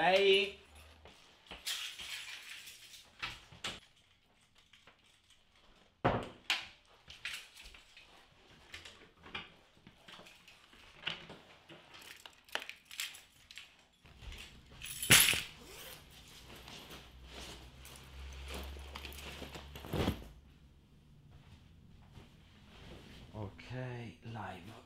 Sei. Ok, live,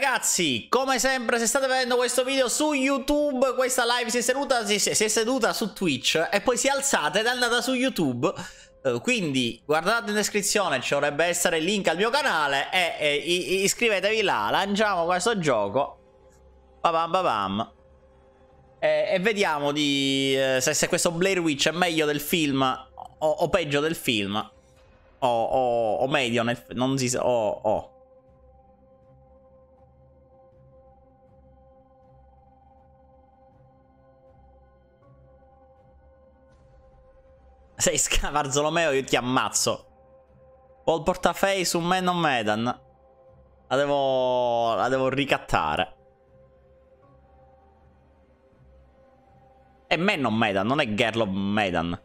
Ragazzi, come sempre, se state vedendo questo video su YouTube, questa live si è seduta, si, si è seduta su Twitch e poi si è alzata ed è andata su YouTube. Uh, quindi guardate in descrizione, ci dovrebbe essere il link al mio canale e, e, iscrivetevi là, lanciamo questo gioco. Babam babam. E, e vediamo di, eh, se, se, questo Blair Witch è meglio del film o, o peggio del film. O, o, o meglio, nel, non si sa. O, o. Sei Scafarzolomeo, io ti ammazzo. Ho il portafoglio su Man o Medan. La devo... La devo ricattare. È Man o Medan, non è Girl of Medan.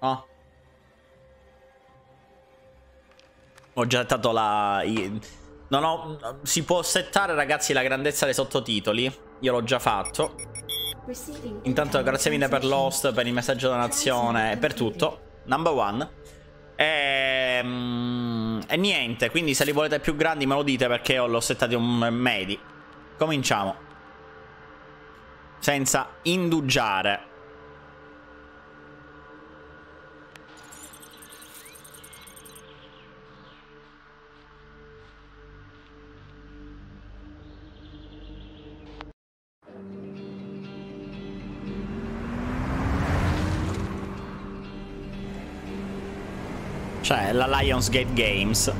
No? Ho già settato la... Non ho... Si può settare, ragazzi, la grandezza dei sottotitoli. Io l'ho già fatto. Intanto grazie mille per l'host, per il messaggio donazione e per tutto. Number one. E, mm, e, niente, quindi se li volete più grandi me lo dite perché ho l'ho settati un medi. Cominciamo. Senza indugiare. Cioè, la Lionsgate Games.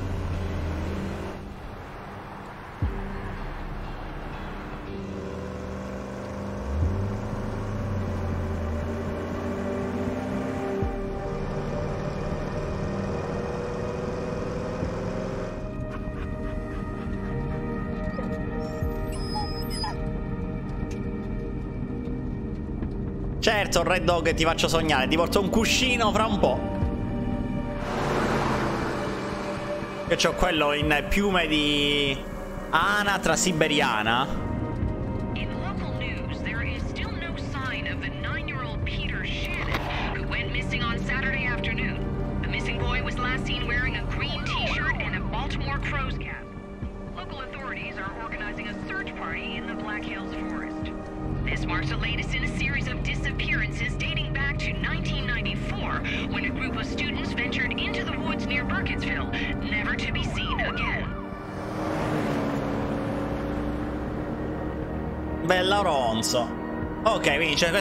Certo, red dog ti faccio sognare. Ti porto un cuscino fra un po'. Io ho quello in piume di anatra siberiana.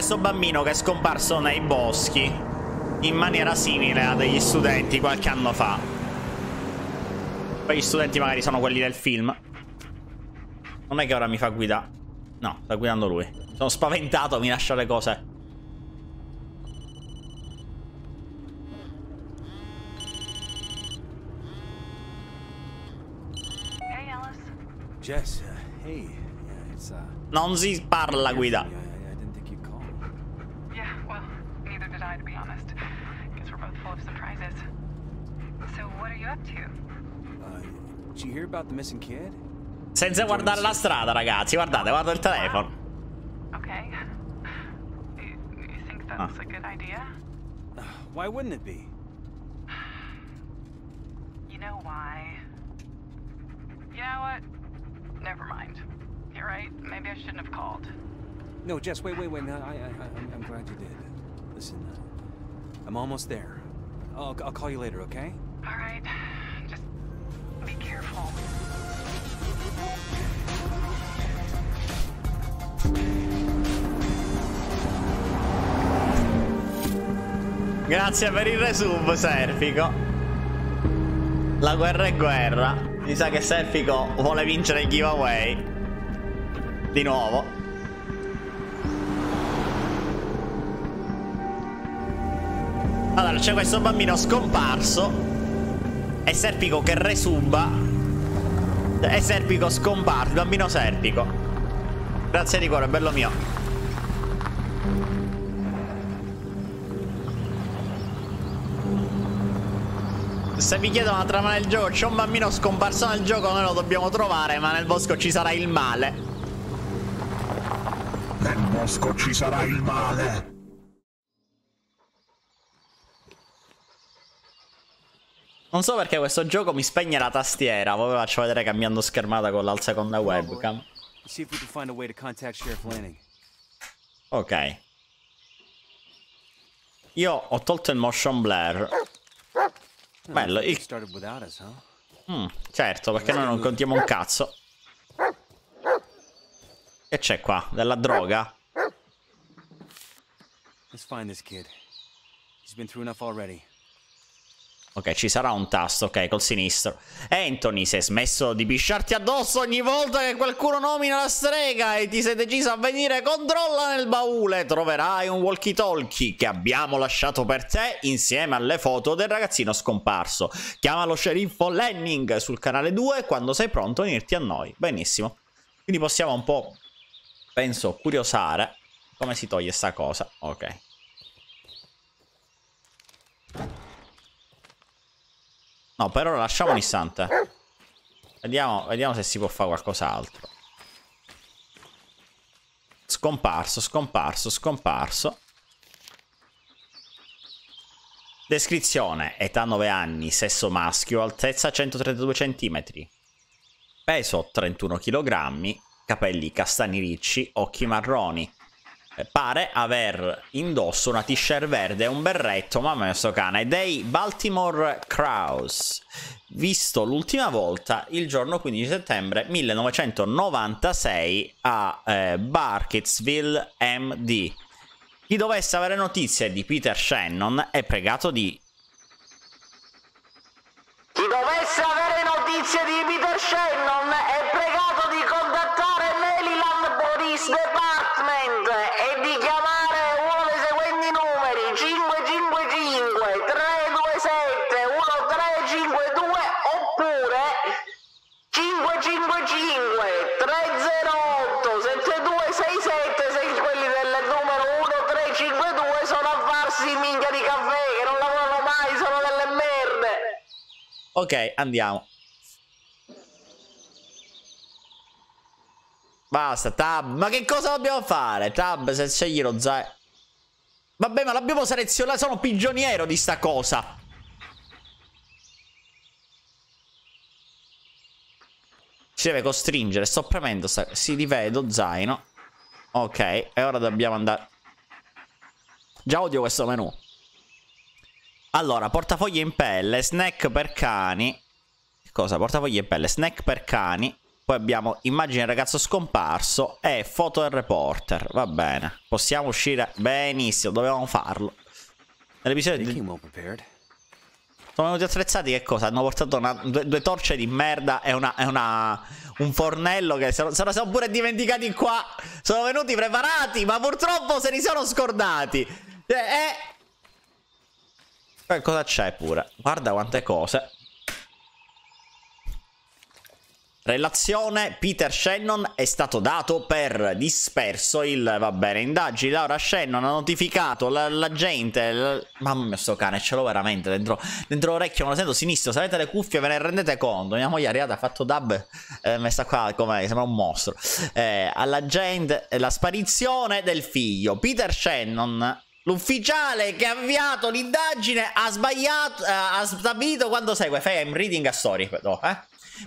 Questo bambino che è scomparso nei boschi in maniera simile a degli studenti qualche anno fa. Poi gli studenti magari sono quelli del film. Non è che ora mi fa guidare. No, sta guidando lui. Sono spaventato, mi lascia le cose. Hey Alice. Jess, uh, hey. Yeah, it's, uh, non si parla guida. Senza guardare la strada, ragazzi. Guardate, guardo il telefono. Ok. You, you think that's ah. a good idea? Why wouldn't it be? You know why? You know what? Never mind. You're right. Maybe I shouldn't have called. No, Jess, wait, wait, wait. No, I, I, I'm, I'm glad you did. Listen, uh, I'm almost there. I'll, I'll call you later, okay? All right. Grazie per il resub, Serfico. La guerra è guerra. Mi sa che Serfico vuole vincere il giveaway. Di nuovo. Allora, c'è questo bambino scomparso. E Serpico che resuba. E Serpico scomparso. Il bambino Serpico. Grazie di cuore, bello mio. Se vi chiedono la trama del gioco, c'è un bambino scomparso nel gioco, noi lo dobbiamo trovare, ma nel bosco ci sarà il male. Nel bosco ci sarà il male. Non so perché questo gioco mi spegne la tastiera, poi vi faccio vedere cambiando schermata con la seconda webcam. Ok. Io ho tolto il motion blur. Bello. Il... Mm, certo, perché noi non contiamo un cazzo. Che c'è qua? Della droga? Let's find this kid. He's been through enough already. Ok, ci sarà un tasto, ok, col sinistro. Anthony, sei smesso di pisciarti addosso ogni volta che qualcuno nomina la strega e ti sei deciso a venire, controlla nel baule. Troverai un walkie-talkie che abbiamo lasciato per te insieme alle foto del ragazzino scomparso. Chiama lo sceriffo Lenning sul canale 2 quando sei pronto a unirti a noi. Benissimo. Quindi possiamo un po', penso, curiosare come si toglie sta cosa. Ok. No, per ora lasciamo un istante. Vediamo, vediamo se si può fare qualcos'altro. Scomparso, scomparso, scomparso. Descrizione, età 9 anni, sesso maschio, altezza 132 cm. Peso 31 kg, capelli castani ricci, occhi marroni. Pare aver indosso una t-shirt verde e un berretto, mamma mia sto cane, dei Baltimore Crows, visto l'ultima volta il giorno 15 settembre 1996 a eh, Barketsville MD. Chi dovesse avere notizie di Peter Shannon è pregato di... Chi dovesse avere notizie di Peter Shannon è pregato di contattare Maryland Police Department e di chiamare uno dei seguenti numeri 555 327 1352 oppure 555 308 7267 se quelli del numero 1352 Ok, andiamo. Basta, tab. Ma che cosa dobbiamo fare? Tab, se scegli lo zaino. Vabbè, ma l'abbiamo selezionato. Sono prigioniero di sta cosa. Si deve costringere. Sto premendo. Sta... Si rivedo, zaino. Ok, e ora dobbiamo andare. Già odio questo menu. Allora, portafogli in pelle, snack per cani. Cosa? Portafogli in pelle, snack per cani. Poi abbiamo immagine ragazzo scomparso e foto del reporter. Va bene. Possiamo uscire benissimo, dovevamo farlo. Nell'episodio di... Sono venuti attrezzati che cosa? Hanno portato una, due, due, torce di merda e una, e una un fornello che se, se lo siamo pure dimenticati qua. Sono venuti preparati, ma purtroppo se li sono scordati. E... Eh, cosa c'è pure? Guarda quante cose. Relazione Peter Shannon è stato dato per disperso il... va bene, indagini, Laura Shannon ha notificato la, la gente... La, mamma mia sto cane, ce l'ho veramente dentro, dentro l'orecchio, me lo sento sinistro, se avete le cuffie ve ne rendete conto, mia moglie arrivata ha fatto dub, eh, messa qua come sembra un mostro. Eh, alla gente, la sparizione del figlio, Peter Shannon L'ufficiale che ha avviato l'indagine ha sbagliato, eh, ha stabilito quando segue. Fai, I'm reading a story. No, eh?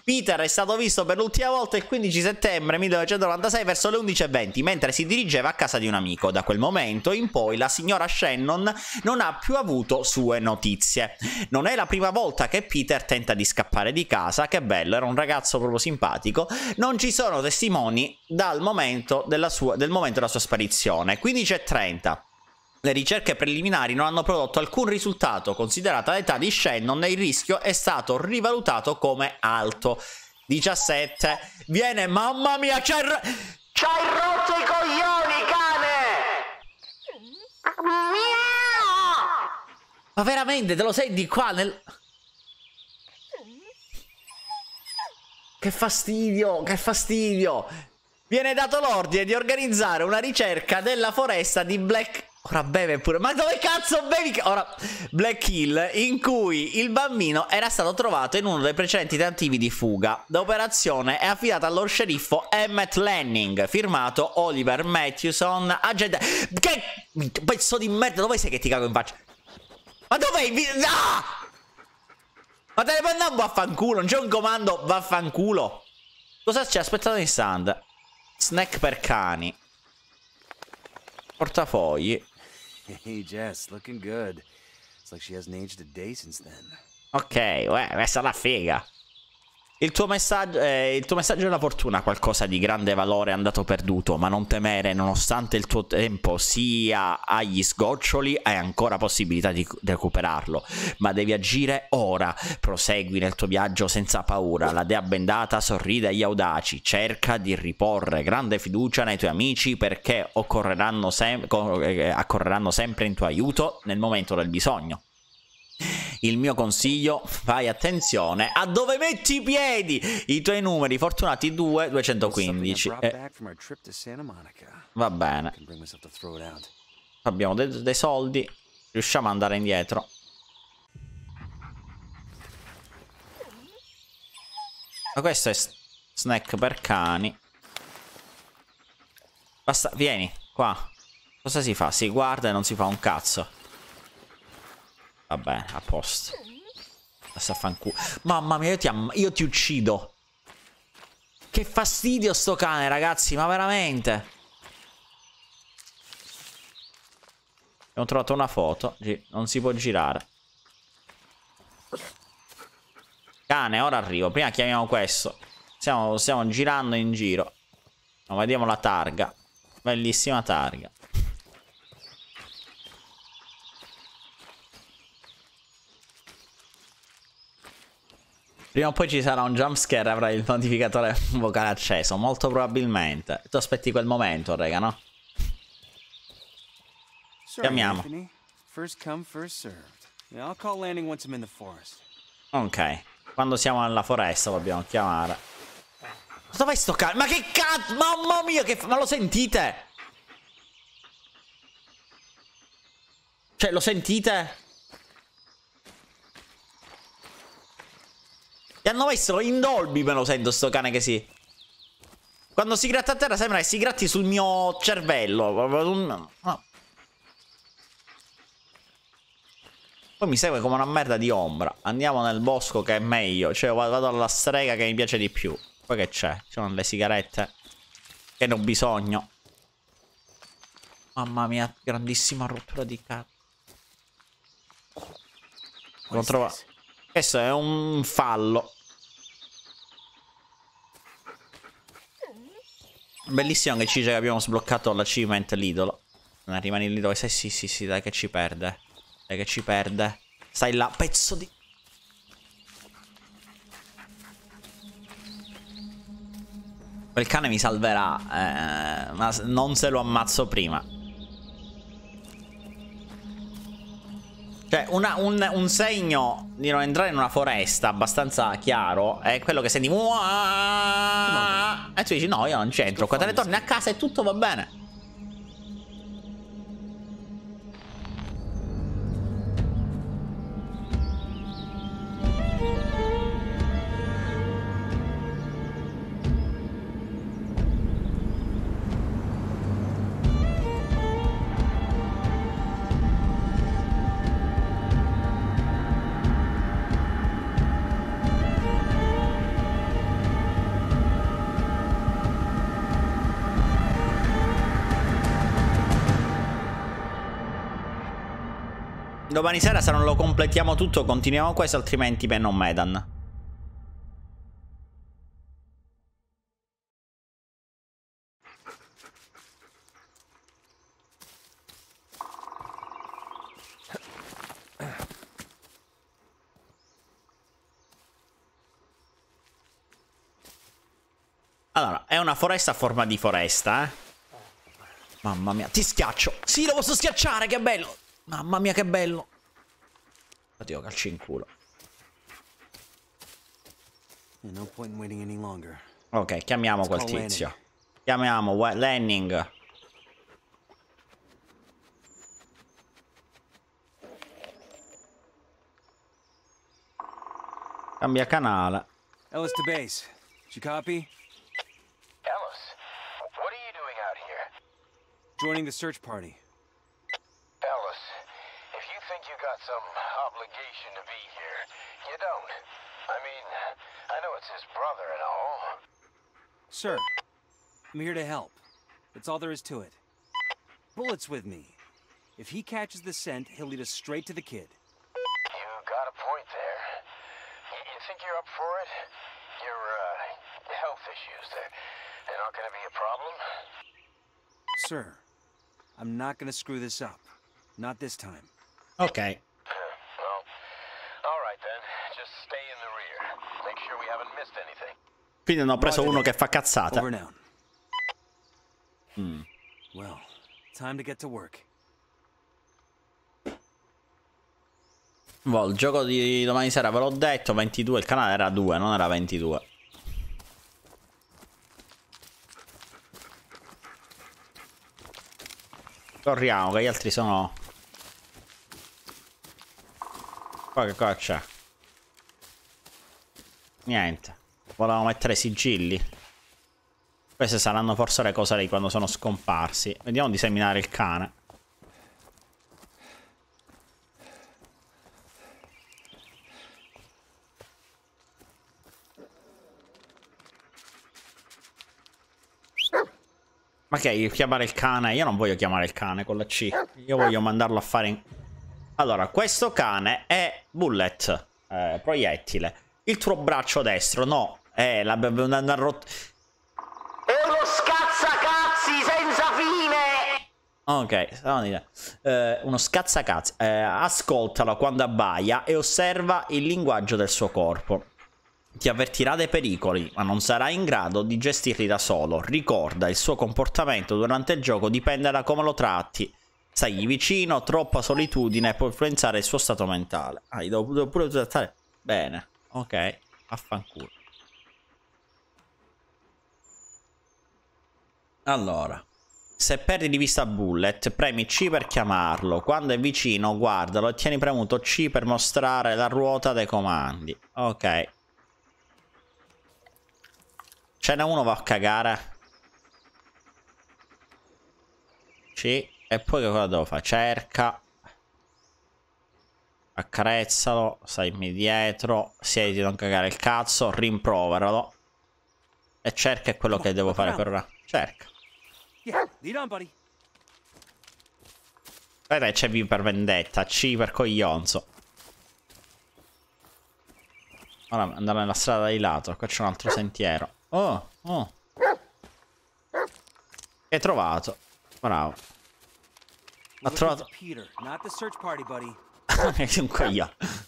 Peter è stato visto per l'ultima volta il 15 settembre 1996 verso le 11.20 mentre si dirigeva a casa di un amico. Da quel momento in poi la signora Shannon non ha più avuto sue notizie. Non è la prima volta che Peter tenta di scappare di casa, che bello, era un ragazzo proprio simpatico. Non ci sono testimoni dal momento della sua, del momento della sua sparizione. 15.30 le ricerche preliminari non hanno prodotto alcun risultato, considerata l'età di Shannon il rischio è stato rivalutato come alto. 17. Viene, mamma mia, c'hai ro rotto i coglioni, cane! Ma veramente, te lo senti qua nel... Che fastidio, che fastidio! Viene dato l'ordine di organizzare una ricerca della foresta di Black Ora beve pure. Ma dove cazzo bevi? Ora, Black Hill, in cui il bambino era stato trovato in uno dei precedenti tentativi di fuga. L'operazione è affidata allo sceriffo Emmett Lanning, firmato Oliver Matthewson, agente... Che pezzo di merda, dove sei che ti cago in faccia? Ma dov'è il... Ah! Ma te ne puoi un vaffanculo? Non c'è un comando vaffanculo? Cosa c'è? Aspettate un istante. Snack per cani. Portafogli. Hey Jess, looking good. It's like she hasn't aged a day since then. Ok, uè, questa è la figa. Il tuo, messaggio, eh, il tuo messaggio della fortuna qualcosa di grande valore è andato perduto, ma non temere, nonostante il tuo tempo sia agli sgoccioli, hai ancora possibilità di recuperarlo. Ma devi agire ora. Prosegui nel tuo viaggio senza paura. La dea bendata sorride agli audaci. Cerca di riporre grande fiducia nei tuoi amici perché occorreranno sem eh, accorreranno sempre in tuo aiuto nel momento del bisogno. Il mio consiglio, fai attenzione a dove metti i piedi. I tuoi numeri, fortunati 2, 215. Eh. Va bene. Abbiamo dei, dei soldi. Riusciamo ad andare indietro. Ma questo è snack per cani. Basta, vieni, qua. Cosa si fa? Si guarda e non si fa un cazzo. Vabbè, a posto. Adesso affanculo. Mamma mia, io ti, io ti uccido. Che fastidio sto cane, ragazzi, ma veramente. Abbiamo trovato una foto. Non si può girare. Cane, ora arrivo. Prima chiamiamo questo. Stiamo, stiamo girando in giro. Vediamo la targa. Bellissima targa. Prima o poi ci sarà un jumpscare e avrai il notificatore vocale acceso. Molto probabilmente. Tu aspetti quel momento, rega, no? Chiamiamo. Ok. Quando siamo nella foresta dobbiamo chiamare. Dove sto cazzo? Ma che cazzo? Mamma mia, che... Ma lo sentite? Cioè, lo sentite? Ti hanno messo in Dolby, me lo sento sto cane che si... Quando si gratta a terra sembra che si gratti sul mio cervello. No. Poi mi segue come una merda di ombra. Andiamo nel bosco che è meglio. Cioè vado alla strega che mi piace di più. Poi che c'è? Ci sono le sigarette. Che ne ho bisogno. Mamma mia, grandissima rottura di cazzo. L'ho trovato. Questo è un fallo. Bellissimo che ci abbiamo sbloccato l'achievement l'idolo. Non rimani lì dove sei? Sì, sì, sì, dai che ci perde. Dai che ci perde. Stai là, pezzo di... Quel cane mi salverà, eh, ma non se lo ammazzo prima. Cioè, una, un, un, segno di non entrare in una foresta abbastanza chiaro è quello che senti... E tu dici, no, io non c'entro. Quando torni a casa e tutto va bene. Domani sera se non lo completiamo tutto continuiamo questo altrimenti beh non Medan. Allora, è una foresta a forma di foresta, eh? Mamma mia, ti schiaccio. Sì, lo posso schiacciare, che bello. Mamma mia che bello. Oddio, calci in culo. Ok, chiamiamo quel tizio. Chiamiamo Lenning. Cambia canale. Ellis to base. Did you copy? Ellis, what are you doing out here? Joining the search party. some obligation I know it's his brother and all. Sir, I'm here to help. That's all there is to it. Bullet's with me. If he catches the scent, he'll lead us straight to the kid. You got a point there. You think you're up for it? Your, uh, health issues, they're, they're not gonna be a problem? Sir, I'm not gonna screw this up. Not this time. Okay. Quindi ne ho preso uno che fa cazzata. Mm. Well, time to get to work. Boh, il gioco di domani sera ve l'ho detto, 22, il canale era 2, non era 22. Corriamo, che gli altri sono... Qua che cosa c'è? Niente. Volevamo mettere sigilli. Queste saranno forse le cose di quando sono scomparsi. Vediamo di seminare il cane. Ma che chiamare il cane? Io non voglio chiamare il cane con la C. Io voglio mandarlo a fare in... Allora, questo cane è bullet, eh, proiettile. Il tuo braccio destro, no, eh, l'abbiamo una rot... È uno scazzacazzi senza fine! Ok, eh, uno scazzacazzi. Eh, ascoltalo quando abbaia e osserva il linguaggio del suo corpo. Ti avvertirà dei pericoli, ma non sarà in grado di gestirli da solo. Ricorda, il suo comportamento durante il gioco dipende da come lo tratti. Stai vicino, troppa solitudine può influenzare il suo stato mentale. Ah, devo, devo pure trattare bene. Ok, affanculo. Allora, se perdi di vista Bullet, premi C per chiamarlo. Quando è vicino, guardalo e tieni premuto C per mostrare la ruota dei comandi. Ok. Ce n'è uno va a cagare. Sì. E poi che cosa devo fare? Cerca. Accarezzalo. Stammi dietro. Siedi di non cagare il cazzo. Rimproveralo. E cerca è quello che devo fare per ora. Cerca. Yeah, lead on, buddy. Vedete, c'è V per vendetta. C per coglionzo. Ora andare nella strada di lato. Qua c'è un altro sentiero. Oh, oh. Hai trovato. Bravo. Looking trovato. Peter, not the search party, buddy. Sei un coglione. E guarda.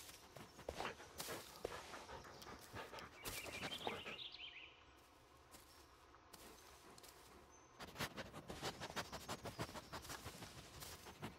Io questo cane lo odio. We're taking a detour. Spencer thinks he saw something. Probably just a raccoon, but, uh, yeah. I told you it was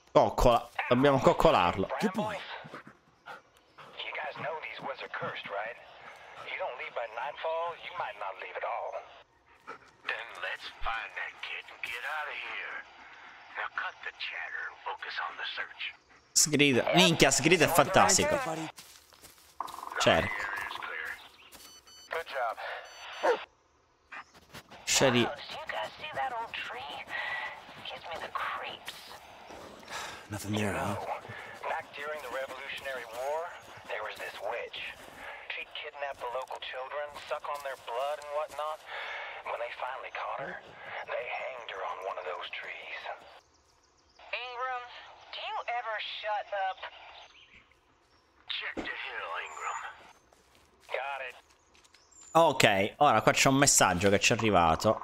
on the search. Sgrida. Minchia, Sgrida è fantastico. Buddy. Certo. Nothing there, huh? Back during the Revolutionary War, there was this witch. She'd kidnap the local children, suck on their blood and whatnot. When they finally caught her, they hanged her on one of those trees. Ingram, do you ever shut up? Check the hill, Ingram. Got it. Ok, ora qua c'è un messaggio che ci è arrivato.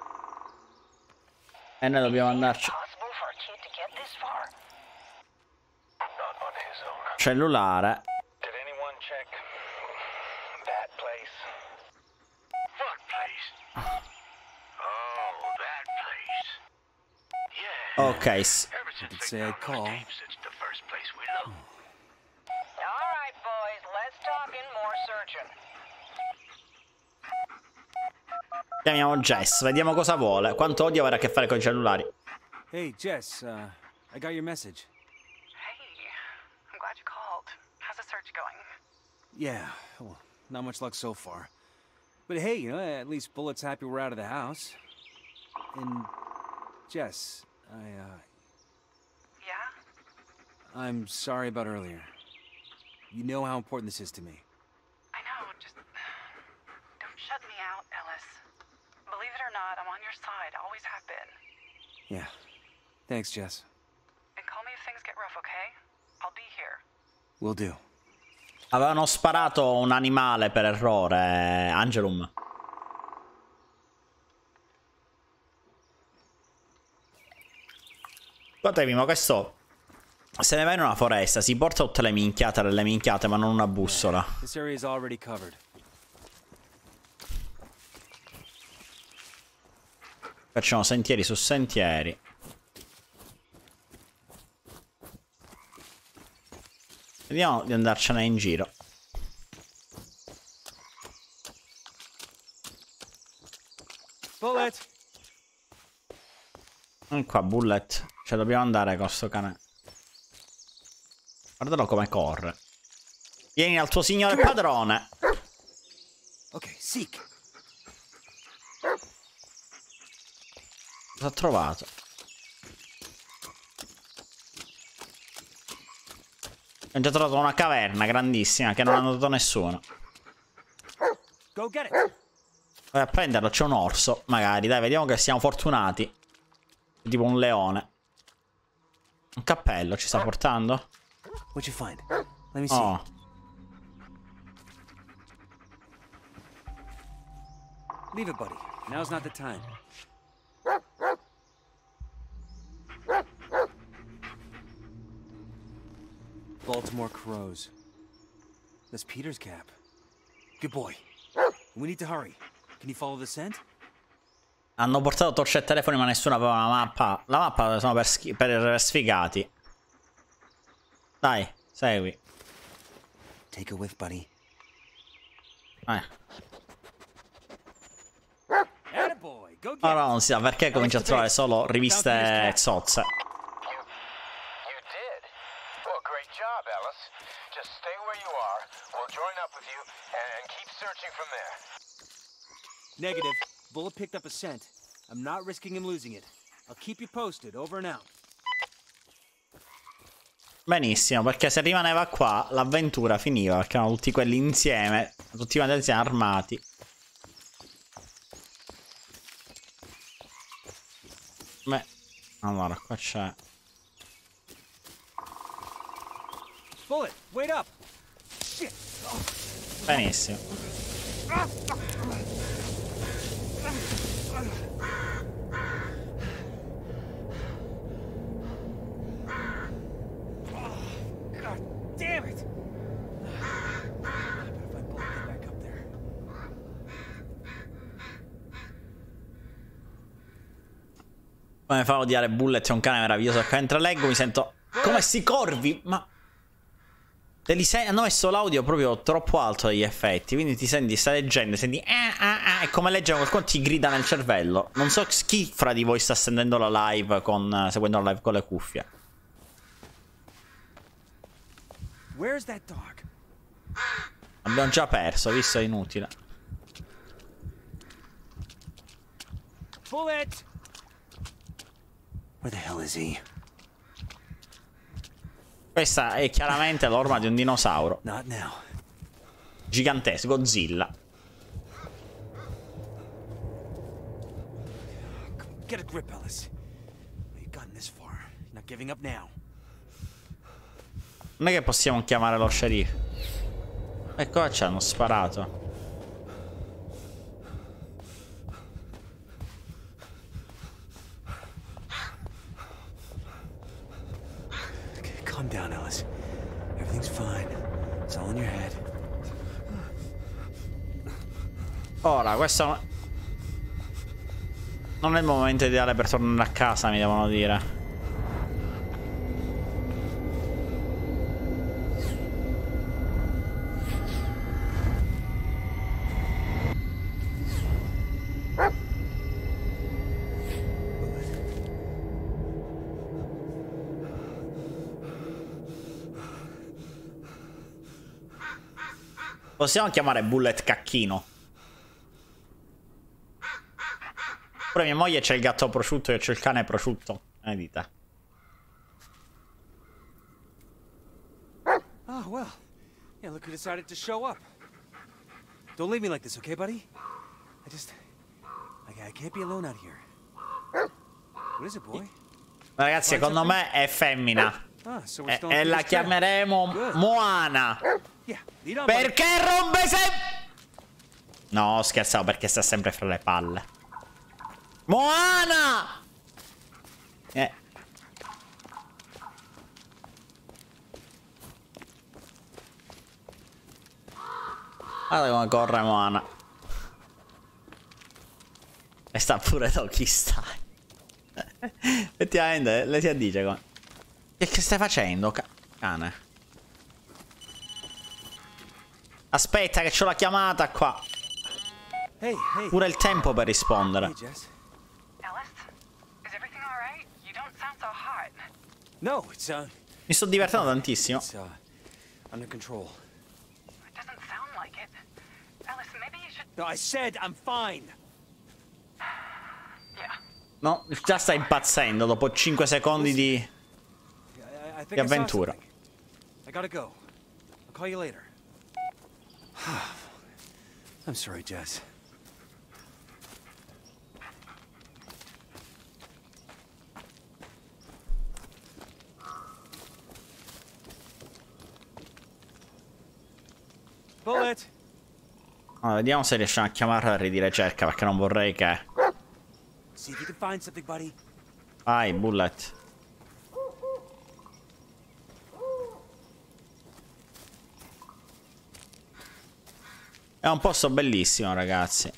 E noi dobbiamo andarci. Talk in more searching. Chiamiamo Jess. Vediamo cosa vuole. Quanto odio avere a che fare con i cellulari. Hey, Jess, uh, I got your message. Yeah, well, not much luck so far. But hey, you know, at least Bullet's happy we're out of the house. And Jess, I, uh, Yeah? I'm sorry about earlier. You know how important this is to me. I know, just. Don't shut me out, Ellis. Believe it or not, I'm on your side. Always have been. Yeah. Thanks, Jess. And call me if things get rough, okay? I'll be here. Will do. Avevano sparato un animale per errore. Angelum. Guardatevi, ma questo. Se ne va in una foresta, si porta tutte le minchiate delle minchiate, ma non una bussola. Covered. Facciamo sentieri su sentieri. Vediamo di andarcene in giro. Bullet! E qua, bullet. Cioè, dobbiamo andare con sto cane. Guardalo come corre. Vieni al tuo signore padrone. Okay, seek. Cosa ha trovato? Ho già trovato una caverna grandissima che non ha notato nessuno. Vai a prenderlo, c'è un orso. Magari, dai, vediamo che siamo fortunati. Tipo un leone. Un cappello ci sta portando? Oh. Leave it, buddy. Now's not the time. Baltimore crows. That's Peter's cap. Good boy. We need to hurry. Can you follow the scent? Hanno portato torce e telefoni ma nessuno aveva la mappa. La mappa sono per, per sfigati. Dai, segui. Take a whiff, buddy. Eh. Ora non si sa perché comincia a trovare solo riviste zozze. You, you did? Well, great job, Ellis. Just stay where you are. We'll join up with you and keep searching from there. Negative. Bullet picked up a scent. I'm not risking him losing it. I'll keep you posted. Over and out. Benissimo, perché se rimaneva qua l'avventura finiva perché erano tutti quelli insieme, tutti quanti insieme armati. Beh, allora qua c'è... Bullet, wait up. Shit. Benissimo. God damn it. I better find Bullet and get back up there. Come fa a odiare Bullet è un cane meraviglioso. Qua mentre leggo mi sento come sti corvi, ma... Te li sen- hanno messo l'audio proprio troppo alto degli effetti, quindi ti senti, stai leggendo, senti... Ah, ah, ah, è come leggere qualcuno ti grida nel cervello. Non so chi fra di voi sta sentendo la live con... seguendo la live con le cuffie. Where's that dog? Abbiamo già perso, visto è inutile. Bullet! Where the hell is he? Questa è chiaramente l'orma di un dinosauro. Gigantesco, Godzilla. Get a grip, Ellis. You've gotten this far. You're not giving up now. Non è che possiamo chiamare lo sceriffo. E qua ci hanno sparato. Okay, calm down, Ellis. Everything's fine. It's all in your head. Ora, questo... Non è il momento ideale per tornare a casa, mi devono dire. Possiamo chiamare Bullet Cacchino. Pure mia moglie c'è il gatto prosciutto, io c'ho il cane prosciutto. Eh, dite. Oh, well. Yeah, look who decided to show up. Don't leave me like this, okay, buddy? I just... I, I can't be alone out here. What is it, boy? Ragazzi, secondo me è femmina. Ah, E, e la first track. chiameremo. Moana. Perché rompe sempre... No, scherzavo perché sta sempre fra le palle. Moana! Eh. Guarda come corre Moana. E sta pure Doki Style. Effettivamente, le si addice come... Che, che stai facendo, ca- cane? Aspetta che c'ho la chiamata qua. Hey, hey. Pure il tempo per rispondere. Hey, Jess. Ellis, is everything all right? You don't sound so hot. No, it's, uh... Mi sto divertendo tantissimo. It's, uh... Under control. It doesn't sound like it. Ellis, maybe you should. No, I said I'm fine. Yeah. No, già sta impazzendo dopo 5 secondi di... Di avventura. I gotta go. I'll call you later. I'm sorry, Jess. Allora, vediamo se riesciamo a chiamarla a ridire cerca perché non vorrei che... Vai, Bullet. È un posto bellissimo, ragazzi.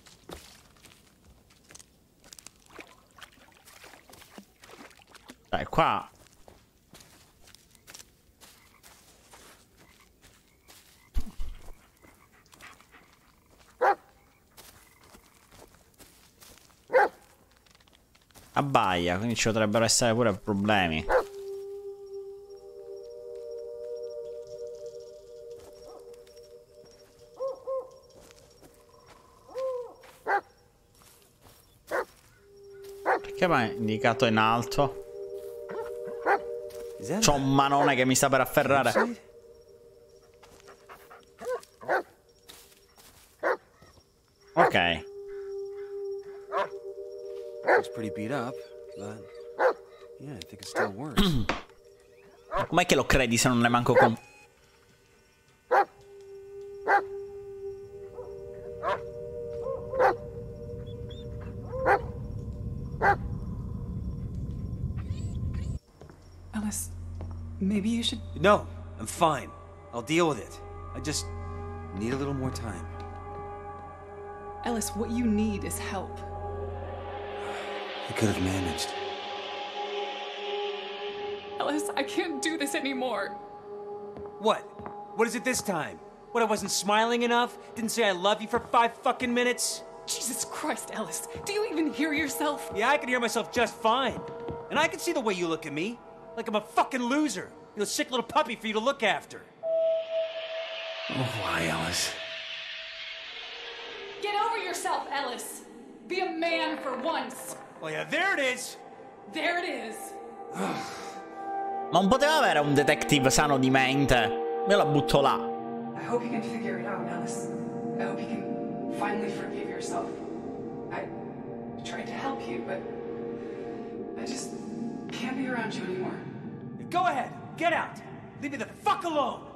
Dai, qua Abbaia, quindi ci potrebbero essere pure problemi. Perché mi ha indicato in alto? C'ho un manone che mi sta per afferrare. Ok. Looks pretty beat up, but yeah, I think it still works. Com'è che lo credi se non ne manco con... Ellis, maybe you should. no, I'm fine. I'll deal with it. I just need a little more time. Ellis, what you need is help. I could have managed. Ellis, I can't do this anymore. What? What is it this time? What, I wasn't smiling enough? Didn't say I love you for five fucking minutes? Jesus Christ, Ellis. Do you even hear yourself? Yeah, I can hear myself just fine. And I can see the way you look at me. Like I'm a fucking loser. You're a sick little puppy for you to look after. Oh, why, Ellis? Get over yourself, Ellis. Be a man for once. Oh, yeah, there it is. There it is. Non poteva avere un detective sano di mente. Io la butto là. I hope you can figure it out, Ellis. I hope you can finally forgive yourself. I tried to help you, but I just can't be around you anymore. Go ahead. Get out. Leave me the fuck alone.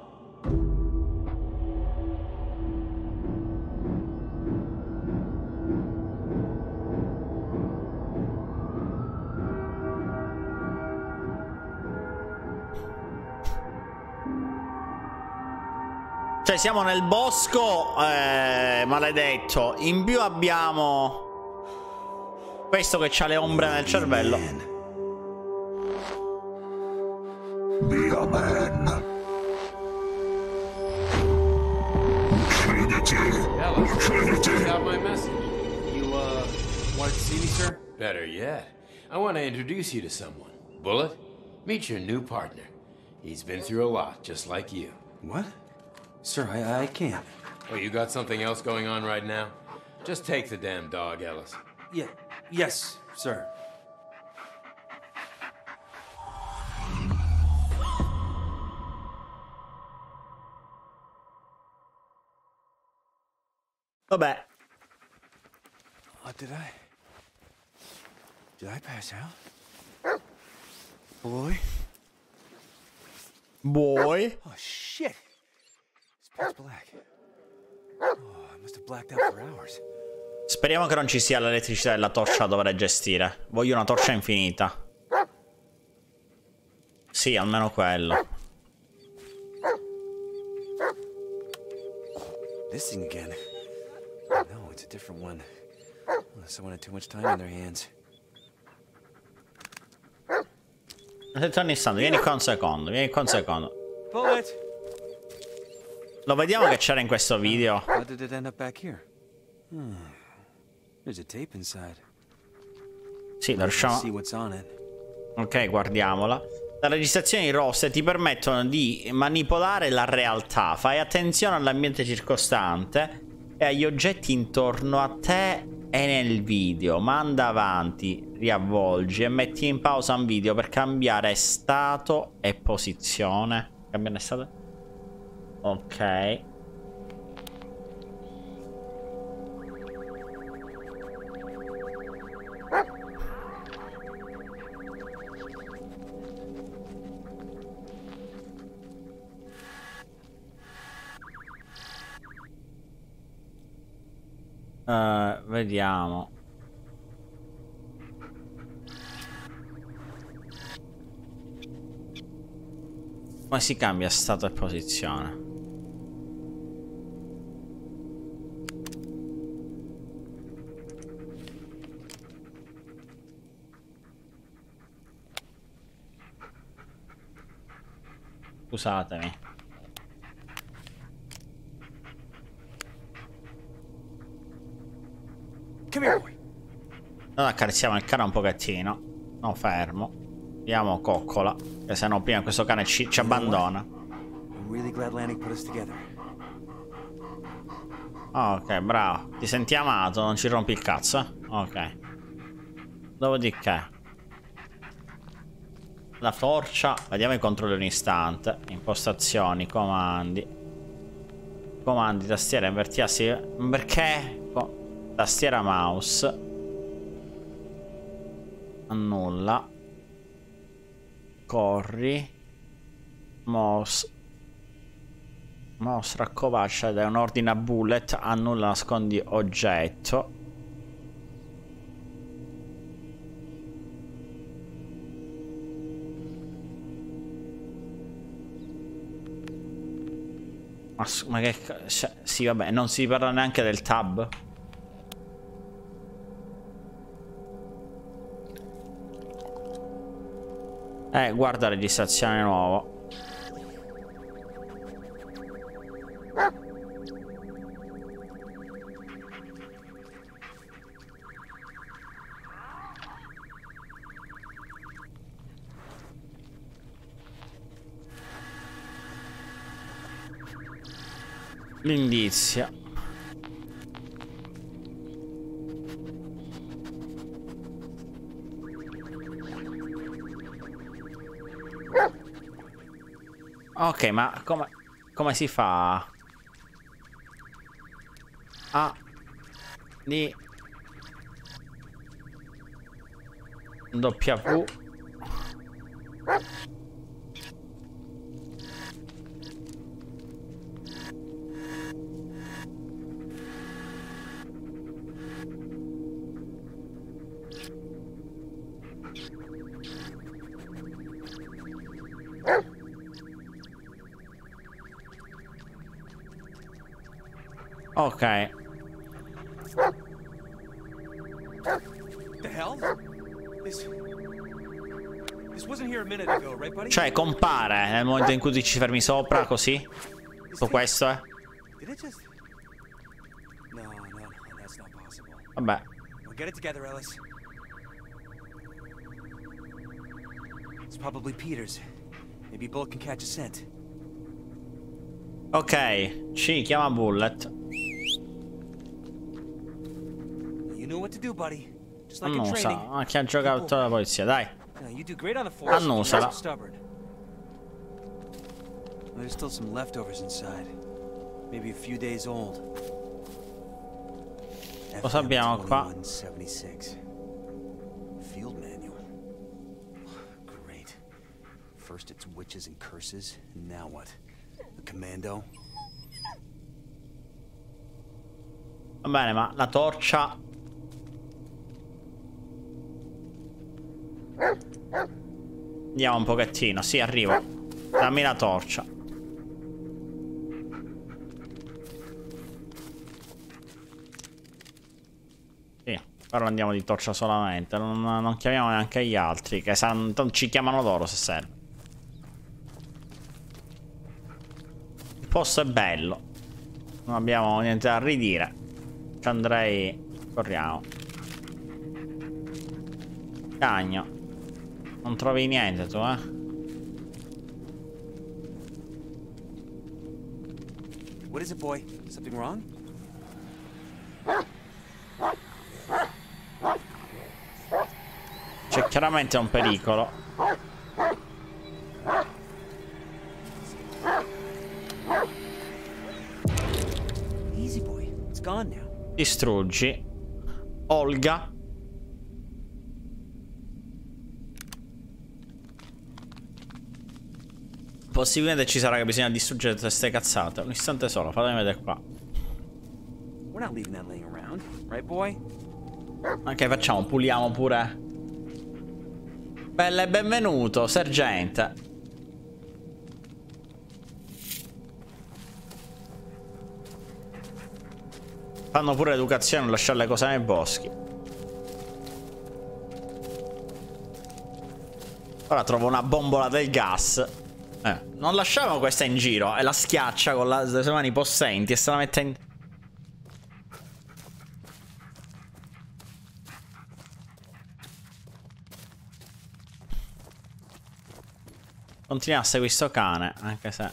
Cioè, siamo nel bosco, eh, maledetto. In più abbiamo... Questo che ha le ombre nel cervello. Be a man. Trinity. Trinity. Got my message. You, uh, wanted to see me, sir? Better yet, I want to introduce you to someone. Bullet, meet your new partner. He's been through a lot, just like you. What? Sir, I, I can't. Oh, you got something else going on right now? Just take the damn dog, Ellis. Yeah, yes, sir. Vabbè. What did I? Did I pass out? Boy? Boy? Oh, shit. Speriamo che non ci sia l'elettricità della torcia da dover gestire. Voglio una torcia infinita. Sì, almeno quello. This thing again. No, it's a different one. Someone had too much time on their hands. Istante, vieni qua un secondo, vieni qua un secondo. Bullet! Lo vediamo che c'era in questo video. How did it end up back here? Hmm. There's a tape inside. Sì, lo riusciamo... Ok, guardiamola. Le registrazioni rosse ti permettono di manipolare la realtà. Fai attenzione all'ambiente circostante e agli oggetti intorno a te e nel video. Manda avanti, riavvolgi e metti in pausa un video per cambiare stato e posizione. Cambiare stato? Ok. Eh, vediamo. Come si cambia stato e posizione? Scusatemi. Noi accarezziamo il cane un pochettino. No, fermo. Diamo coccola. Che se no prima questo cane ci, ci abbandona. Ok, bravo. Ti senti amato, non ci rompi il cazzo. Ok. Dopodiché. La torcia. Vediamo i controlli un istante. Impostazioni, comandi. Comandi, tastiera, invertiasi. Perché? Co- tastiera mouse. Annulla. Corri. Mouse. Mouse raccovaccia ed è un ordine a bullet. Annulla, nascondi oggetto. Ma, ma che... cioè, sì, vabbè, non si parla neanche del tab. Eh, guarda registrazione nuovo. L'indizio. Ok, ma come, come si fa? A di W Cioè compare nel momento in cui ti ci fermi sopra così. Tutto questo, eh. Vabbè. Ok. Ci chiama Bullet. Annusa. training. Ah, che ha giocato la polizia, dai. Yeah, there's still some leftovers inside. Maybe a few days old. Cosa abbiamo qua? 2176. Field manual. Great. First it's witches and curses, now what? The commando? Va bene, ma la torcia. Andiamo un pochettino. Sì, arrivo. Dammi la torcia. Sì, però andiamo di torcia solamente. Non, non chiamiamo neanche gli altri. Che san- ci chiamano loro se serve. Il posto è bello. Non abbiamo niente da ridire. Ci andrei. Corriamo. Cagno. Non trovi niente tu, eh? What is it, boy? Something wrong? C'è chiaramente un pericolo. Distruggi. Olga. Possibilmente ci sarà che bisogna distruggere queste cazzate. Un istante solo, fatemi vedere qua. Ok, facciamo, puliamo pure. Bella e benvenuto, sergente. Fanno pure educazione, non lasciare le cose nei boschi. Ora trovo una bombola del gas. Eh, non lasciamo questa in giro e la schiaccia con le sue mani possenti e se la mette in... Continua a seguire sto cane, anche se...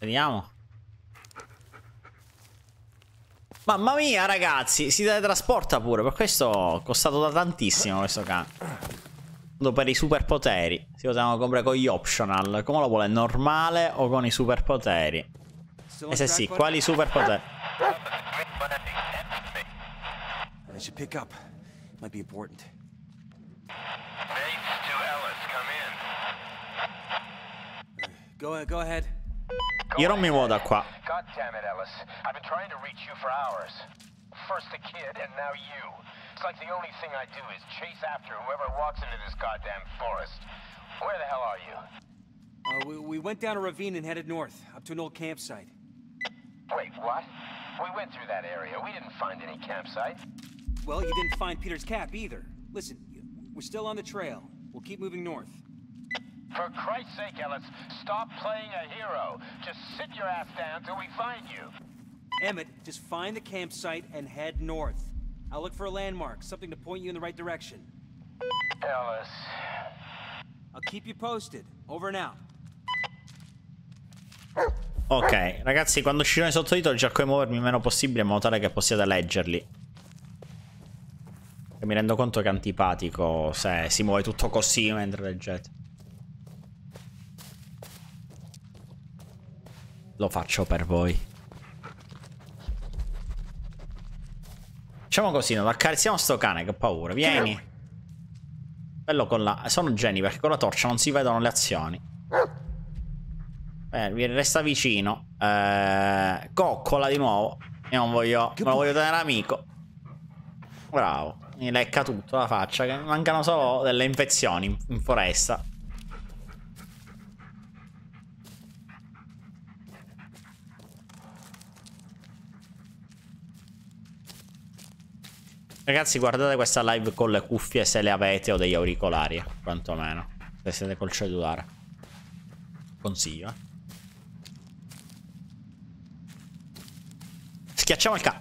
Vediamo. Mamma mia, ragazzi, si teletrasporta pure. Per questo è costato da tantissimo questo cane. Per i superpoteri. Si potevano comprare con gli optional. Come lo vuole? Normale o con i superpoteri? E se sì, quali superpoteri? I should pick up. Might be important. Go, ahead, go ahead. Io non mi muovo da qua. God damn it, Ellis. I've been trying to reach you for hours. First the kid, and now you. It's like the only thing I do is chase after whoever walks into this goddamn forest. Where the hell are you? Uh, we, we went down a ravine and headed north, up to an old campsite. Wait, what? We went through that area. We didn't find any campsite. Well, you didn't find Peter's cap either. Listen, we're still on the trail. We'll keep moving north. For Christ's sake, Ellis, stop playing a hero. Just sit your ass down till we find you. Emmett, just find the campsite and head north. I'll look for a landmark, something to point you in the right direction. Ellis. I'll keep you posted. Over and out. Ok, ragazzi, quando usciranno i sottotitoli cerco di muovermi il meno possibile in modo tale che possiate leggerli. E mi rendo conto che è antipatico se si muove tutto così mentre leggete. Lo faccio per voi. Facciamo così, non accarezziamo sto cane, che paura. Vieni. Bello con la... Sono geni perché con la torcia non si vedono le azioni. Eh, vi resta vicino. Eh, coccola di nuovo. Io non voglio. Me lo voglio tenere amico. Bravo. Mi lecca tutto la faccia. Che mancano solo delle infezioni in, in foresta. Ragazzi, guardate questa live con le cuffie se le avete o degli auricolari, quantomeno. Se siete col cellulare. Consiglio, eh. Schiacciamo il ca...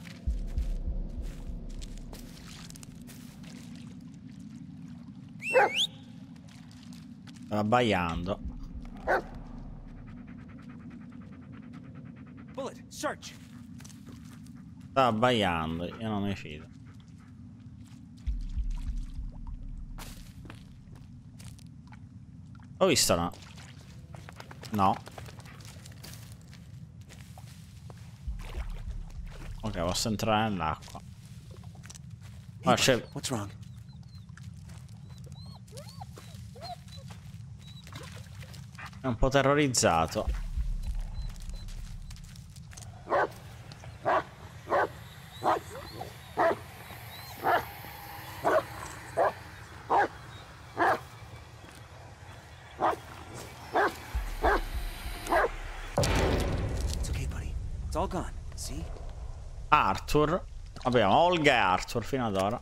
Sta abbaiando. Sta abbaiando, io non mi fido. Ho visto no? No. Ok, posso entrare nell'acqua. Ma c'è... What's wrong? È un po' terrorizzato. It's okay, buddy. It's all gone. See? Arthur. Abbiamo Olga e Arthur fino ad ora.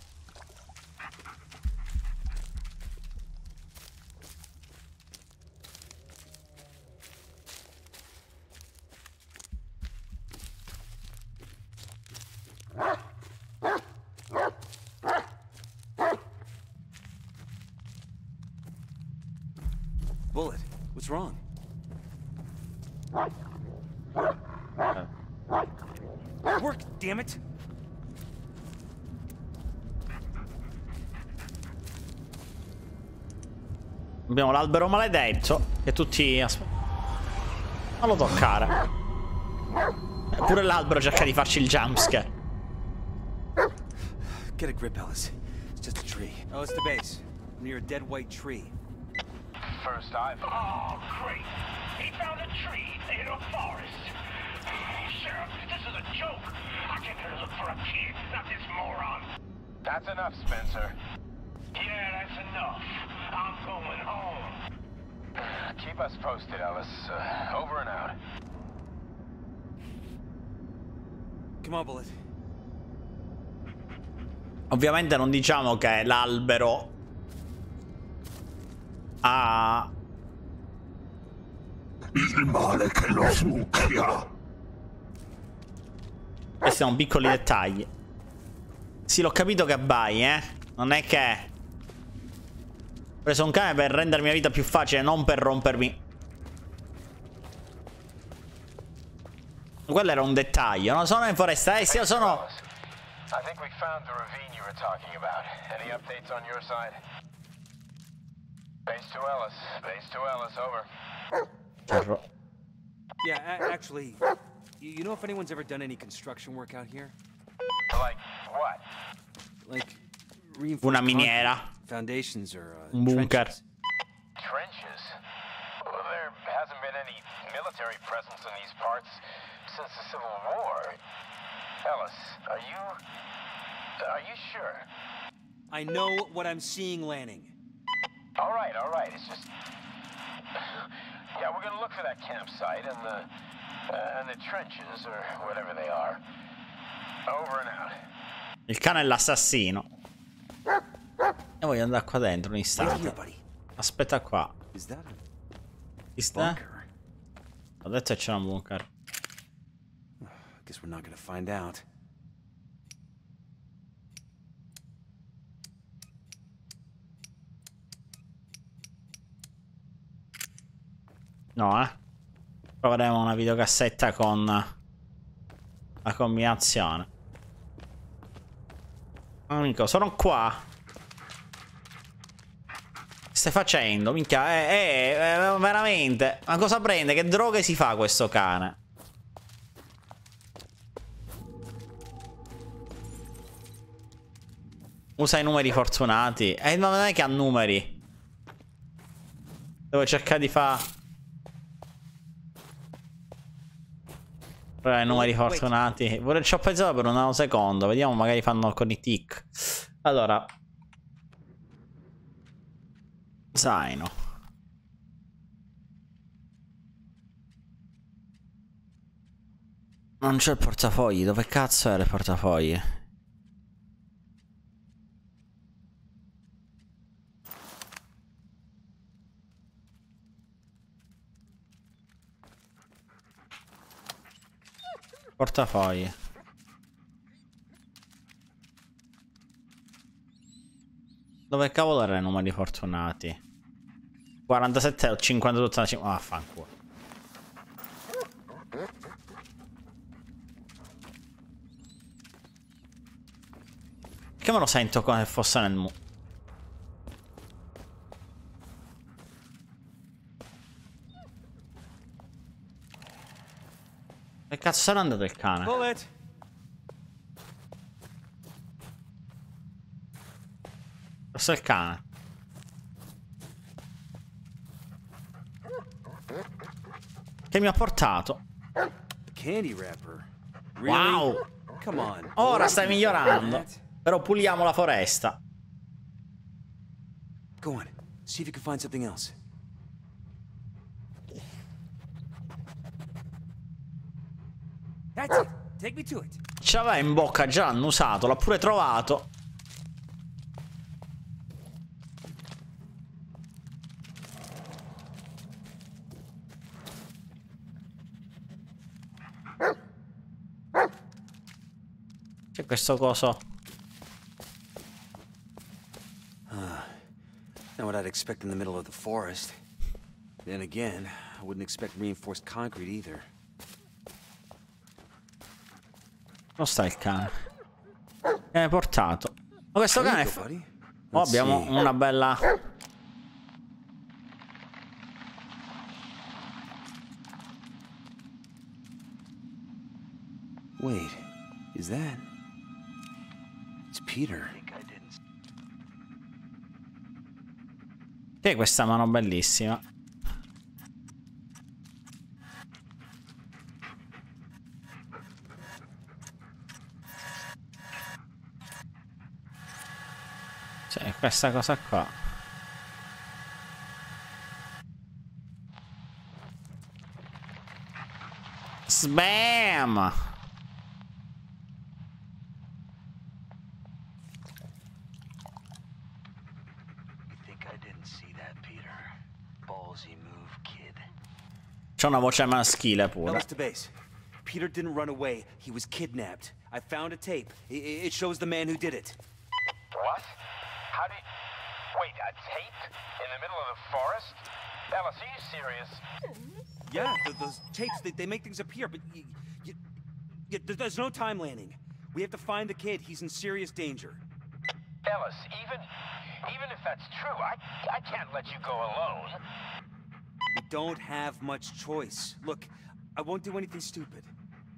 Bullet, what's wrong? Work, damn it! Abbiamo l'albero maledetto. Che tutti. Non lo toccare. Eppure l'albero cerca di farci il jumpscare. Get a grip, Ellis. It's just a tree. Ellis to base. I'm near a dead white tree. First I've... Oh, great. He found a tree in a forest. Sheriff, this is a joke. I came here to look for a kid, not this moron. That's enough, Spencer. Yeah, that's enough. I'm going home. Keep us posted, Ellis. Uh, over and out. Come on, Bullet. Ovviamente non diciamo che l'albero Ah, Il male che lo succhia. questi sono piccoli dettagli. Sì, l'ho capito che abbai, eh. Non è che... Ho preso un cane per rendermi la vita più facile, non per rompermi. Quello era un dettaglio, no? Sono in foresta, eh sì, io sono... Over. Yeah, actually, you, you know if anyone's ever done any construction work out here? Like what? Like Una miniera. uh, Un bunker. trenches? Trenches? Well, there hasn't been any military presence in these parts since the Civil War. Ellis, are you. Are you sure? I know what I'm seeing, Lanning. All right, all right. It's just. Yeah, we're gonna look for that campsite and the. Uh, and the trenches, or whatever they are. Over and out. Il cane è l'assassino. E voglio andare qua dentro un istante. Aspetta qua. Chi sta? Ho detto che c'era un bunker. Guess we're not gonna find out. No, eh. Proveremo una videocassetta con la combinazione. Amico, sono qua. Stai facendo? Minchia, eh, eh, eh, veramente. Ma cosa prende? Che droghe si fa questo cane? Usa i numeri fortunati. Eh, ma non è che ha numeri. Devo cercare di fare... Però i numeri fortunati. Pure ci ho pensato per un secondo. Vediamo, magari fanno con i tic. Allora. Zaino. Non c'è il portafogli. Dove cazzo era il portafogli? Portafogli. Dove cavolo erano i numeri fortunati? 47 o 52 85. Ah, fanculo. Che me lo sento come se fosse nel mu. Che cazzo sarà andato il cane? Bullet! Questo è il cane. Che mi ha portato. Candy wrapper. Really? Wow. Come on. Ora stai migliorando. Però puliamo la foresta. Go on. See if you can find something else. That's it. Take me to it. Ce l'aveva in bocca già annusato, l'ha pure trovato. C'è questo coso. Not what I'd expect in the middle of the forest. Then again, I wouldn't expect reinforced concrete either. Non sta il cane. Che hai portato. Ma questo cane è... Fa-. Oh, abbiamo una bella... Wait, is that? It's Peter. Che è questa mano bellissima? Questa cosa qua. Sbam! You think I didn't see that, Peter? C'è una voce maschile pure. Ellis to base. Peter didn't run away. He was kidnapped. I found a tape. I- I- It shows the man who did it. What? How do you... Wait, a tape? In the middle of the forest? Ellis, are you serious? Yeah, th- those tapes, they, they make things appear, but y y y th- there's no time landing. We have to find the kid. He's in serious danger. Ellis, even... Even if that's true, I, I can't let you go alone. We don't have much choice. Look, I won't do anything stupid.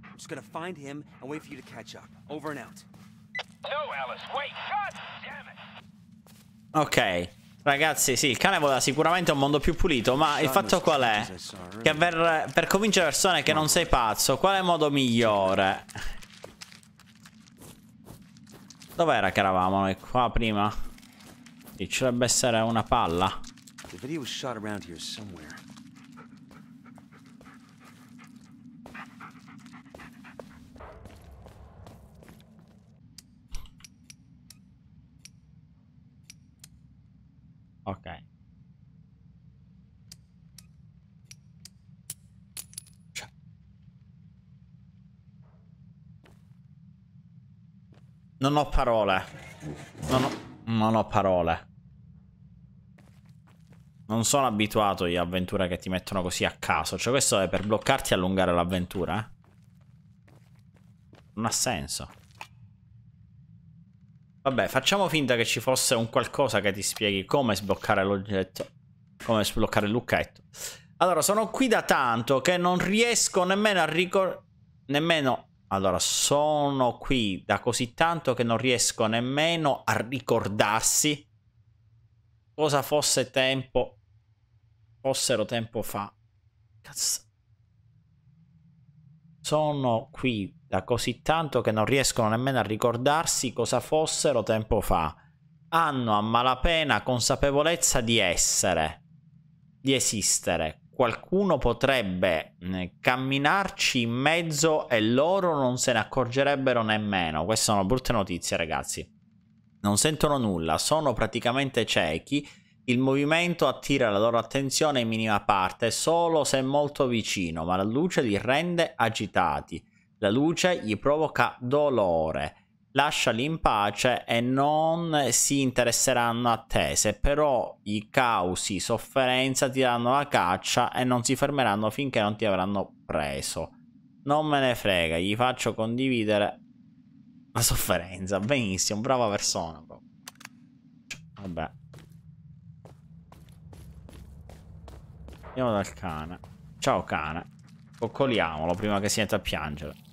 I'm just gonna find him and wait for you to catch up. Over and out. No, Ellis, wait! God damn it! Ok. Ragazzi, sì, il cane voleva sicuramente un mondo più pulito, ma il fatto qual è? Che per, per convincere persone che non sei pazzo, qual è il modo migliore? Dov'era che eravamo noi qua prima? Ci dovrebbe essere una palla. The video was shot around here somewhere. Ok. Cioè. Non ho parole. Non ho, non ho parole. Non sono abituato a avventure che ti mettono così a caso. Cioè questo è per bloccarti e allungare l'avventura, eh? Non ha senso. Vabbè, facciamo finta che ci fosse un qualcosa che ti spieghi come sbloccare l'oggetto. Come sbloccare il lucchetto. Allora, sono qui da tanto che non riesco nemmeno a ricordare... Nemmeno... Allora, sono qui da così tanto che non riesco nemmeno a ricordarsi cosa fosse tempo... Fossero tempo fa. Cazzo. Sono qui da così tanto che non riescono nemmeno a ricordarsi cosa fossero tempo fa. Hanno a malapena consapevolezza di essere, di esistere. Qualcuno potrebbe eh, camminarci in mezzo e loro non se ne accorgerebbero nemmeno. Queste sono brutte notizie, ragazzi. Non sentono nulla, sono praticamente ciechi. Il movimento attira la loro attenzione in minima parte, solo se molto vicino, ma la luce li rende agitati. La luce gli provoca dolore. Lasciali in pace e non si interesseranno a te. Se però gli causi sofferenza ti daranno la caccia e non si fermeranno finché non ti avranno preso. Non me ne frega, gli faccio condividere la sofferenza. Benissimo, brava persona. Vabbè. Andiamo dal cane. Ciao cane. Coccoliamolo prima che si metta a piangere.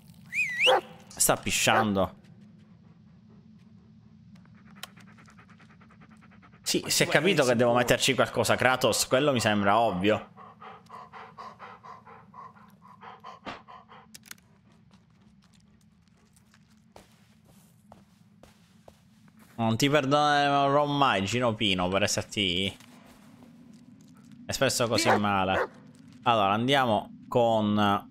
Sta pisciando. Sì, si è capito che devo metterci qualcosa. Kratos, quello mi sembra ovvio. Non ti perdonerò mai, Gino Pino, per esserti espresso così male. Allora, andiamo con...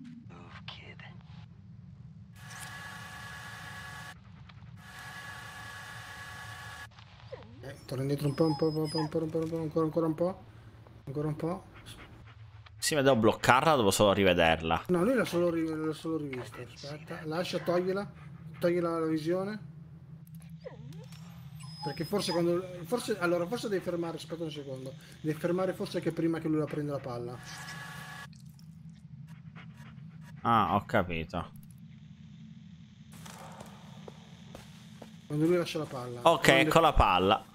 Torna indietro un po', un po', un po', un po', un po', un po', ancora, ancora un po'. Ancora un po'. Sì, ma devo bloccarla, devo solo rivederla. No, lui l'ha solo, ri- l'ha solo rivista. Aspetta, lascia, toglila. Toglila la visione. Perché forse quando. Forse. Allora, forse devi fermare. Aspetta un secondo. Devi fermare forse che prima che lui la prenda la palla. Ah, ho capito. Quando lui lascia la palla. Ok, ecco la palla.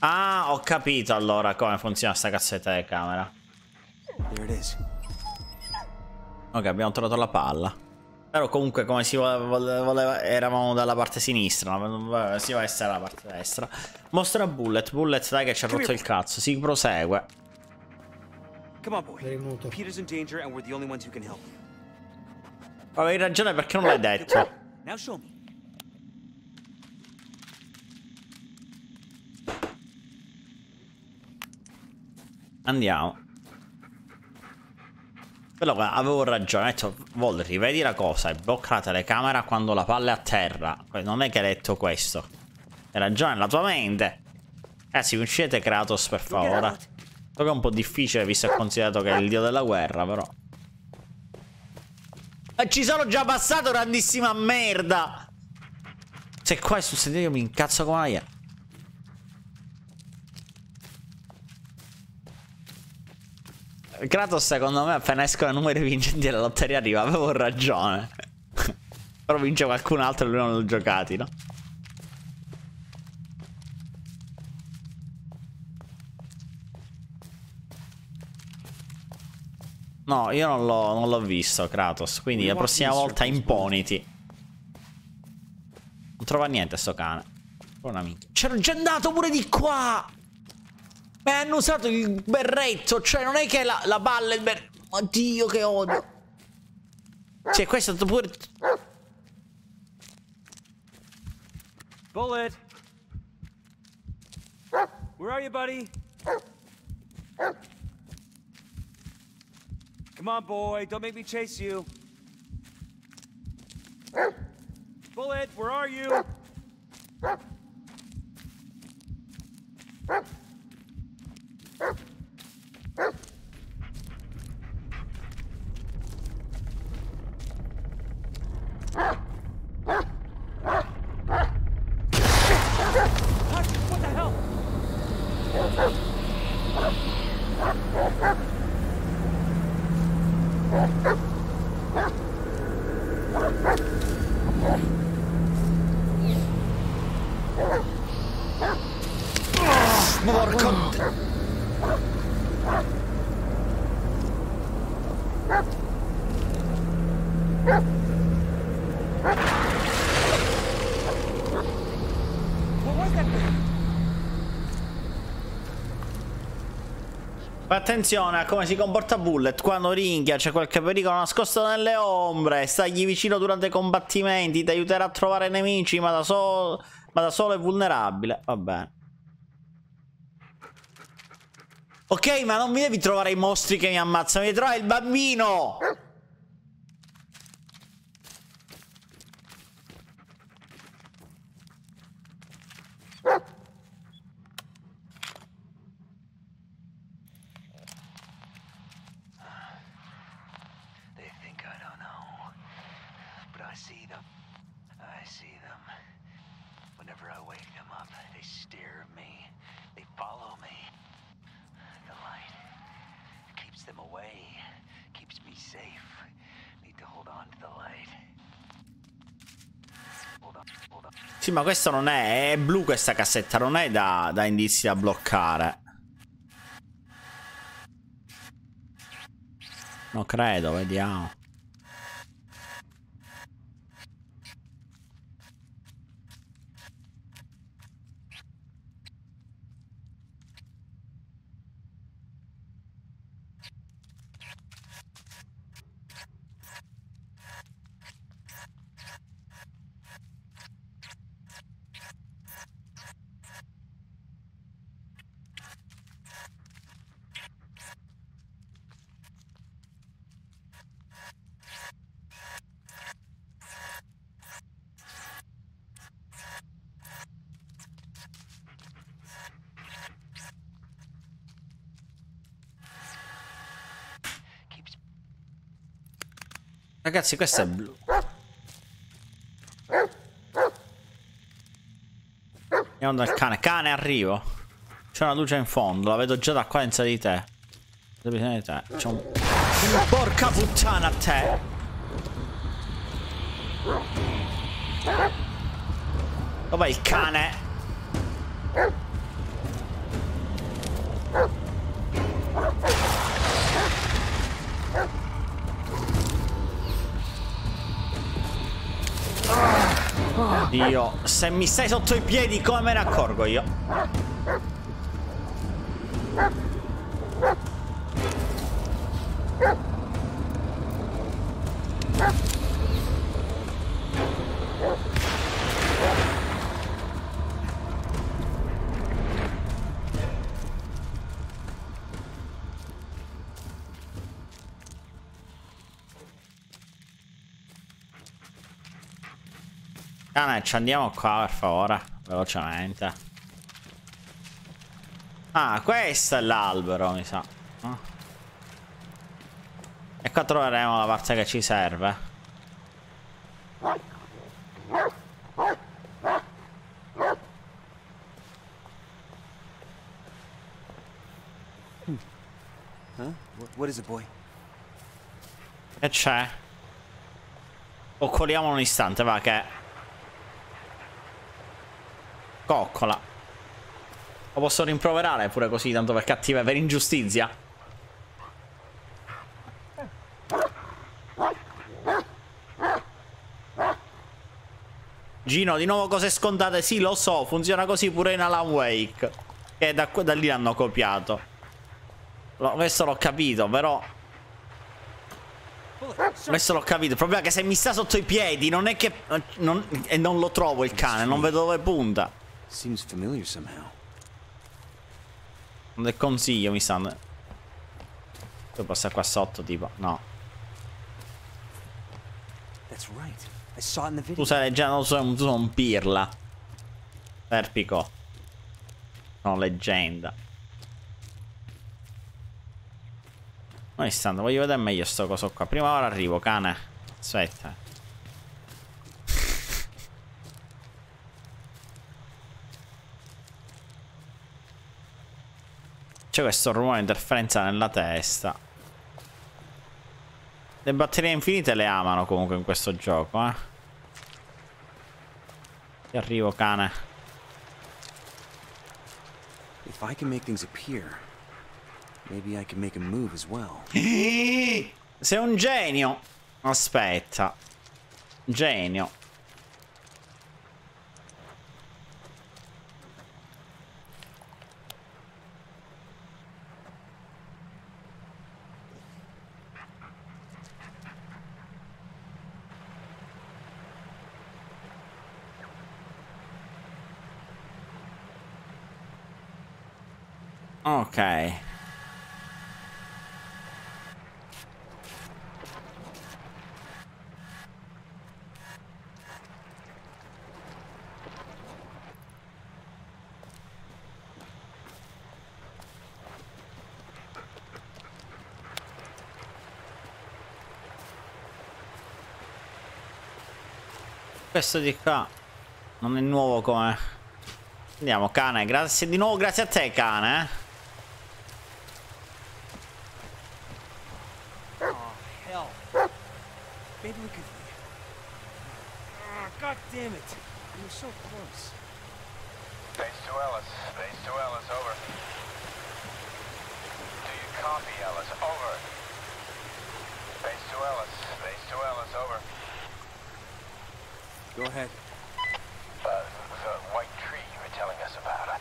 Ah, ho capito allora come funziona sta cazzo di is. Ok, abbiamo trovato la palla. Però comunque come si voleva, voleva- eravamo dalla parte sinistra, si va essere dalla parte destra. Mostra Bullet, Bullet dai che ci ha rotto il cazzo, si prosegue. Avevi ragione perché non l'hai detto. Now show me. Andiamo. Però guarda, avevo ragione, ho detto, Vol, rivedi la cosa e blocca la telecamera quando la palla è a terra. Non è che hai detto questo. Hai ragione, la tua mente. Ragazzi, uccidete Kratos per favore. So che è un po' difficile visto e considerato che è il dio della guerra, però. E ci sono già passato, grandissima merda! Se qua è sul sentiero io mi incazzo come una Kratos secondo me appena escono i numeri vincenti della lotteria arriva, avevo ragione. Però vince qualcun altro e lui non l'ho giocati, no? No, io non l'ho, non l'ho visto, Kratos. Quindi la prossima volta imponiti. Non trova niente sto cane. Una minchia. C'ero già andato pure di qua! E hanno usato il berretto. Cioè, non è che la, la palla e il berretto. Oddio, che odio. Cioè, questo è stato pure... Bullet! Where are you, buddy? Come on, boy. Don't make me chase you. Bullet, where are you? What? What the hell? Porco... What was that thing? Attenzione a come si comporta Bullet quando ringhia, c'è qualche pericolo nascosto nelle ombre, stagli vicino durante i combattimenti, ti aiuterà a trovare nemici, ma da, so- ma da solo è vulnerabile. Va bene. Ok, ma non mi devi trovare i mostri che mi ammazzano, mi devi trovare il bambino! They think I don't know. But I see them. I see them. Whenever I wake them up, they stare at me. They follow me. The light keeps them away, keeps me safe. Need to hold on to the light. Hold on, hold on. Sì, ma questo non è... è blu questa cassetta, non è da, da indizi da bloccare. Non credo, vediamo. Ragazzi, questo è blu. Andiamo dal cane. Cane, arrivo. C'è una luce in fondo, la vedo già da qua senza di te. Ho bisogno di te. C'è un... Porca puttana te! Dov'è il cane? Dio, se mi stai sotto i piedi come me ne accorgo io? Cane, ci andiamo qua per favore, velocemente. Ah, questo è l'albero, mi sa. Ah. E qua troveremo la parte che ci serve. Boy? Che c'è? Coccoliamo un istante, va che... Coccola. Lo posso rimproverare pure così, tanto per cattiva, per ingiustizia. Gino, di nuovo cose scontate? Sì, lo so, funziona così pure in Alan Wake. Che da, da lì hanno copiato. Lo- questo l'ho capito, però... Adesso l'ho capito. Il problema è che se mi sta sotto i piedi, non è che. non- e non lo trovo il cane, non vedo dove punta. Seems familiar somehow. Del consiglio mi stanno. Poi passa qua sotto, tipo. No. That's right. I saw it in the video. Tu stai leggendo, tu sei un, tu sei un pirla. Perpico. No, leggenda. Un istante, voglio vedere meglio sto coso qua. Prima ora arrivo, cane. Aspetta. C'è questo rumore interferenza nella testa. Le batterie infinite le amano comunque in questo gioco, eh. Ti arrivo, cane. If I can make things appear, maybe I can make a move as well. Sei un genio. Aspetta. Genio. Ok. Questo di qua non è nuovo come... Andiamo, cane. Grazie di nuovo, grazie a te, cane. eh. Oh, hell. Maybe we could. Ah, God damn it. We were so close. Base to Ellis. Base to Ellis, over. Do you copy, Ellis? Over. Base to Ellis. Base to Ellis, over. Go ahead. Uh, the white tree you were telling us about. I,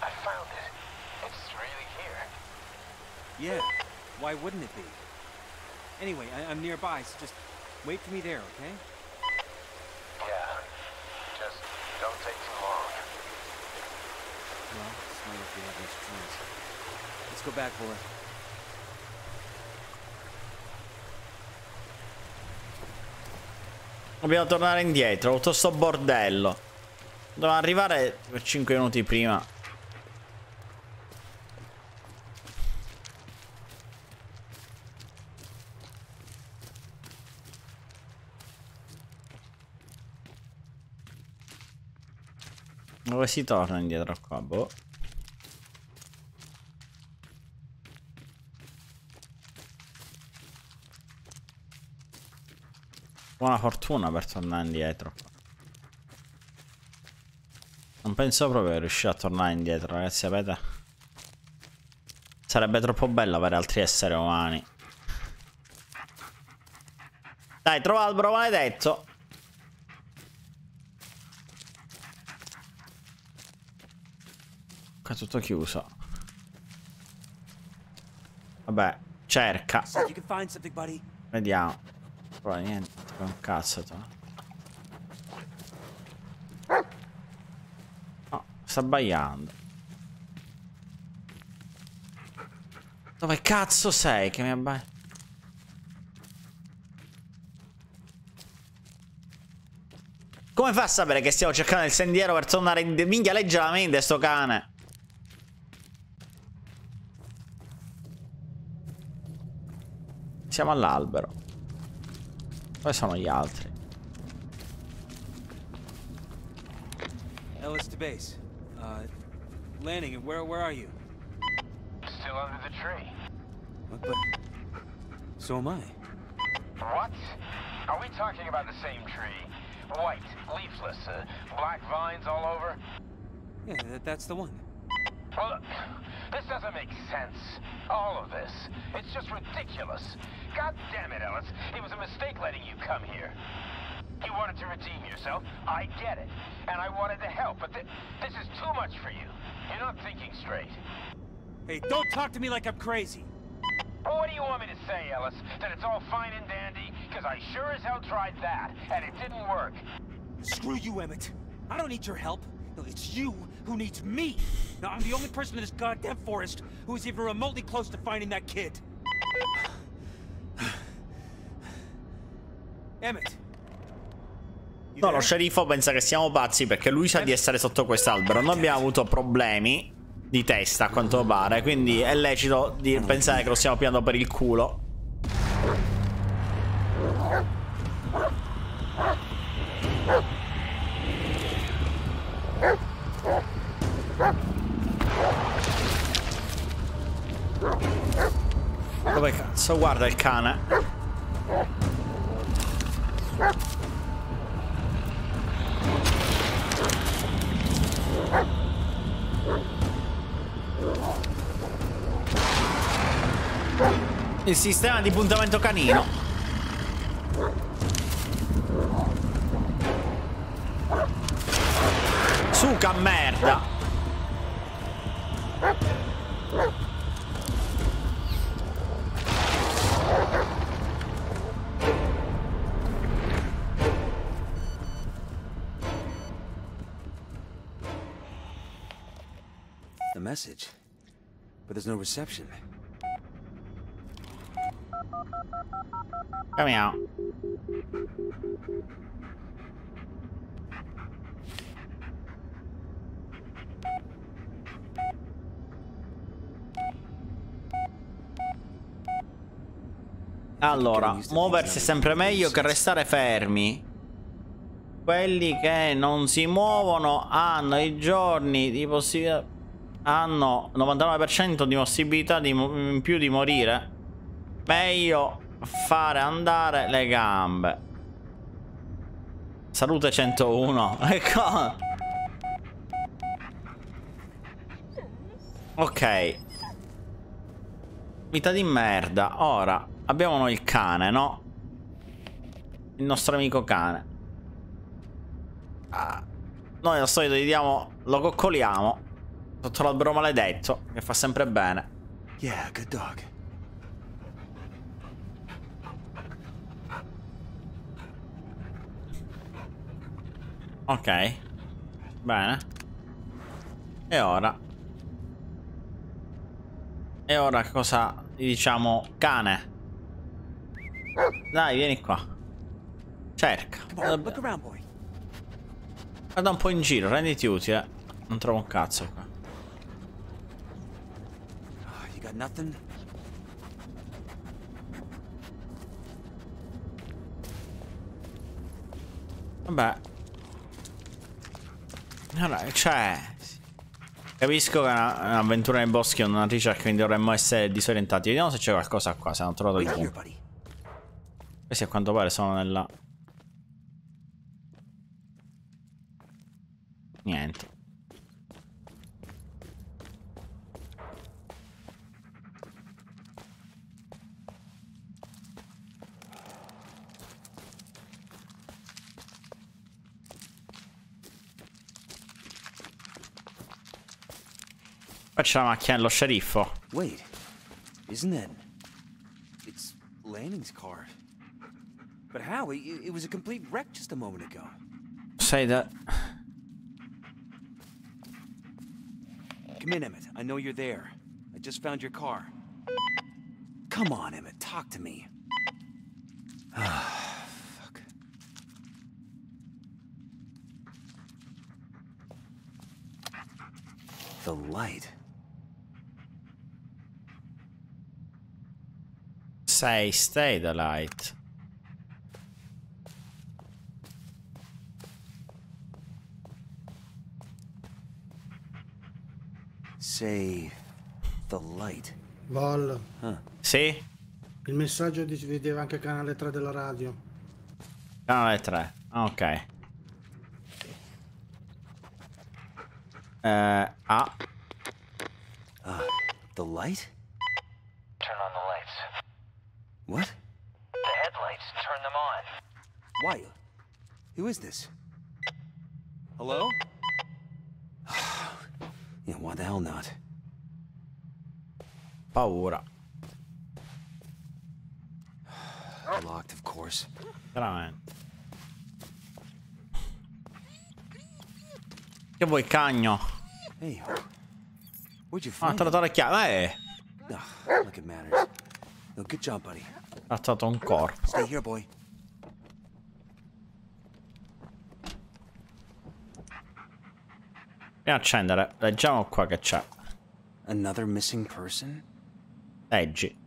I found it. It's really here. Yeah. Why wouldn't it be? Anyway, I So just wait for me there, okay? Yeah. Just don't take too long. Well, it's not like we have much choice. Let's go back, Bullet. Dobbiamo tornare indietro, tutto sto bordello. Dobbiamo arrivare per 5 minuti prima. Dove si torna indietro qua? Boh. Buona fortuna per tornare indietro. Non penso proprio di riuscire a tornare indietro, ragazzi, sapete? Sarebbe troppo bello avere altri esseri umani. Dai, trova l'albero maledetto. Qua è tutto chiuso. Vabbè, cerca. Vediamo. Però niente, un cazzo. No, sta abbaiando. Dove cazzo sei che mi abbai? Come fa a sapere che stiamo cercando il sentiero per tornare in... Minchia, legge la mente sto cane. Siamo all'albero. Dove sono gli altri? Ellis to base. Uh, landing, where, where are you? Still under the tree. What, but... So am I. What? Are we talking about the same tree? White, leafless, uh, black vines all over? Yeah, that, that's the one. Well, this doesn't make sense. All of this. It's just ridiculous. God damn it, Ellis. It was a mistake letting you come here. You wanted to redeem yourself. I get it. And I wanted to help, but thi- this is too much for you. You're not thinking straight. Hey, don't talk to me like I'm crazy. Well, what do you want me to say, Ellis? That it's all fine and dandy? Because I sure as hell tried that, and it didn't work. Screw you, Emmett. I don't need your help. No, It's you who needs me. Now, I'm the only person in this goddamn forest who is even remotely close to finding that kid. Emmett. No, lo sceriffo pensa che siamo pazzi perché lui sa di essere sotto quest'albero. Noi abbiamo avuto problemi di testa, a quanto pare. Quindi è lecito di pensare che lo stiamo piando per il culo. Cazzo? Guarda il cane. Il sistema di puntamento canino. There's no reception. Camminiamo. Allora, muoversi è sempre meglio che restare fermi. Quelli che non si muovono hanno i giorni di possibilità. Hanno 99% di possibilità di in più di morire. Meglio fare andare le gambe. Salute 101. Ecco. Ok. Vita di merda. Ora abbiamo noi il cane, no? Il nostro amico cane. Ah, noi al solito gli diamo. Lo coccoliamo. Sotto l'albero maledetto. Che fa sempre bene. Yeah, good dog. Ok. Bene. E ora? E ora cosa gli diciamo? Cane. Dai, vieni qua. Cerca. Guarda un po' in giro, renditi utile. Non trovo un cazzo qua. Ah, You got nothing? Vabbè. Allora, cioè... Capisco che è una- è un'avventura nei boschi è una ricerca, quindi dovremmo essere disorientati. Vediamo se c'è qualcosa qua, se hanno trovato il buddy. Questi a quanto pare sono nella... Niente. Qua c'è la macchina dello sceriffo. Wait, isn't that? It's Lanning's car. But how? It, it was a complete wreck just a moment ago. Say that. Come in, Emmett. I know you're there. I just found your car. Come on, Emmett. Talk to me. Ah, fuck. The light. 6 stay the light. Say the light. Vol. Sì? Il messaggio vedeva anche canale 3 della radio. Canale 3. Ok. Eh, ah. Uh, the light? What? The headlights, turn them on. Why? Who is this? Hello? yeah, why the hell not? Paura. Locked, of course. Veramente. Che vuoi, cagno? Hey, where'd you Ah, find te la him? do le chiavi. Eh, Ugh, like it matters. No, good job, buddy. Ha trattato un corpo. Stay here, boy. Prima accendere. Leggiamo qua che c'è. Another missing person? Leggi.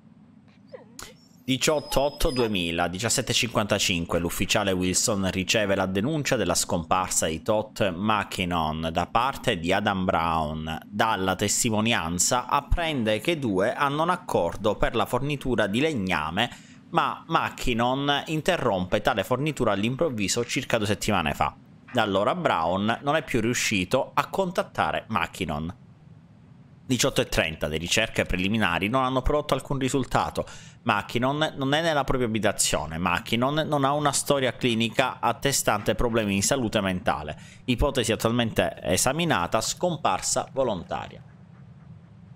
18-8-2000, 17.55, l'ufficiale Wilson riceve la denuncia della scomparsa di Todd McKinnon da parte di Adam Brown. Dalla testimonianza apprende che i due hanno un accordo per la fornitura di legname, ma McKinnon interrompe tale fornitura all'improvviso circa due settimane fa. Da allora Brown non è più riuscito a contattare McKinnon. 18.30 le ricerche preliminari non hanno prodotto alcun risultato. Mackinon non è nella propria abitazione. Mackinon non ha una storia clinica attestante problemi di salute mentale. Ipotesi attualmente esaminata, scomparsa volontaria.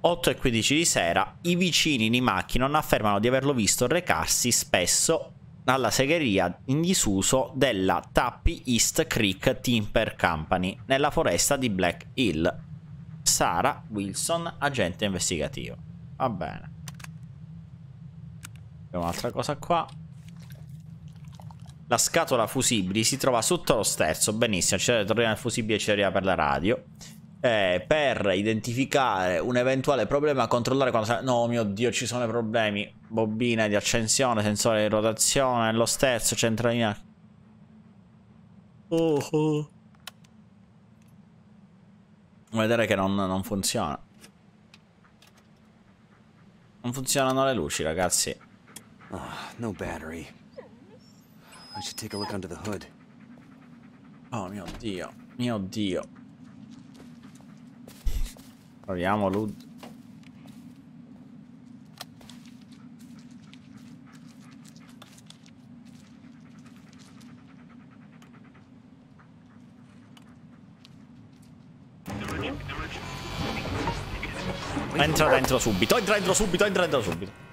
8.15 di sera, i vicini di Mackinon affermano di averlo visto recarsi spesso alla segheria in disuso della Tappy East Creek Timber Company nella foresta di Black Hill. Sara Wilson, agente investigativo. Va bene. Abbiamo un'altra cosa qua. La scatola fusibili si trova sotto lo sterzo. Benissimo, c'è torniamo il fusibile ci arriva per la radio. Eh, per identificare un eventuale problema, controllare quando... sa- No, mio Dio, ci sono i problemi. Bobine di accensione, sensore di rotazione, lo sterzo, centralina. Oh, oh. Vedere che non, non funziona. Non funzionano le luci, ragazzi. Ah, no battery. I should take a look under the hood. Oh mio dio, mio dio. Proviamo Lud. Entra dentro subito, entra dentro subito, entra dentro subito.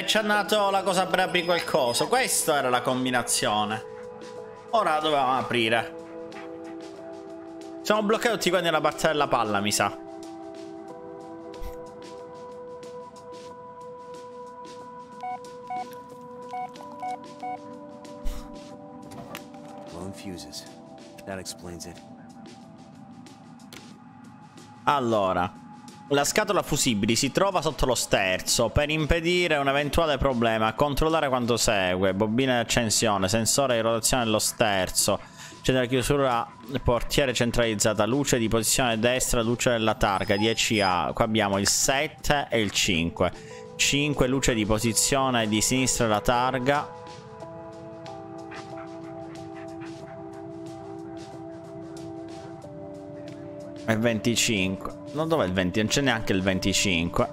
Eh, ci ha dato la cosa per aprire quel coso. Questa era la combinazione. Ora la dovevamo aprire. Siamo bloccati tutti quanti nella parte della palla, mi sa. Allora, la scatola fusibili si trova sotto lo sterzo per impedire un eventuale problema. Controllare quanto segue: bobina di accensione, sensore di rotazione dello sterzo, centro di chiusura, portiere centralizzata, luce di posizione destra, luce della targa 10A. Qua abbiamo il 7 e il 5. 5 luce di posizione di sinistra della targa. E 25. Non dov'è il 20? Non c'è neanche il 25.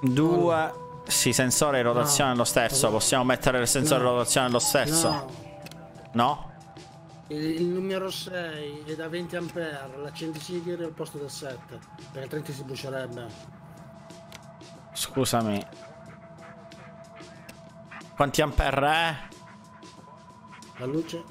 Due. Sì, sensore di rotazione No. lo stesso. Possiamo mettere il sensore di No. rotazione lo stesso? No, No? Il, numero 6 è da 20 ampere, l'accendi sigari al posto del 7, perché altrimenti si brucierebbe. Scusami. Quanti ampere è? La luce?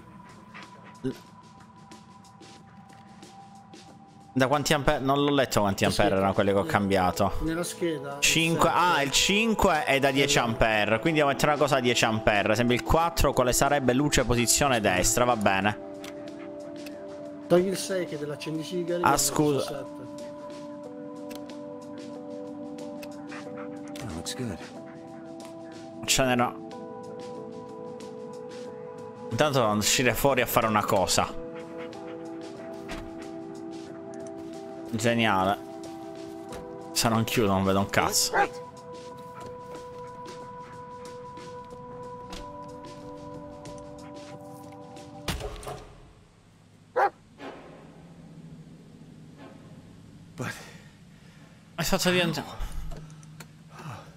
Da quanti ampere? Non l'ho letto quanti ampere erano quelli che ho cambiato. Nella scheda. il 5, 7. ah, il 5 è da 10 ampere. Quindi devo mettere una cosa da 10 ampere. Esempio il 4, quale sarebbe luce posizione destra, va bene. Togli il 6 che è dell'accendi sigari. Ah, scusa. That looks good. Ce n'era. Intanto devo uscire fuori a fare una cosa. Geniale. Se non chiudo non vedo un cazzo. Stato diventato.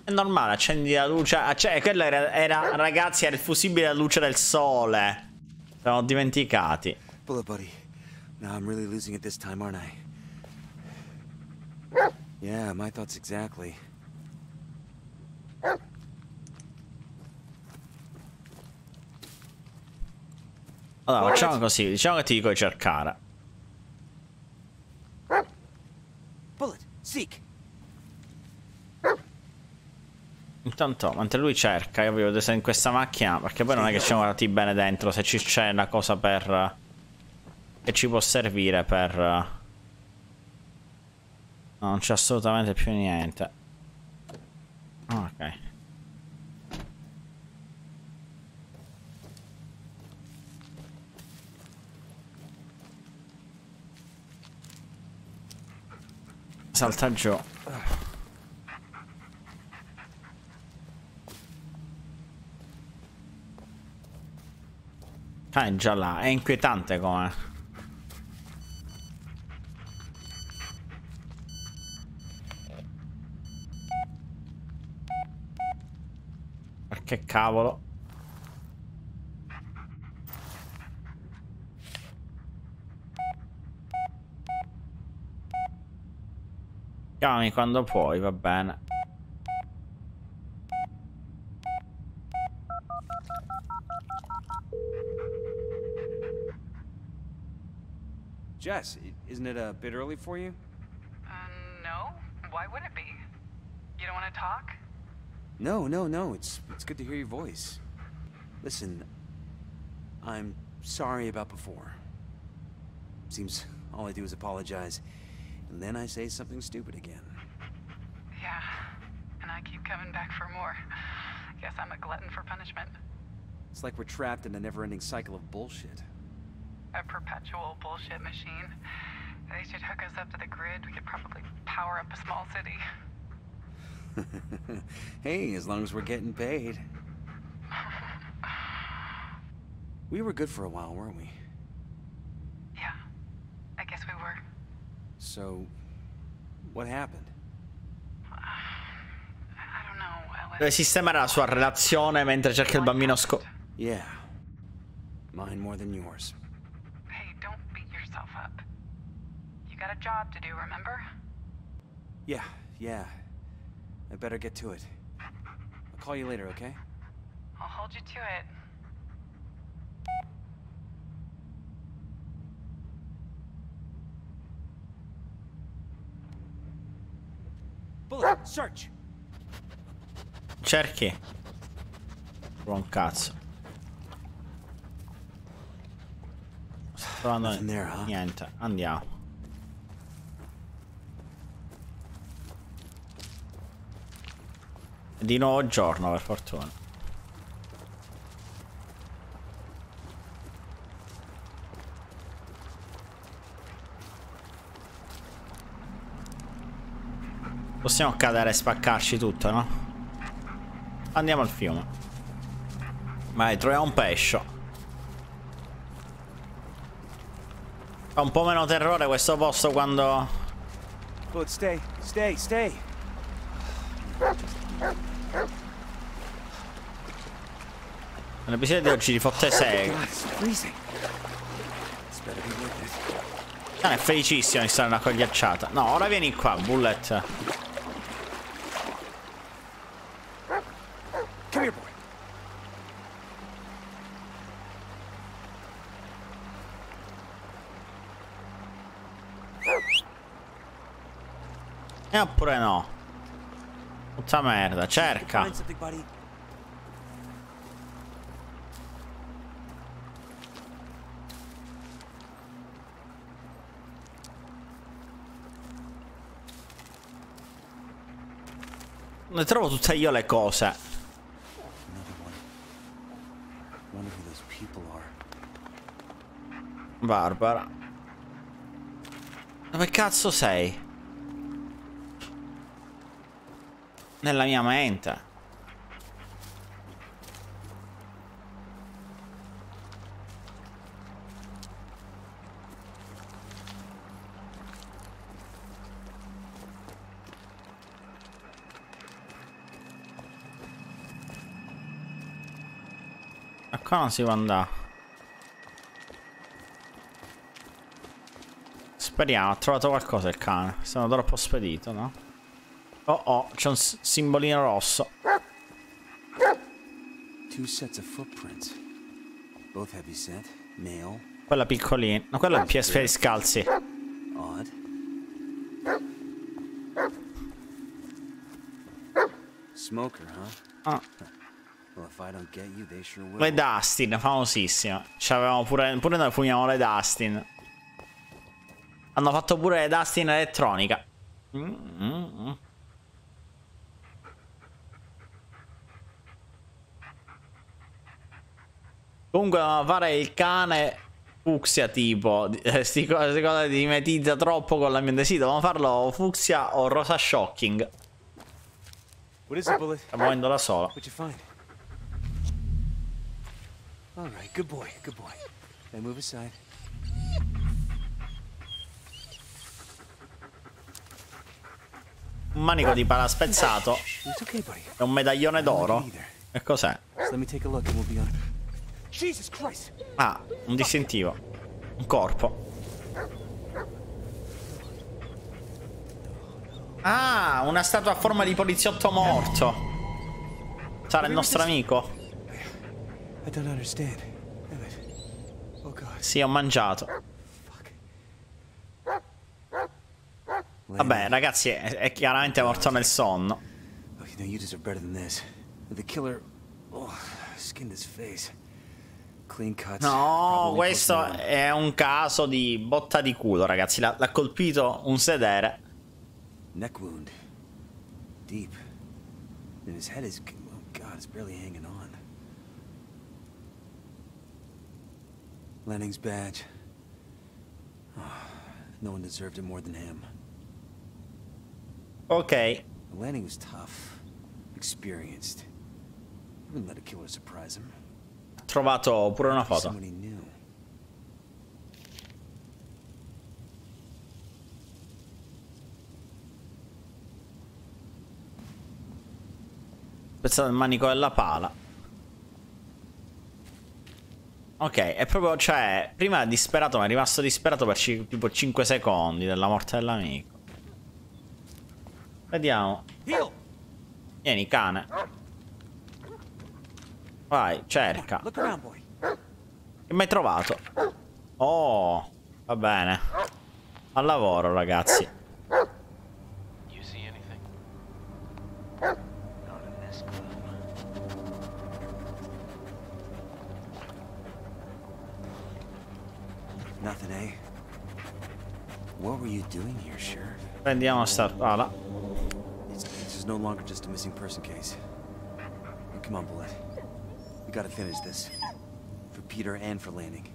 È normale, accendi la luce. ah, Cioè, quello era, era- ragazzi, era il fusibile alla luce del sole. Siamo dimenticati. Bullet buddy. Now I'm really losing it this time, aren't I? Yeah, my thoughts exactly. Allora, facciamo così. Diciamo che ti dico di cercare. Bullet, seek. Intanto, mentre lui cerca, io voglio vedere se in questa macchina. Perché poi non è che siamo guardati bene dentro. Se ci c'è una cosa per. Che ci può servire per. No, non c'è assolutamente più niente. Ok. Salta giù. Ah, è già là. È inquietante come. Perché cavolo? Chiamami quando puoi, va bene. Jess, isn't it a bit early for you? Uh, no? Why would it be? You don't want to talk? No, no, no. It's it's good to hear your voice. Listen, I'm sorry about before. Seems all I do is apologize, and then I say something stupid again. Yeah. And I keep coming back for more. Guess I'm a glutton for punishment. It's like we're trapped in a never-ending cycle of bullshit. A perpetual bullshit machine. They should hook us up to the grid. We could probably power up a small city. hey, as long as we're getting paid. We were good for a while, weren't we? Yeah. I guess we were. So, what happened? I don't know, Ellis. Deve sistemare la sua relazione mentre cerca il bambino sco... Yeah. Mine more than yours. Hey, don't beat yourself up. You got a job to do, remember? Yeah, yeah. I better get to it. I'll call you later, okay? I'll hold you to it. Bullet, search! Cerchi. Buon cazzo. Sto trovando there, huh? niente. Andiamo. Di nuovo giorno, per fortuna. Possiamo cadere e spaccarci tutto, no? Andiamo al fiume. Vai, troviamo un pescio. Fa un po' meno terrore questo posto quando... Bullet, stay, stay, stay! Nell'episodio di oggi di fotte 6. God, it's freezing. It's better be worth it. Non è felicissimo di stare in acqua ghiacciata. No, ora vieni qua, Bullet. E oppure no. Tutta merda, cerca. Ne trovo tutte io le cose. Barbara. Dove cazzo sei? Nella mia mente. Qua non si può andare. Speriamo, ha trovato qualcosa il cane. Sono troppo spedito, no? Oh oh, c'è un simbolino rosso. Quella piccolina. No, quello è pies piedi scalzi. odd. Smoker, huh? Ah. Le Dustin, famosissime. C'avevamo pure, pure noi fumiamo le Dustin. Hanno fatto pure le Dustin elettronica. Mm, mm, mm. Comunque dobbiamo fare il cane fucsia tipo. Sti co- sti cose di mimetizza troppo con l'ambiente. Sì, dobbiamo farlo fucsia o rosa shocking. Sta muovendo da sola. All right, good boy, good boy. Now move aside. Un manico di pala spezzato e un medaglione d'oro. E cos'è? Ah, un distintivo. Un corpo. Ah, una statua a forma di poliziotto morto. Sarà il nostro amico. I don't understand. Oh God. Sì, ho mangiato. Vabbè, ragazzi, è, è chiaramente morto nel sonno. Look, you know you deserve better than this. The killer, oh, skinned his face. No, questo è un caso di botta di culo, ragazzi. L'ha l'ha colpito un sedere. Neck wound. Deep. And his head is, oh God, it's barely hanging on. Lenning's badge. Oh, no one deserved it more than him. Ok. Lanning was tough, experienced. He wouldn't let a killer surprise him. Trovato pure una foto. Pensate al manico della pala. Ok, è proprio, cioè, prima disperato, ma è rimasto disperato per tipo 5 secondi della morte dell'amico. Vediamo. Vieni, cane. Vai, cerca. Che mi hai trovato? Oh, va bene. Al lavoro, ragazzi. You see anything? Not in this club. Nothing, eh? What were you doing here, Sheriff? Prendiamo sta pala. It's, this is no longer just a missing person case. Come on, Bullet. We gotta finish this. For Peter and for Lanning.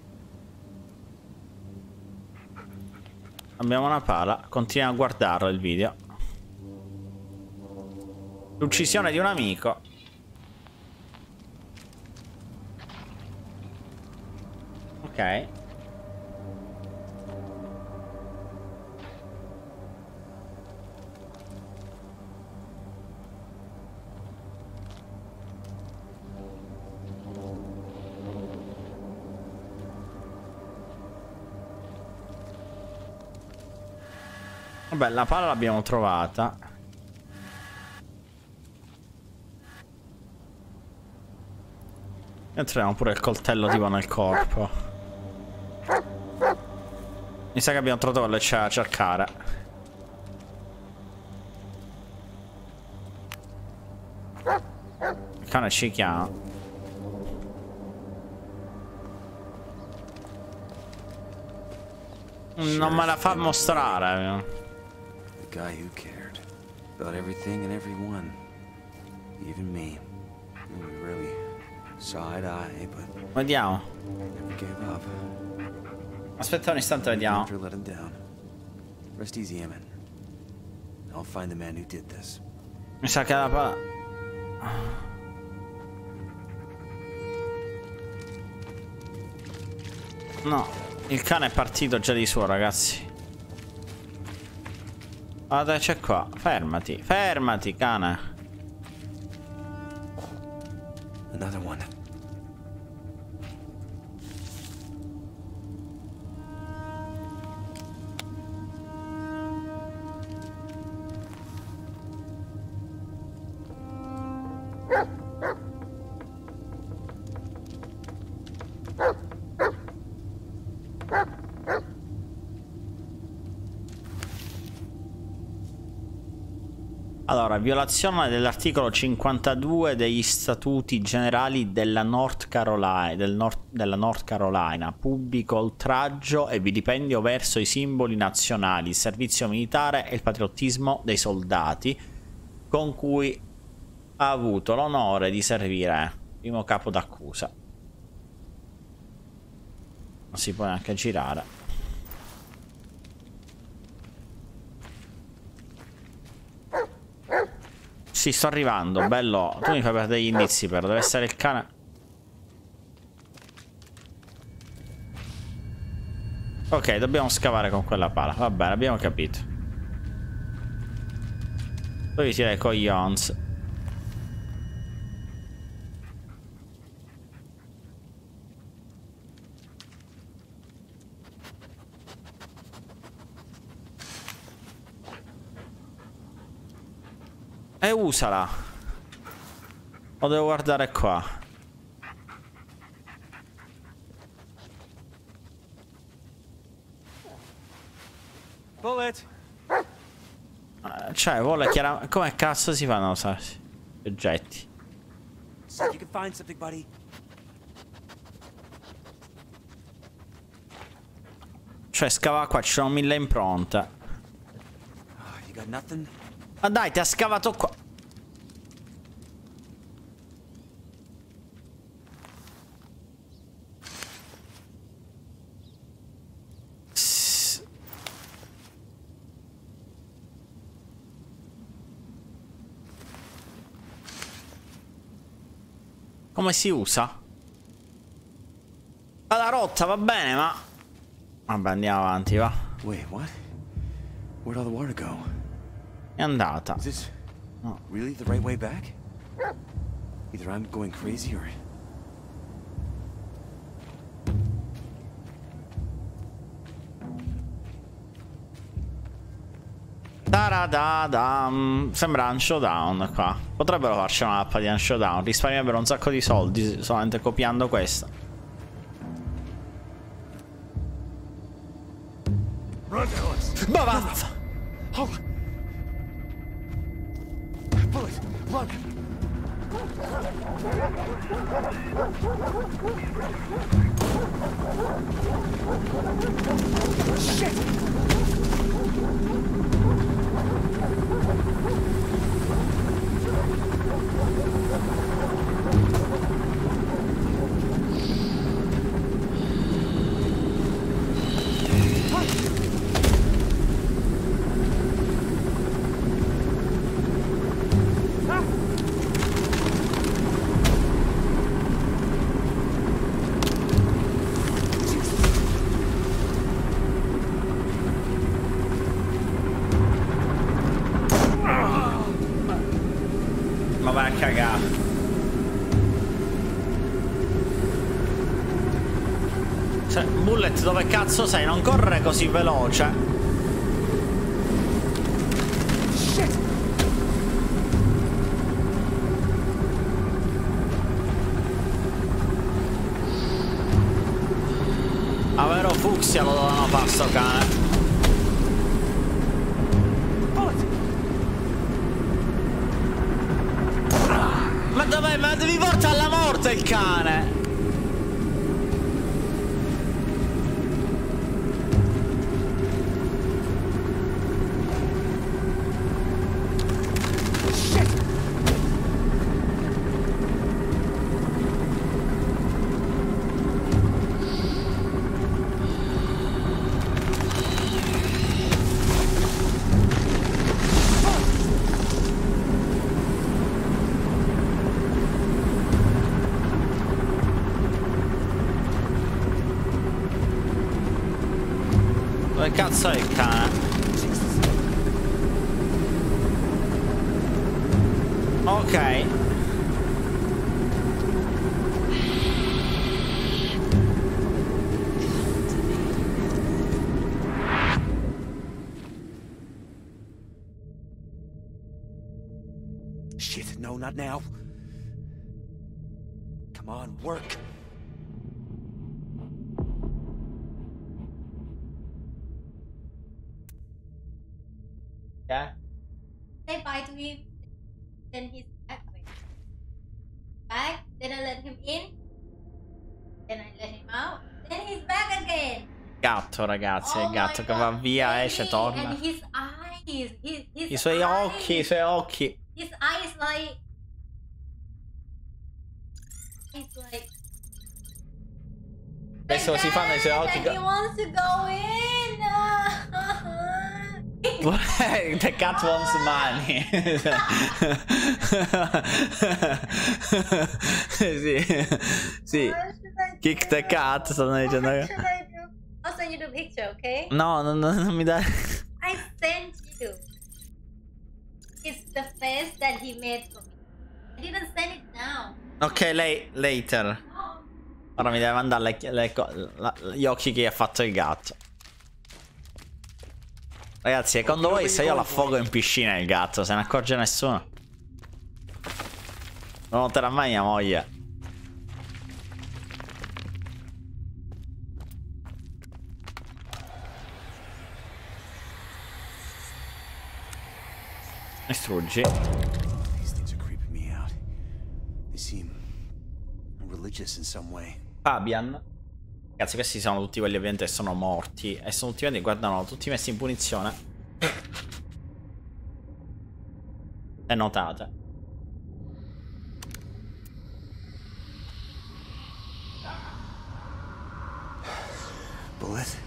Abbiamo una pala. Continua a guardarlo il video. L'uccisione di un amico. Ok. Vabbè, la pala l'abbiamo trovata. E troviamo pure il coltello tipo nel corpo. Mi sa che abbiamo trovato quello che c'è da cercare. Il cane ci chiama. Non me la fa mostrare. Guy who cared. About everything and everyone. Even me. We really saw eye to eye, but Vediamo. never gave up. Aspetta un istante, vediamo. Never let him down. Rest easy, Emmett. I'll find the man who did this. Mi sa che la pala... No, il cane è partito già di suo, ragazzi. Guarda, c'è qua. Fermati, fermati, cane. Another one. Violazione dell'articolo 52 degli statuti generali della North Carolina, del Nord- della North Carolina, pubblico oltraggio e vilipendio verso i simboli nazionali, il servizio militare e il patriottismo dei soldati con cui ha avuto l'onore di servire primo capo d'accusa. Non si può neanche girare. Sì, sto arrivando, bello. Tu mi fai perdere gli indizi, però deve essere il cane. Ok, dobbiamo scavare con quella pala. Va bene, abbiamo capito. Poi tira i coglions. E usala. Lo devo guardare qua. Bullet! Eh, Cioè, vuole chiaramente... Come cazzo si fanno a usare gli oggetti? You can find something, buddy. Cioè, scava qua, ci sono mille impronte. Ah, You got nothing? Ma dai, ti ha scavato qua. Come si usa? Alla rotta, va bene, ma... Vabbè, andiamo avanti, va. Wait, what? Where'd all the water go? È andata. Is this really the right way back? Either I'm going crazy or. Taradadam. Sembra un showdown qua. Potrebbero farci una mappa di un showdown. Risparmierebbero un sacco di soldi solamente copiando questa. Cazzo sei? Non correre così veloce. A vero fucsia lo dovevano fare sto cane. Ma dov'è? Ma devi portare alla morte il cane! Yeah. Say bye to him. Then he's back. Back. Then I let him in. Then I let him out. Then he's back again. Gatto, ragazzi, è il Oh gatto che va via, esce, baby. torna. And his eyes. His, his I suoi eyes. occhi, i suoi occhi. His eyes like. It's like. Adesso si fanno i suoi occhi. He wants to go in. The cat wants money. sì, sì. Kick the cat, stanno dicendo. I'll send you the picture, okay? No, no, no, non mi dai. I sent you. It's the face that he made for me. I didn't send it now. Ok, lei, later. Ora mi deve mandare le- le la- gli occhi che ha fatto il gatto. Ragazzi, secondo voi se io l'affogo in piscina il gatto, se ne accorge nessuno? Non noterà mai mia moglie. Distruggi. These things are creeping me out. They seem religious in some way. Fabian. Ragazzi, questi sono tutti quelli ovviamente che sono morti. E sono tutti quelli che guardano, tutti messi in punizione. E notate. Bullet?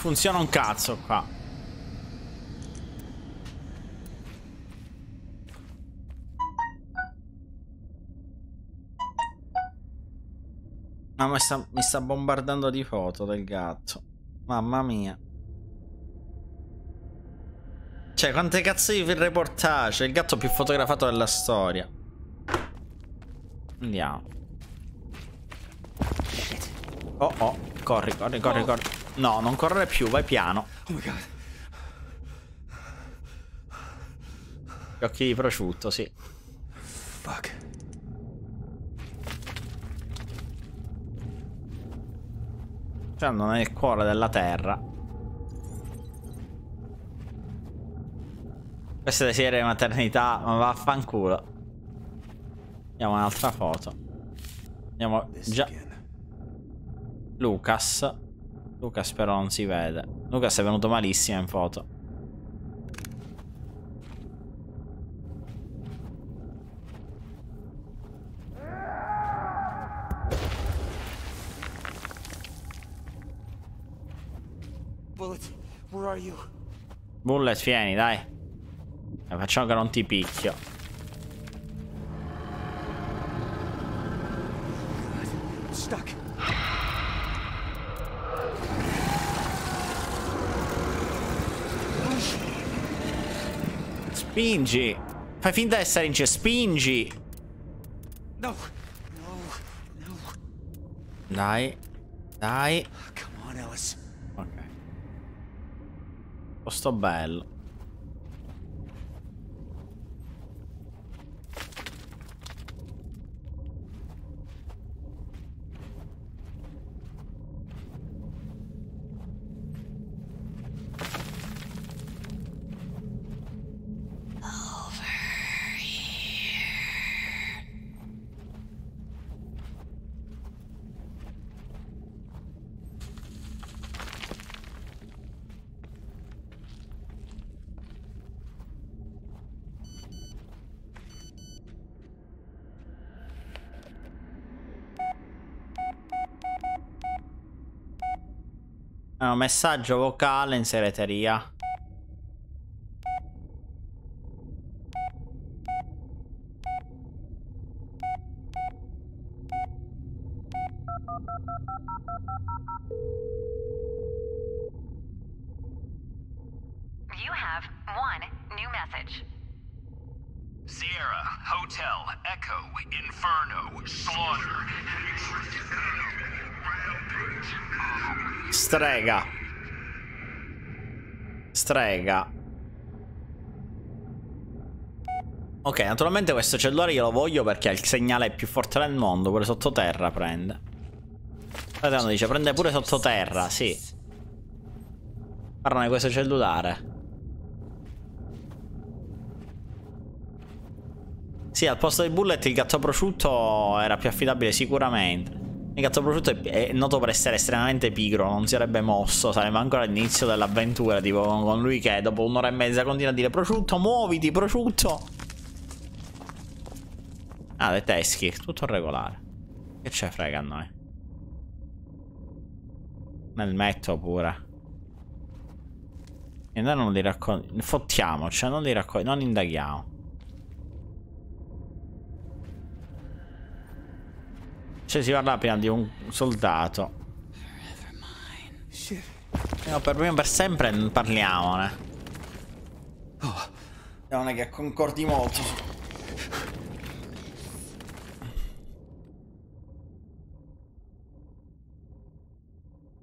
Funziona un cazzo qua. Ma mi sta, mi sta bombardando di foto del gatto. Mamma mia. Cioè, quante cazzo di reportage? Il gatto più fotografato della storia. Andiamo. Oh oh, corri, corri, corri, corri. No, non correre più, vai piano. Oh my god. Gli occhi di prosciutto, sì. Fuck. Stanno nel cuore della terra. Questa è serie maternità, ma vaffanculo. Andiamo un'altra foto. Andiamo già. Lucas. Lucas però non si vede. Lucas è venuto malissimo in foto. Bullet, where are you? Bullet, vieni, dai. E facciamo che non ti picchio. Stuck. Spingi. Fai finta di essere in cielo. Spingi. No. No. No. Dai. Dai. Ok. Posto bello. Un messaggio vocale in segreteria. Strega. Ok, naturalmente questo cellulare io lo voglio perché è il segnale più forte del mondo, pure sottoterra prende. Guardate, dice, prende pure sottoterra, sì. Parlano di questo cellulare. Sì, al posto del bullet il gatto prosciutto era più affidabile sicuramente. Il gatto prosciutto è, è noto per essere estremamente pigro, non si sarebbe mosso, sarebbe ancora all'inizio dell'avventura, tipo con lui che dopo un'ora e mezza continua a dire prosciutto, muoviti, prosciutto. Ah, dei teschi, tutto regolare. Che ce frega a noi? Nel metto pure. E noi non li raccogliamo. Fottiamoci, non li raccogliamo, non indaghiamo. Cioè si parla prima di un soldato. No, per prima per sempre non parliamone. Non è che concordi molto.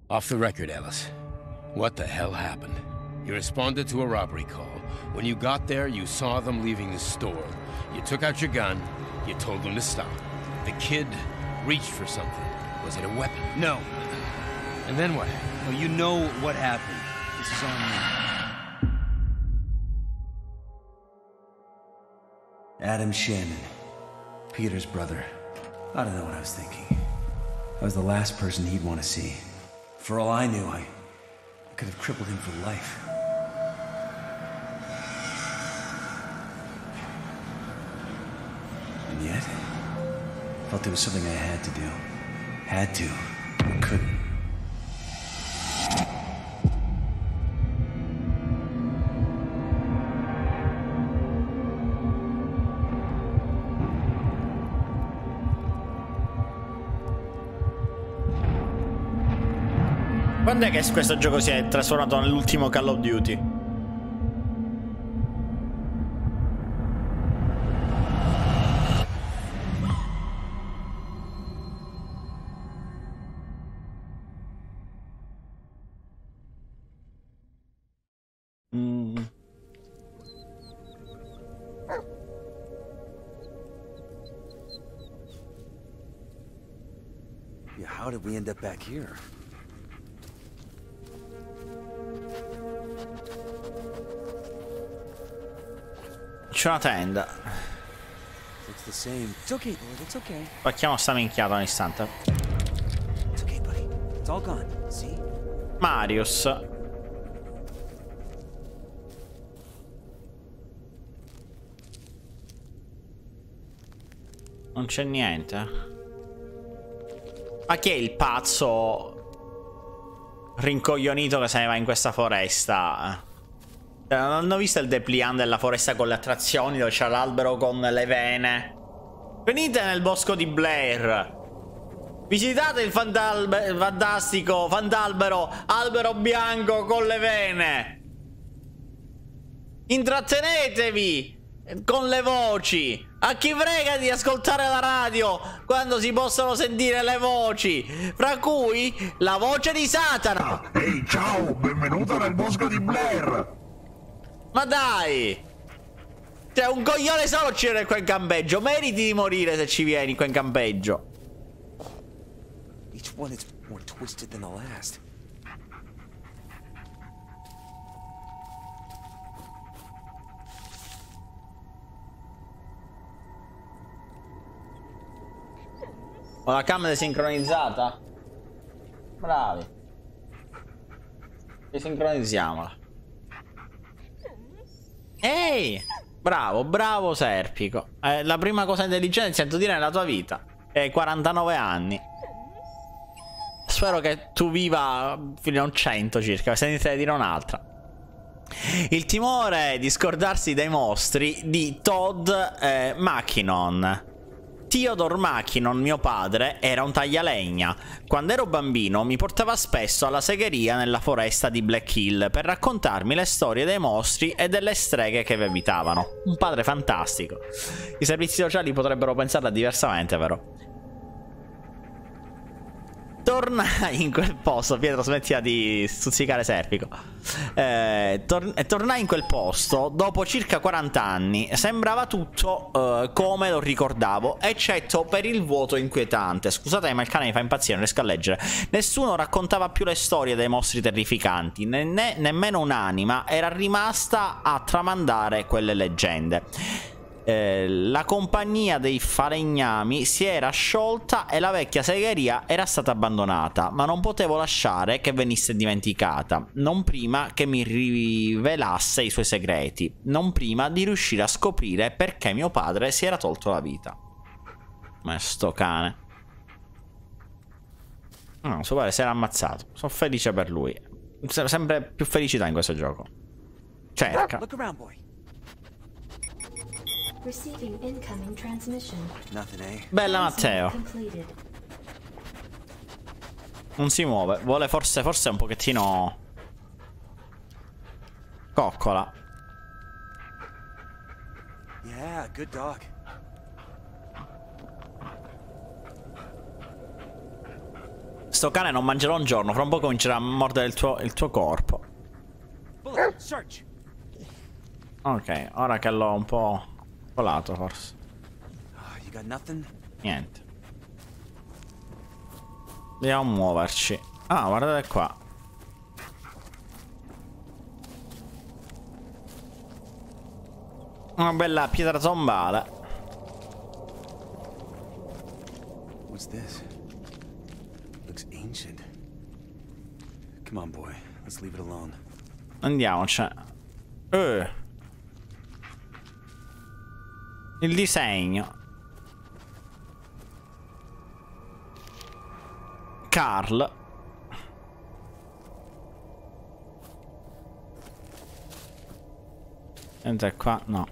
Off the record, Ellis. What the hell happened? You responded to a robbery call. When you got there, you saw them leaving the store. You took out your gun. You told them to stop. The kid reached for something. Was it a weapon? No. And then what? Well, you know what happened. This is on me. Adam Shannon. Peter's brother. I don't know what I was thinking. I was the last person he'd want to see. For all I knew, I, I could have crippled him for life. And yet, I felt there was something I had to do. Had to. But couldn't. Quando è che questo gioco si è trasformato nell'ultimo Call of Duty? End up back here? C'è una tenda. Facciamo sta minchiata un istante. Marius. Non c'è niente. Ma chi è il pazzo rincoglionito che se ne va in questa foresta? Eh, Non hanno visto il depliant della foresta con le attrazioni dove c'è l'albero con le vene? Venite nel bosco di Blair. Visitate il fandalbe- fantastico fandalbero albero bianco con le vene. Intrattenetevi con le voci. A chi frega di ascoltare la radio quando si possono sentire le voci? Fra cui la voce di Satana. Ehi, ciao, benvenuto nel bosco di Blair. Ma dai! Cioè, un coglione solo ci viene qua in campeggio. Meriti di morire se ci vieni qua in campeggio. Each one is more twisted than the last. Ho la camera desincronizzata? Bravi. Desincronizziamola. Ehi! Bravo, bravo Serpico. È la prima cosa intelligente sento dire nella tua vita. E hai 49 anni. Spero che tu viva fino a un 100 circa. Se a dire un'altra. Il timore di scordarsi dei mostri di Todd eh, Mackinon. Theodore Mackinon, mio padre, era un taglialegna. Quando ero bambino mi portava spesso alla segheria nella foresta di Black Hill per raccontarmi le storie dei mostri e delle streghe che vi abitavano. Un padre fantastico. I servizi sociali potrebbero pensarla diversamente, però. Tornai in quel posto. Pietro, smettila di stuzzicare Serpico. Eh, tor- eh, tornai in quel posto dopo circa 40 anni. Sembrava tutto eh, come lo ricordavo, eccetto per il vuoto inquietante. Scusate, ma il cane mi fa impazzire, non riesco a leggere. Nessuno raccontava più le storie dei mostri terrificanti, né- né- nemmeno un'anima era rimasta a tramandare quelle leggende. Eh, la compagnia dei falegnami si era sciolta e la vecchia segheria era stata abbandonata, ma non potevo lasciare che venisse dimenticata, non prima che mi rivelasse i suoi segreti, non prima di riuscire a scoprire perché mio padre si era tolto la vita. Ma sto cane. No, suo padre si era ammazzato. Sono felice per lui. Se- Sempre più felicità in questo gioco. Cerca. Look around, boy. Receiving incoming transmission. Nothing, eh? Bella Matteo. Non si muove. Vuole forse, forse un pochettino... Coccola. Yeah, good dog. Sto cane non mangerà un giorno, fra un po' comincerà a mordere il tuo, il tuo corpo. Ok, ora che l'ho un po' colato forse. Ah? Niente. Dobbiamo muoverci. Ah, guardate qua. Una bella pietra tombale. What's this? Looks ancient. Come on, boy. Let's leave it alone. Andiamocene. Eh. Il disegno. Carl. Entra qua, no.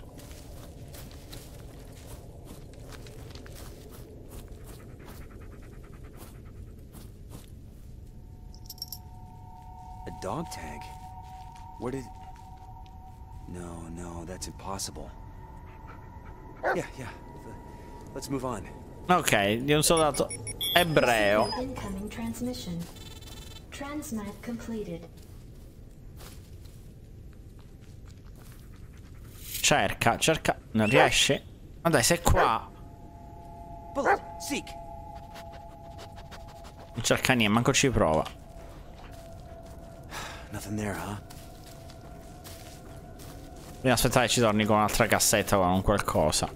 A dog tag? Where did... No, no, that's impossible. Yeah, yeah. Let's move on. Ok, di un soldato ebreo. Incoming transmission. Transmat completed. Cerca, cerca. Non riesce? Ma dai, sei qua. Non cerca niente, manco ci prova. Nothing there, huh? Dobbiamo aspettare che ci torni con un'altra cassetta con un qualcosa.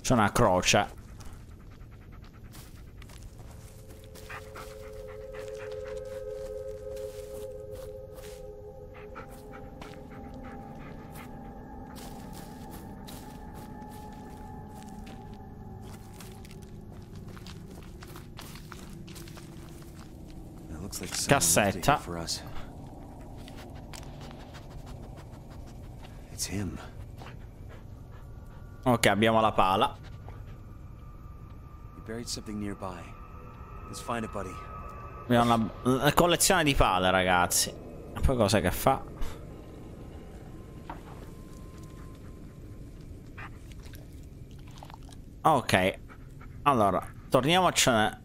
C'è una croce. Cassetta. Ok, abbiamo la pala. Abbiamo una, una collezione di pale, ragazzi. E poi cosa che fa? Ok. Allora, torniamocene.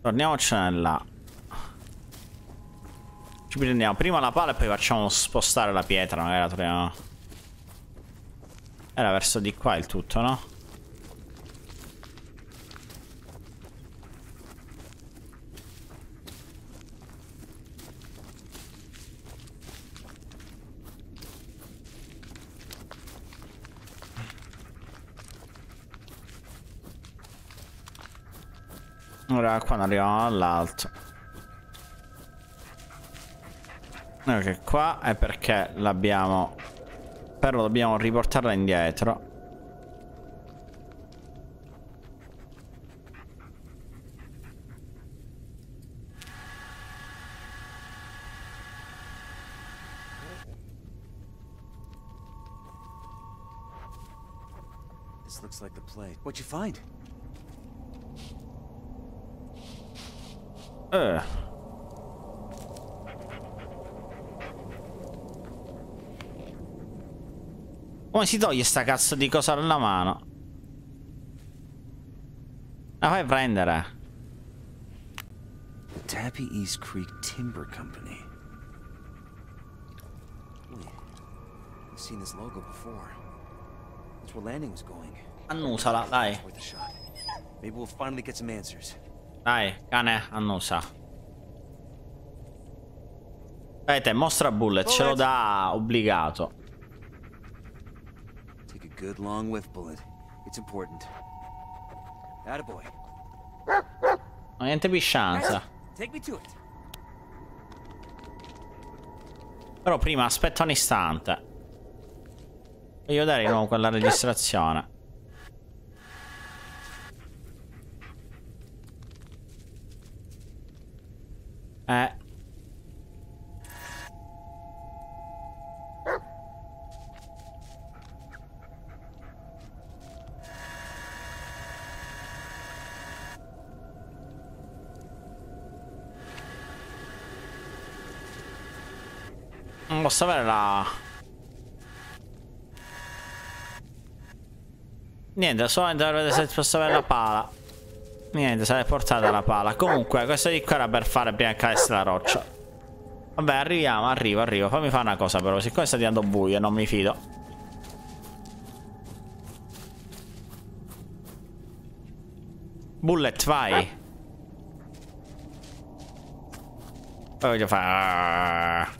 Torniamocene là. Ci prendiamo prima la pala e poi facciamo spostare la pietra. Magari la troviamo. Era verso di qua il tutto, no? Ora quando arriviamo all'alto. Ok, qua è perché l'abbiamo... Però dobbiamo riportarla indietro. This looks like the plate. What'd you find? Eh. Come si toglie sta cazzo di cosa dalla mano? La fai prendere. Tappy East Creek Timber Company. Wait, I've seen this logo before. That's where Landing was going. Annusala, dai. Worth a shot. Maybe we'll finally get some answers. Dai, cane, annusa. Vedete, mostra bullet, ce lo dà obbligato. Good long whiff bullet. It's important. Attaboy. Ma niente chance. Take me to it. Però prima aspetta un istante. Voglio dare di nuovo quella registrazione. Eh. Posso avere la... Niente, solamente per vedere se posso avere la pala. Niente, se l'è portata la pala. Comunque, questo di qua era per fare prima che cadesse la roccia. Vabbè, arriviamo, arrivo, arrivo. Fammi fare una cosa però, siccome sta diventando buio non mi fido. Bullet, vai. Poi voglio fare...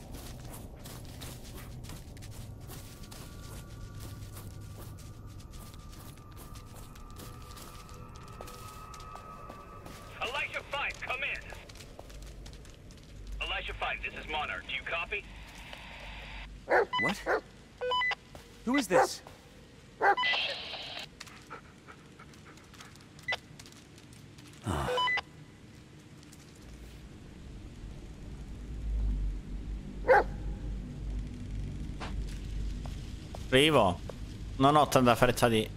Arrivo. Non ho tanta fretta di...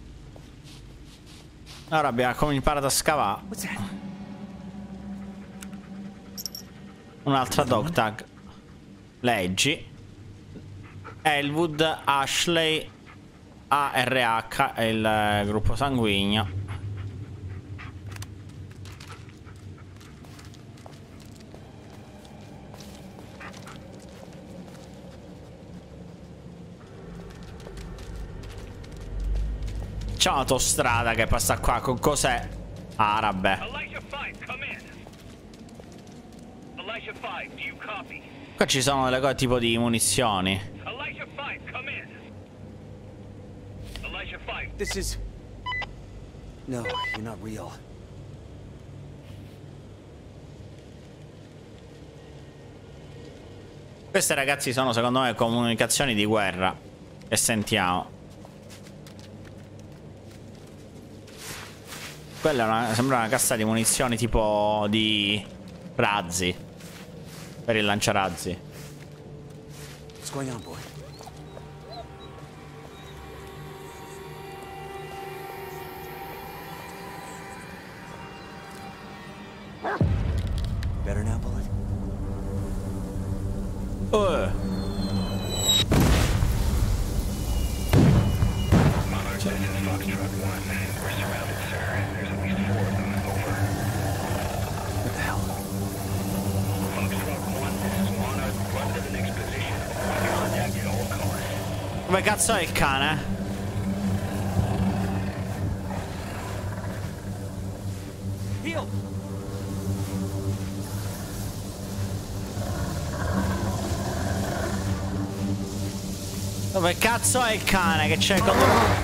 Ora abbiamo come imparato a scavare. Un'altra dog tag. Leggi. Elwood, Ashley, ARH è il eh, gruppo sanguigno. C'è un'autostrada che passa qua con cos'è? Arabe. Elijah 5, come in. Elijah 5, do you copy? Qua ci sono delle cose tipo di munizioni. Elijah 5, come in. Elijah 5. This is. No, you're not real. Queste ragazzi sono secondo me comunicazioni di guerra. E sentiamo. Quella una, sembra una cassa di munizioni tipo di razzi. Per il lanciarazzi. What's going on, boy? Costs. Come cazzo è il cane? Dove cazzo è il cane che c'è con...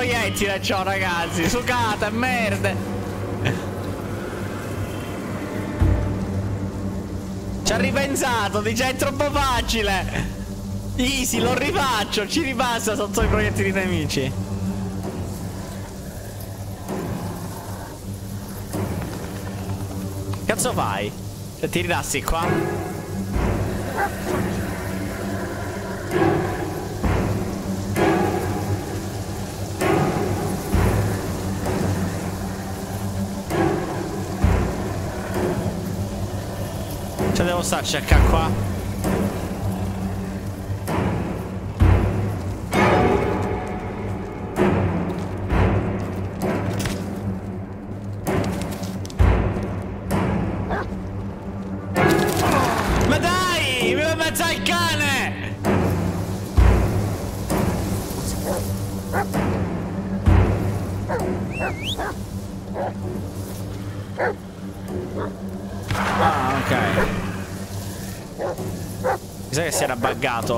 cane antiproiettile c'ho ragazzi. Sucate merde Ci ha ripensato Dice è troppo facile. Easy lo rifaccio Ci ripassa sotto i proiettili nemici. Cazzo fai? Se ti rilassi qua Forza cerca qua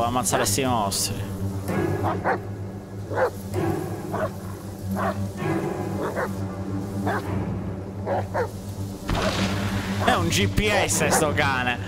a ammazzare sti mostri. È un GPS sto cane.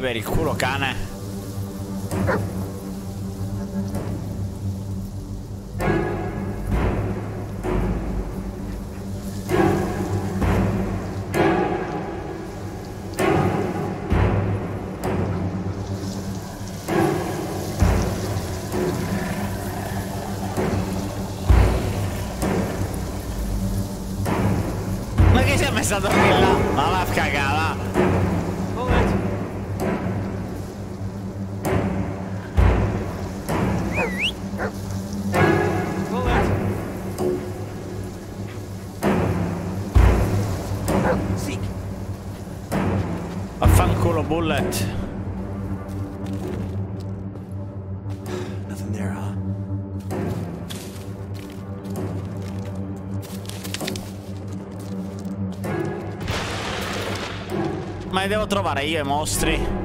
Per il culo cane. Devo trovare io i mostri?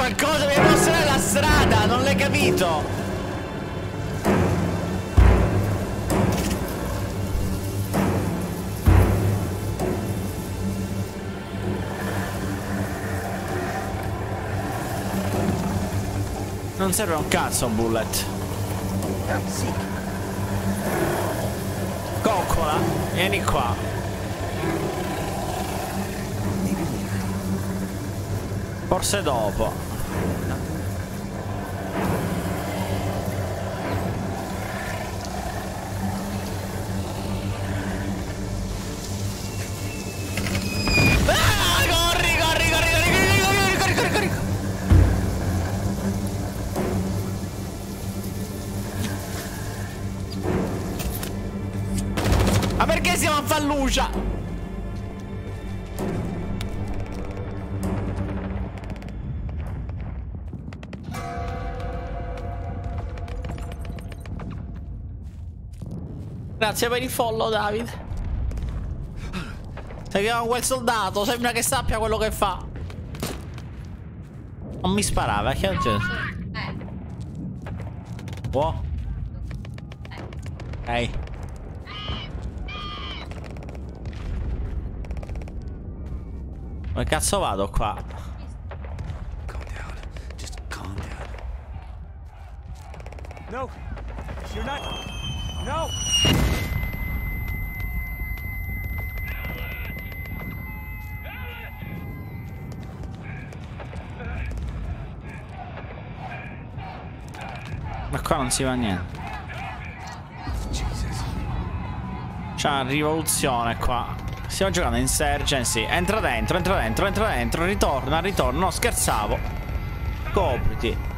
Qualcosa? Mi devo mostrare la strada, non l'hai capito? Non serve un cazzo un bullet. Coccola, vieni qua. Forse dopo. A Fallucia? Grazie per il follow, David. Seguiamo quel soldato, sembra che sappia quello che fa. Non mi sparava, che oggi... Può? Ok. Come cazzo vado qua? No, you're not. No. Ma qua non si va niente. C'è una rivoluzione qua. Stiamo giocando Insurgency. Entra dentro, entra dentro, entra dentro. Ritorna, ritorna. No, scherzavo. Copriti.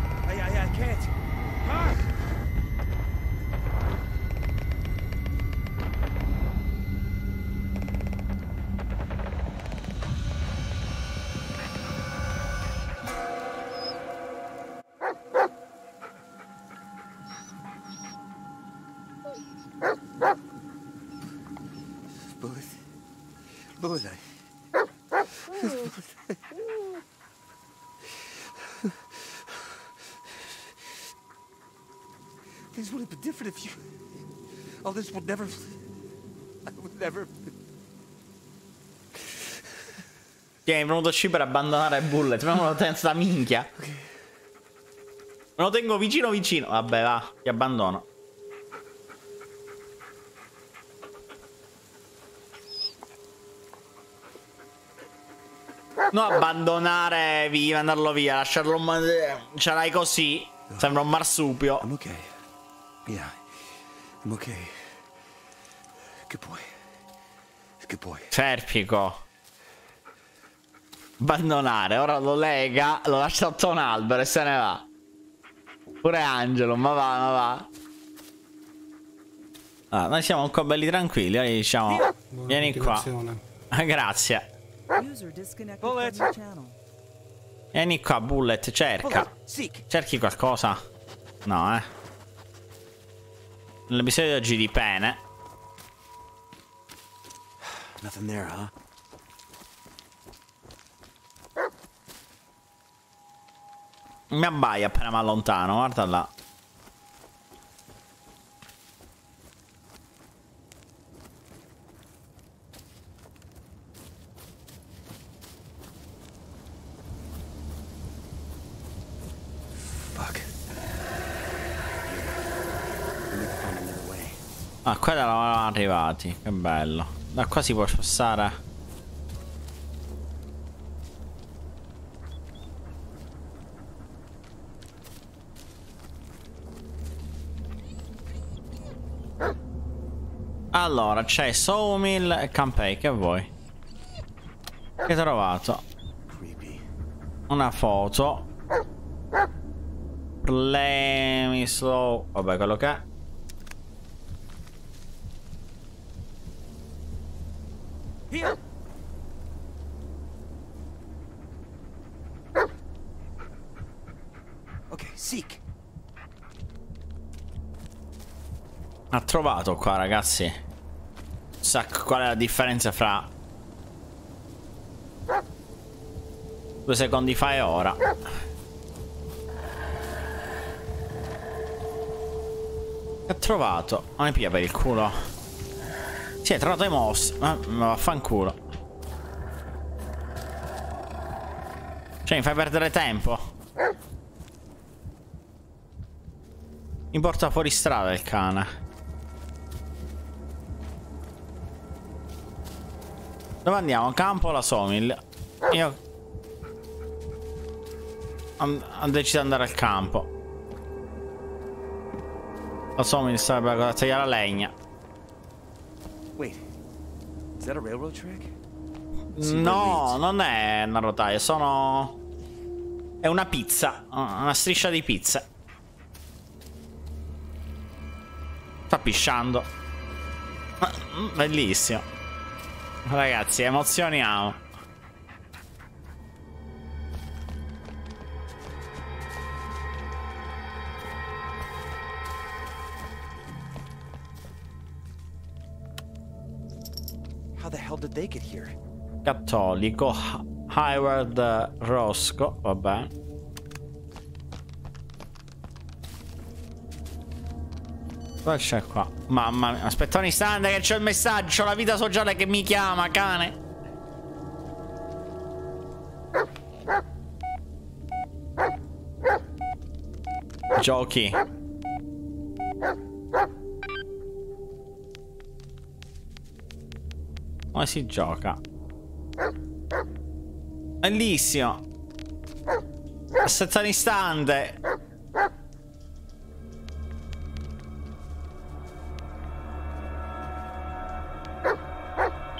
Would never... I would never... Ti è venuto C per abbandonare Bullet. Ma lo tengo sta minchia. Me lo tengo vicino vicino. Vabbè, va. Ti abbandono. No, abbandonare via, mandarlo via, lasciarlo. ma- Ce l'hai così. Sembra un marsupio. I'm okay. Yeah, I'm okay. Good boy. Good boy. Serpico. Abbandonare, ora lo lega, lo lascia sotto un albero e se ne va. Pure Angelo, ma va, ma va. Ah, noi siamo un po' belli tranquilli, noi diciamo, vieni qua. Ah, Grazie. Vieni qua, Bullet, cerca. Cerchi qualcosa? No, eh. Nell'episodio di oggi di pene. Nothing there, huh? Mi abbaia appena mi allontano, guarda là. Ah, qua eravamo arrivati. Che bello. Da qua si può passare. Allora, c'è Sawmill e Campei, che vuoi? Che trovato? Una foto. Problemi slow. Vabbè, quello che è. Here! Seek. Ha trovato qua, ragazzi. Sa qual è la differenza fra due secondi fa e ora. Ha trovato. Non mi pia per il culo. Si è trovato i mossi. Ma, ma vaffanculo. Cioè, mi fai perdere tempo. Mi porta fuori strada il cane. Dove andiamo? Campo o la Somil? Io... Ho deciso di andare al campo. La Somil sarebbe a tagliare la legna. Wait. Is that a railroad track? No, non è una rotaia, sono... È una pizza, una striscia di pizza. Sta pisciando. Bellissimo. Ragazzi, emozioniamo. Cattolico. Howard Rosco. Vabbè. C'è qua? Mamma mia. Aspetta un istante che c'è il messaggio. La vita sociale che mi chiama, cane. Giochi. Come si gioca? Bellissimo! Senza istante!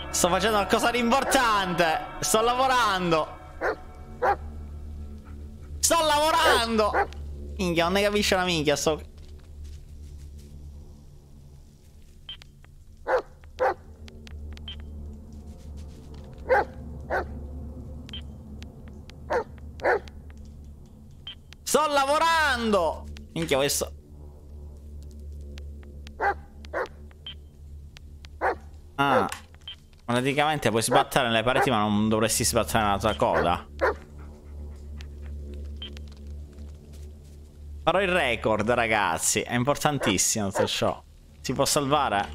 Sto facendo qualcosa di importante! Sto lavorando! Sto lavorando! Minchia, non ne capisce una minchia, sto... Sto lavorando. Minchia, questo. Ah. Praticamente puoi sbattere nelle pareti ma non dovresti sbattere nella tua coda. Farò il record ragazzi, è importantissimo questo show. Si può salvare?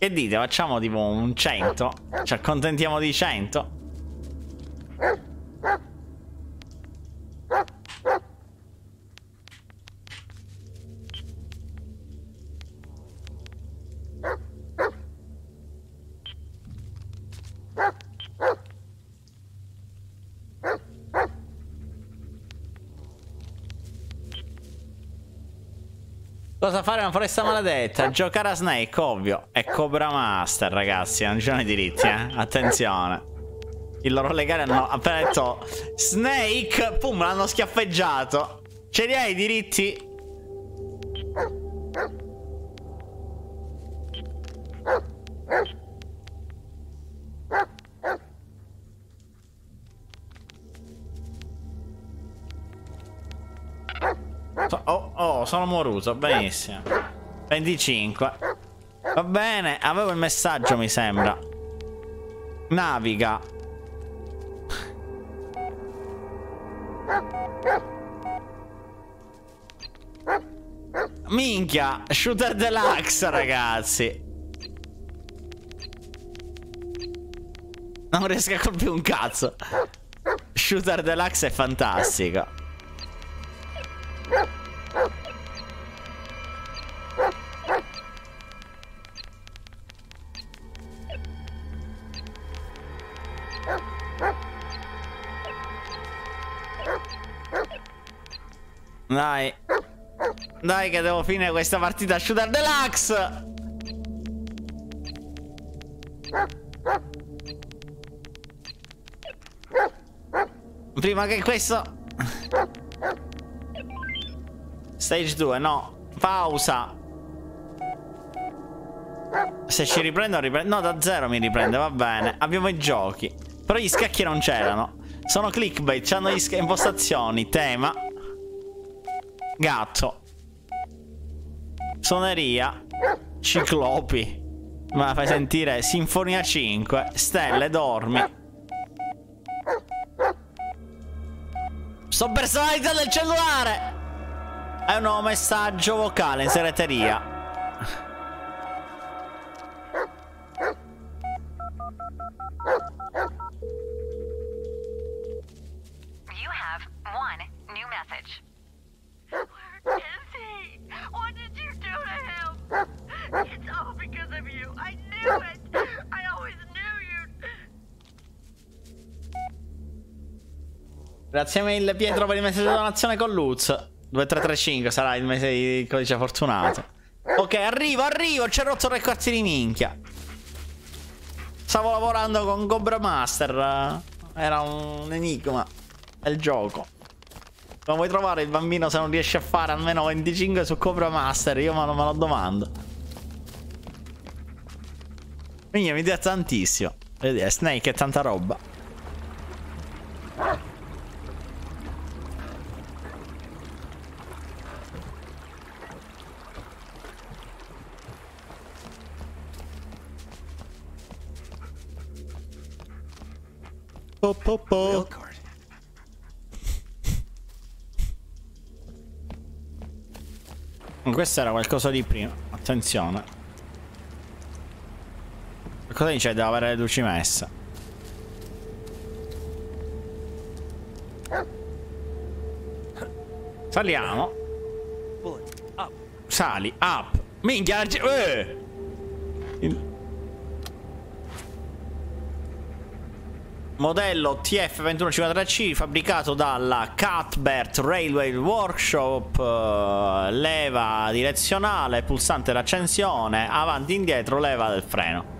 Che dite? Facciamo tipo un 100? Ci accontentiamo di 100? Cosa fare una foresta maledetta? Giocare a Snake, ovvio. È Cobra Master, ragazzi. Non ci sono i diritti, eh. Attenzione. Il loro legale hanno appena detto Snake, pum, l'hanno schiaffeggiato. Ce li hai i diritti? So- Oh, oh, sono moruso, benissimo. 25. Va bene, avevo il messaggio, mi sembra. Naviga. Minchia, shooter deluxe, ragazzi. Non riesco a colpire un cazzo. Shooter deluxe è fantastico. Dai. Dai che devo finire questa partita Shooter Deluxe. Prima che questo... Stage 2, no. Pausa. Se ci riprendo, riprendo. No, da zero mi riprende, va bene. Abbiamo i giochi. Però gli scacchi non c'erano. Sono clickbait, hanno gli impostazioni, tema. Gatto. Suoneria. Ciclopi. Me la fai sentire? Sinfonia 5. Stelle, dormi. Sto personalizzando il cellulare! È un nuovo messaggio vocale in segreteria. Grazie mille Pietro per il messaggio di donazione con Luz. 2335 sarà il mese di codice fortunato. Ok, arrivo, arrivo. C'è rotto tre quarti di minchia. Stavo lavorando con Cobra Master. Era un enigma. È il gioco. Lo vuoi trovare il bambino se non riesce a fare almeno 25 su Cobra Master? Io me lo, me lo domando. Quindi mi dia tantissimo. Vedi, Snake è tanta roba. Po, po, po. Questo era qualcosa di prima. Attenzione. Cosa dice? Devo avere le luci messe. Saliamo. Sali, up. Minchia, eh. Il- modello TF2153C fabbricato dalla Cuthbert Railway Workshop, eh, leva direzionale, pulsante d'accensione, avanti indietro, leva del freno.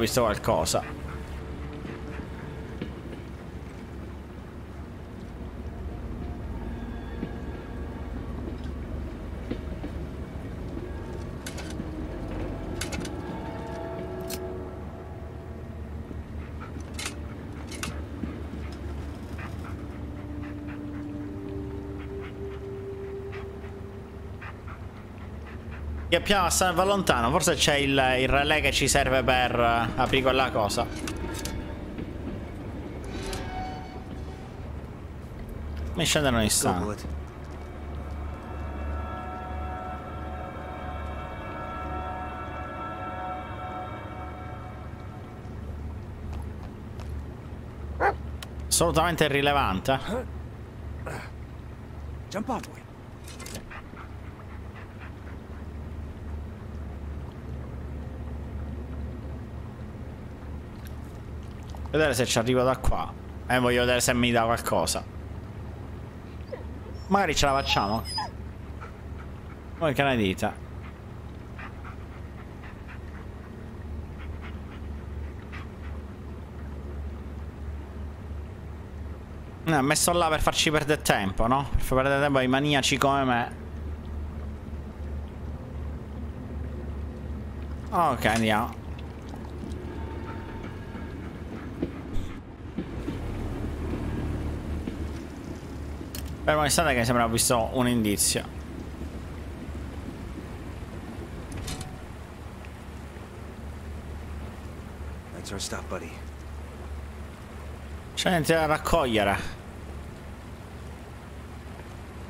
Visto qualcosa. Che piano va lontano, forse c'è il, il relè che ci serve per uh, aprire quella cosa. Mi scendono in istante. Assolutamente irrilevante. Jump on, boy. Vedere se ci arrivo da qua. E eh, voglio vedere se mi dà qualcosa. Magari ce la facciamo. Voi che ne dite? No, ha messo là per farci perdere tempo, no? Per far perdere tempo ai maniaci come me. Ok, andiamo. Fermo istante che sembra visto un indizio. That's our stop, buddy. C'è niente da raccogliere.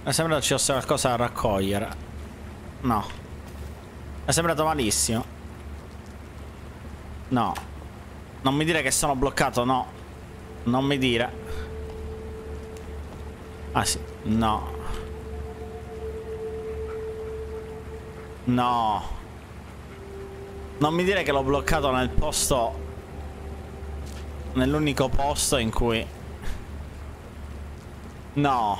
Mi sembra ci fosse qualcosa da raccogliere. No. Mi è sembrato malissimo. No. Non mi dire che sono bloccato, no. Non mi dire. Ah sì, no. No. Non mi dire che l'ho bloccato nel posto... Nell'unico posto in cui... No.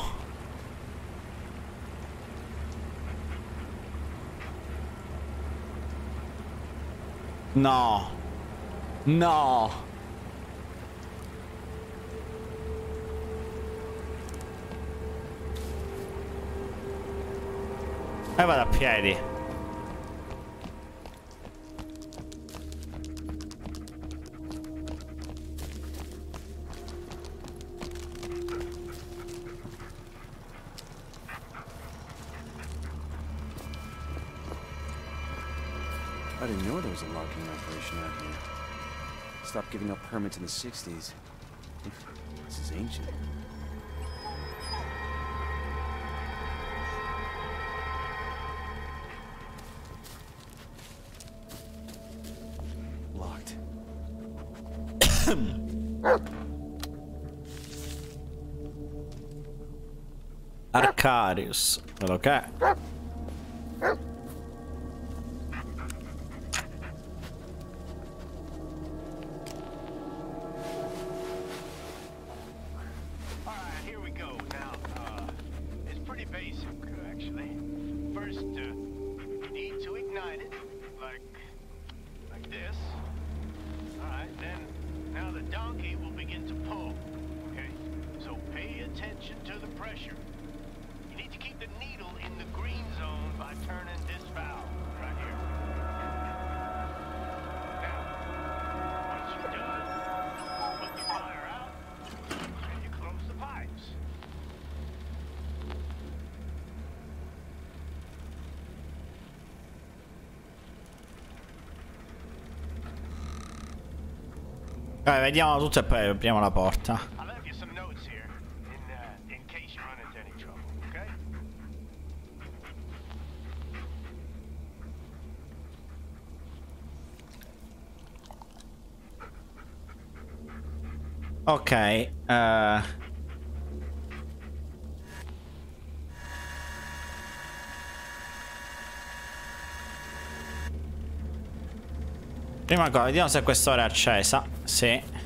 No. No. E vado a piedi. I didn't know there was a locking operation out here. Stopped giving up permits in the 60s. This is ancient. Arcarius, quello vediamo tutto e poi apriamo la porta. Uh? Ok. eh. Prima cosa, vediamo se quest'ora è accesa. Sì.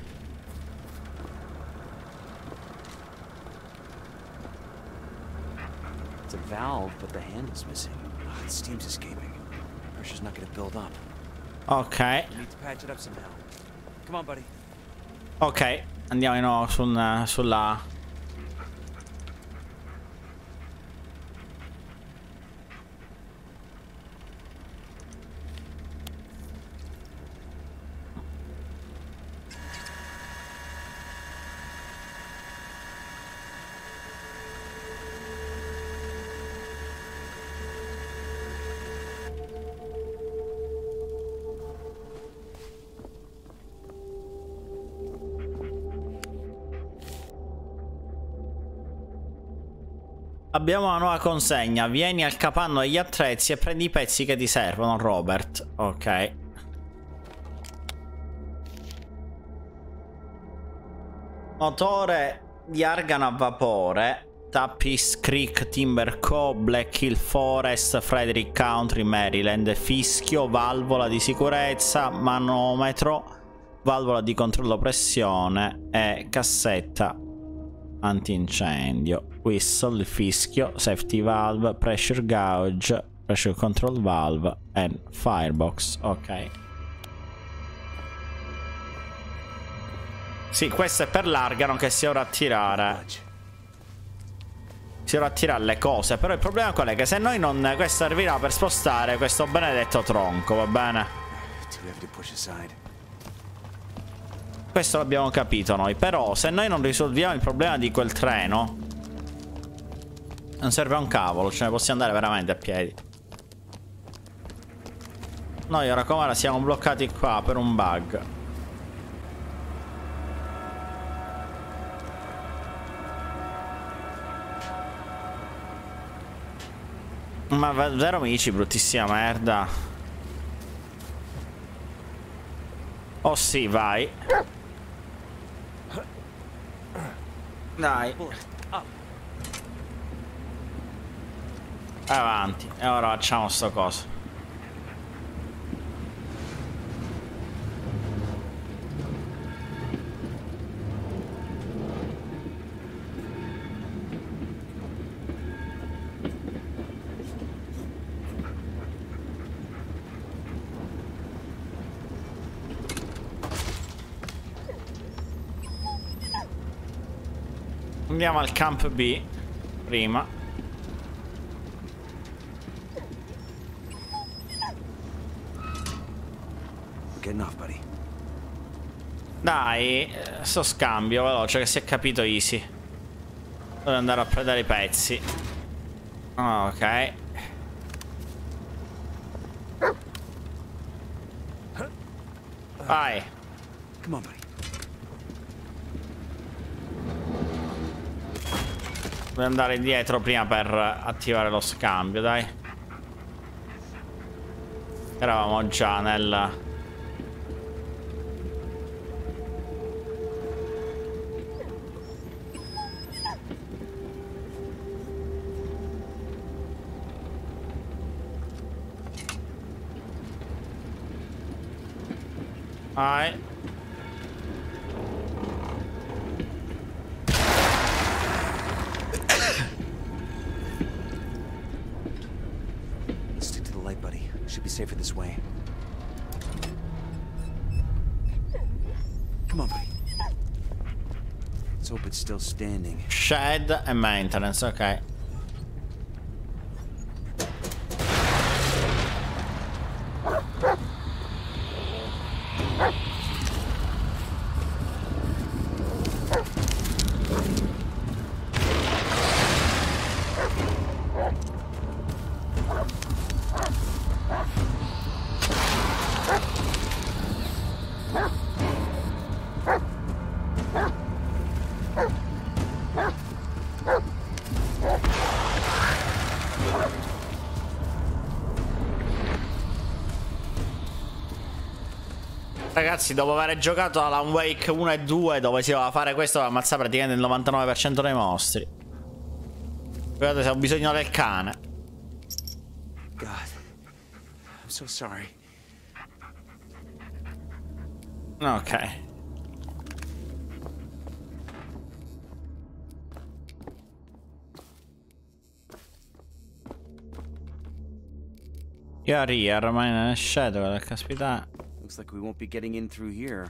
But the handle's missing. Ah, the steam's escaping. Pressure's not gonna build up. Ok. We need to patch it up somehow. Come on, buddy. Ok. Andiamo di nuovo sul- sulla... Abbiamo una nuova consegna. Vieni al capanno degli attrezzi e prendi i pezzi che ti servono, Robert. Ok. Motore di argano a vapore. Tappis Creek, Timber Co., Black Hill Forest, Frederick Country, Maryland. Fischio, valvola di sicurezza, manometro, valvola di controllo pressione e cassetta antincendio. Whistle, fischio, safety valve, pressure gauge, pressure control valve and firebox. Ok. Sì, questo è per l'argano che si ora a tirare. Si ora a le cose. Però il problema qual è? Che se noi non... Questo servirà per spostare questo benedetto tronco, va bene? Questo l'abbiamo capito noi. Però se noi non risolviamo il problema di quel treno... Non serve a un cavolo. Ce ne possiamo andare veramente a piedi. Noi ora come ora siamo bloccati qua per un bug. Ma vero amici, bruttissima merda. Oh sì, vai. Dai. Avanti. E ora facciamo sto coso. Andiamo al camp B prima. Dai, eh, sto scambio veloce che si è capito easy. Devo andare a prendere i pezzi. Ok. Vai. Come on, Devo andare indietro prima per attivare lo scambio, dai. Eravamo già nel... Stick safer this way. Come on, buddy. Let's hope it's still standing. Shed e maintenance, ok. Ragazzi, dopo aver giocato a Alan Wake 1 e 2, dove si doveva fare questo, ammazza praticamente il 99% dei mostri. Guardate se ho bisogno del cane. God. I'm so sorry. Ok. You are here, ormai nel shadow, caspita. Looks like we won't be getting in through here.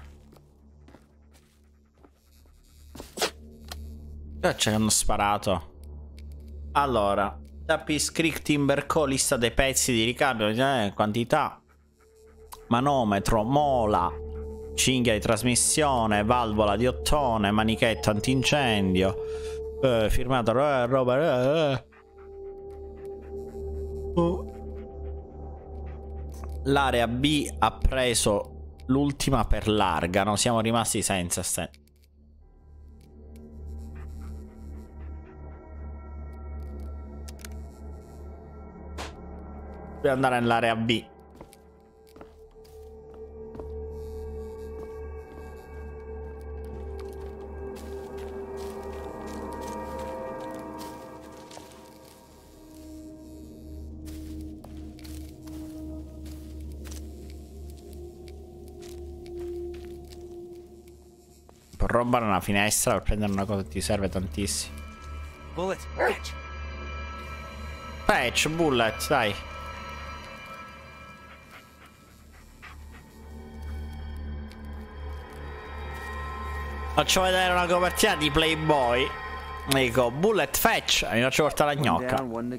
Eh, ci hanno sparato. Allora, Tapis Creek Timber Co. lista dei pezzi di ricambio, eh, quantità, manometro, mola, cinghia di trasmissione, valvola di ottone, manichetto antincendio, eh, firmato, eh, roba, eh, eh. Oh. L'area B ha preso l'ultima per larga, no? Siamo rimasti senza. Dobbiamo andare nell'area B. rompere una finestra per prendere una cosa che ti serve tantissimo. Bullet, catch. Patch, bullet, dai. Faccio vedere una copertina di Playboy. Dico, bullet fetch. E mi faccio portare la One gnocca. down, one.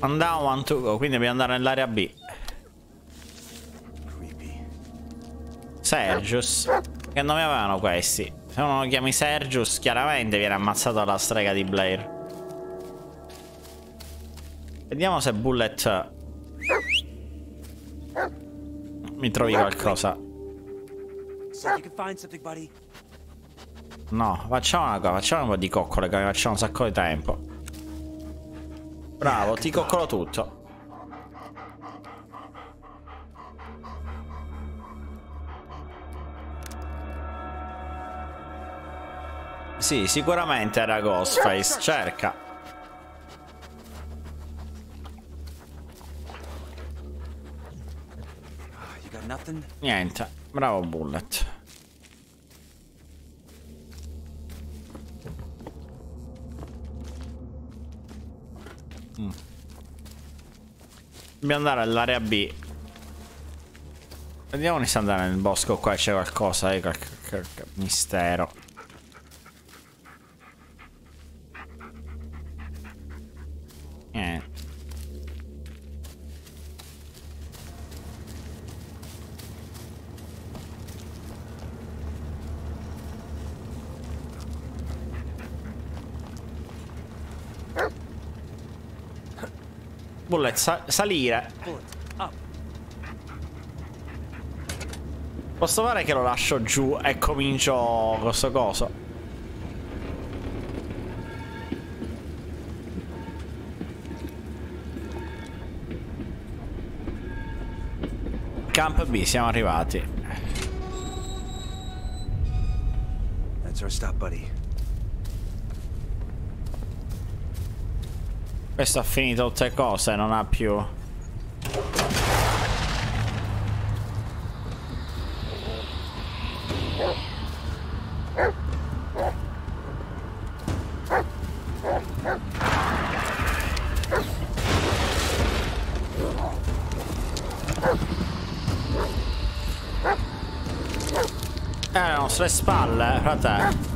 Andiamo one to go, quindi dobbiamo andare nell'area B. Sergius. Che nome avevano questi? Se uno lo chiami Sergius, chiaramente viene ammazzato dalla strega di Blair. Vediamo se Bullet mi trovi qualcosa. No, facciamo una cosa, facciamo un po' di coccole che mi facciamo un sacco di tempo. Bravo, ti coccolo tutto. Sì, sicuramente era Ghostface, cerca. Niente, bravo Bullet. Mm. Dobbiamo andare all'area B. Vediamo se andare nel bosco qua c'è qualcosa, eh, qualche, qualche mistero. Niente. Bullet, sa- salire. Posso fare che lo lascio giù e comincio questo coso? Camp B, siamo arrivati. That's our stop, buddy. Questo ha finito tutte cose, non ha più... spalle, frate.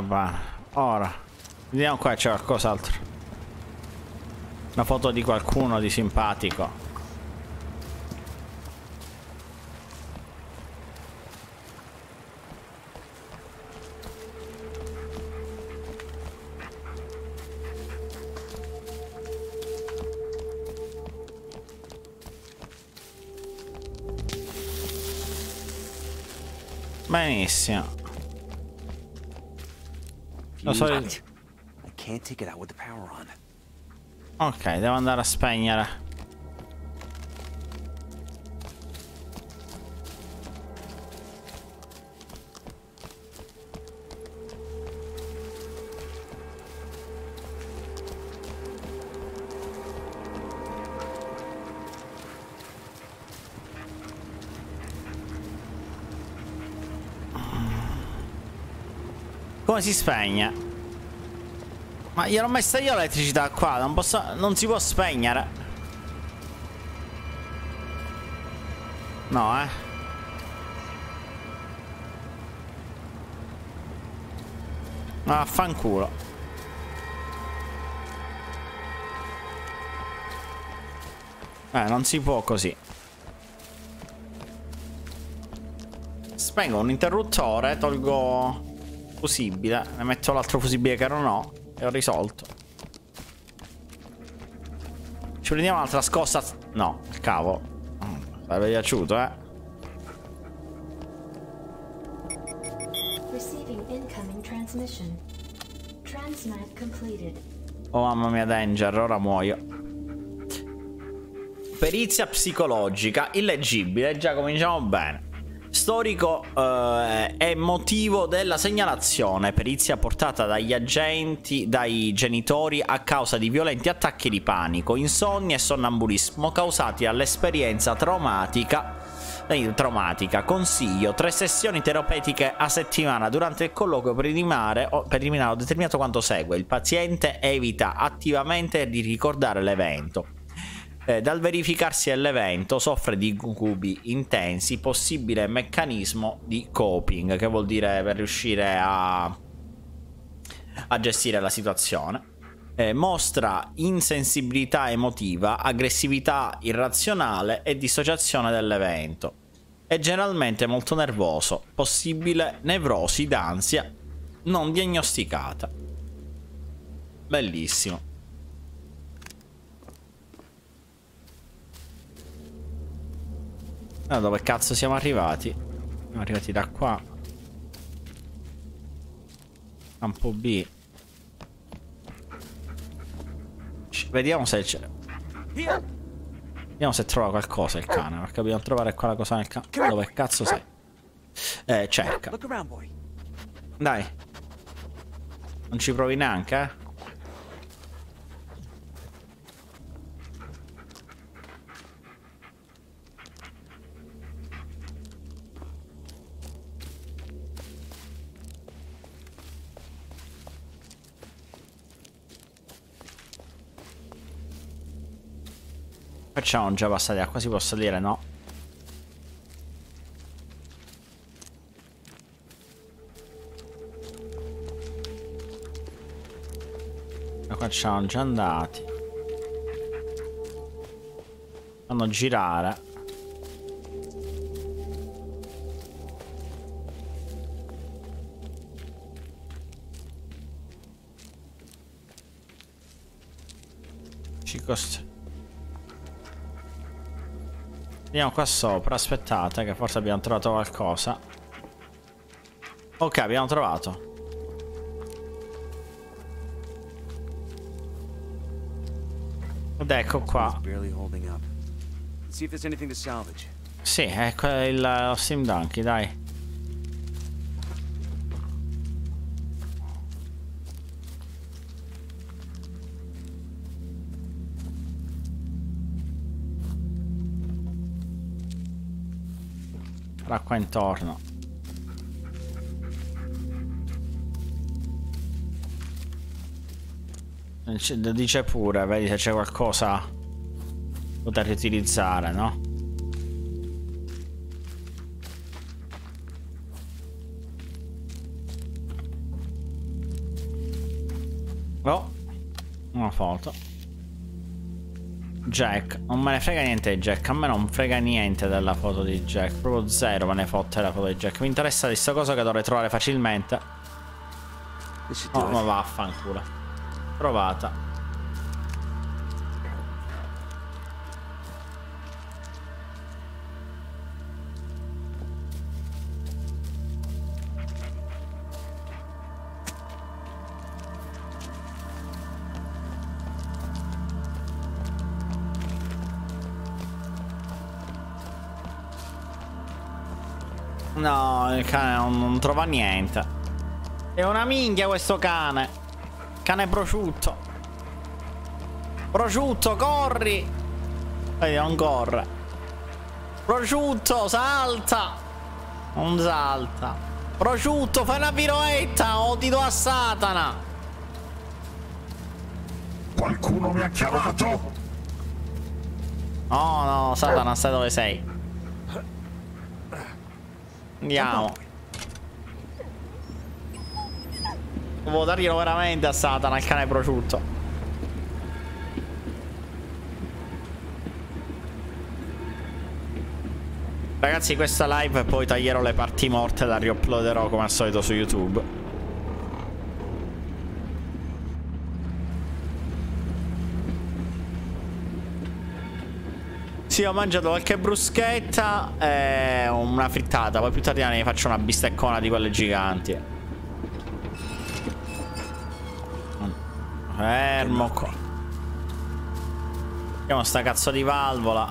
Va ora. Vediamo qua c'è qualcos'altro. Una foto di qualcuno di simpatico. Benissimo. Power on. Ok, devo andare a spegnere. Come si spegne? Ma gliel'ho messa io l'elettricità qua, non posso. non si può spegnere. No, eh. Vaffanculo. Eh, non si può così. Spengo un interruttore, tolgo fusibile, ne metto l'altro fusibile che non ho e ho risolto. Ci prendiamo un'altra scossa. No, cavolo. Sarebbe piaciuto, eh. Oh mamma mia, Danger, ora muoio. Perizia psicologica, illeggibile, già cominciamo bene. Storico eh, e motivo della segnalazione, perizia portata dagli agenti, dai genitori a causa di violenti attacchi di panico, insonnia e sonnambulismo causati dall'esperienza traumatica. eh, Traumatica, consiglio tre sessioni terapeutiche a settimana durante il colloquio preliminare o preliminare ho determinato quanto segue. Il paziente evita attivamente di ricordare l'evento. Eh, dal verificarsi dell'evento soffre di incubi intensi, possibile meccanismo di coping, che vuol dire per riuscire a, a gestire la situazione. Eh, mostra insensibilità emotiva, aggressività irrazionale e dissociazione dell'evento. È generalmente molto nervoso, possibile nevrosi d'ansia non diagnosticata. Bellissimo. Ah, dove cazzo siamo arrivati? Siamo arrivati da qua. Campo B. C vediamo se c'è. Vediamo se trova qualcosa il cane. Perché dobbiamo trovare qua la cosa nel cane. Dove cazzo sei? Eh, cerca. Dai. Non ci provi neanche, eh? Facciamo già passati a qua si può salire, no? Da qua ci già andati. Fanno girare. Ci costa. Andiamo qua sopra, aspettate che forse abbiamo trovato qualcosa. Ok, abbiamo trovato. Ed ecco qua. Sì, ecco il lo Steam Donkey, dai. Sarà qua intorno. Dice pure, vedi se c'è qualcosa da riutilizzare, no? Oh, una foto. Jack, non me ne frega niente di Jack, a me non frega niente della foto di Jack, proprio zero me ne fotte la foto di Jack. Mi interessa di sta cosa che dovrei trovare facilmente. Oh, ma vaffanculo. Trovata. No, il cane non, non trova niente. È una minchia questo cane. Cane prosciutto. Prosciutto, corri! Vedi, non corre. Prosciutto, salta! Non salta. Prosciutto, fai una piroetta o ti do a Satana! Qualcuno mi ha chiamato? No, no, Satana, stai dove sei. Andiamo. Devo darglielo veramente a Satana, il cane prosciutto. Ragazzi, questa live poi taglierò le parti morte e la riuploaderò come al solito su YouTube. Sì, ho mangiato qualche bruschetta e una frittata. Poi più tardi ne faccio una bisteccona di quelle giganti. Fermo qua. Vediamo sta cazzo di valvola.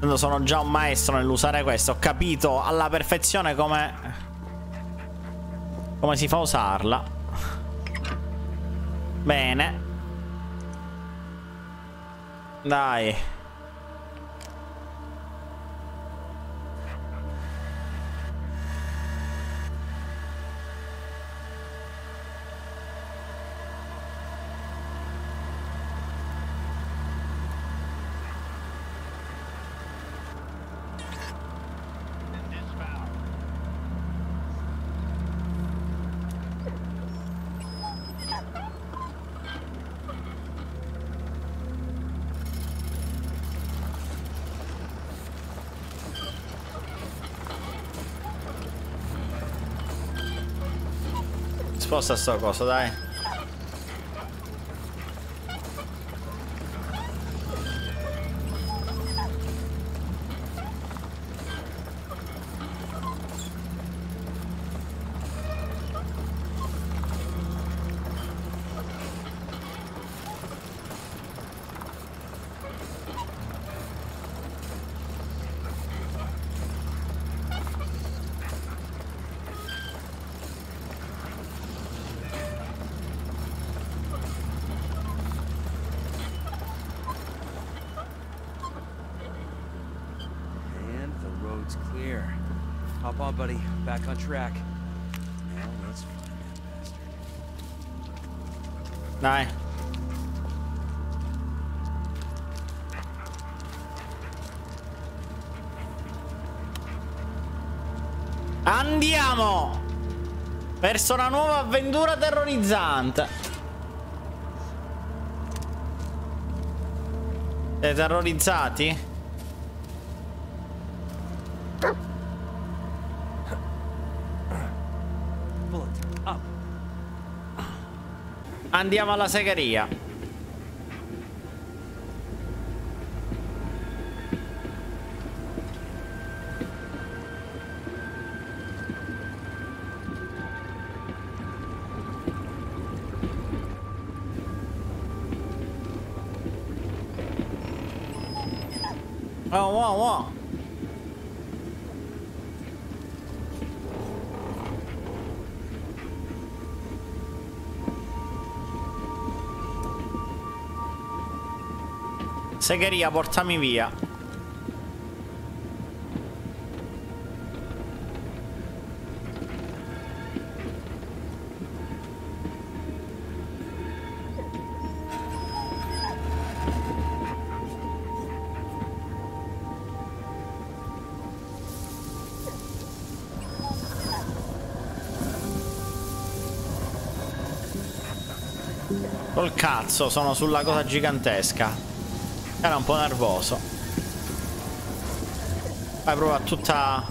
Tanto sono già un maestro nell'usare questo. Ho capito alla perfezione come... Come si fa a usarla. Bene. Dai. Sposta sto coso, dai. And track. Now let's find bastard. Dai. Andiamo! Verso una nuova avventura terrorizzante. Siete terrorizzati? Andiamo alla segheria. Segheria, portami via. Col cazzo, sono sulla cosa gigantesca. Era un po' nervoso. Vai proprio a tutta...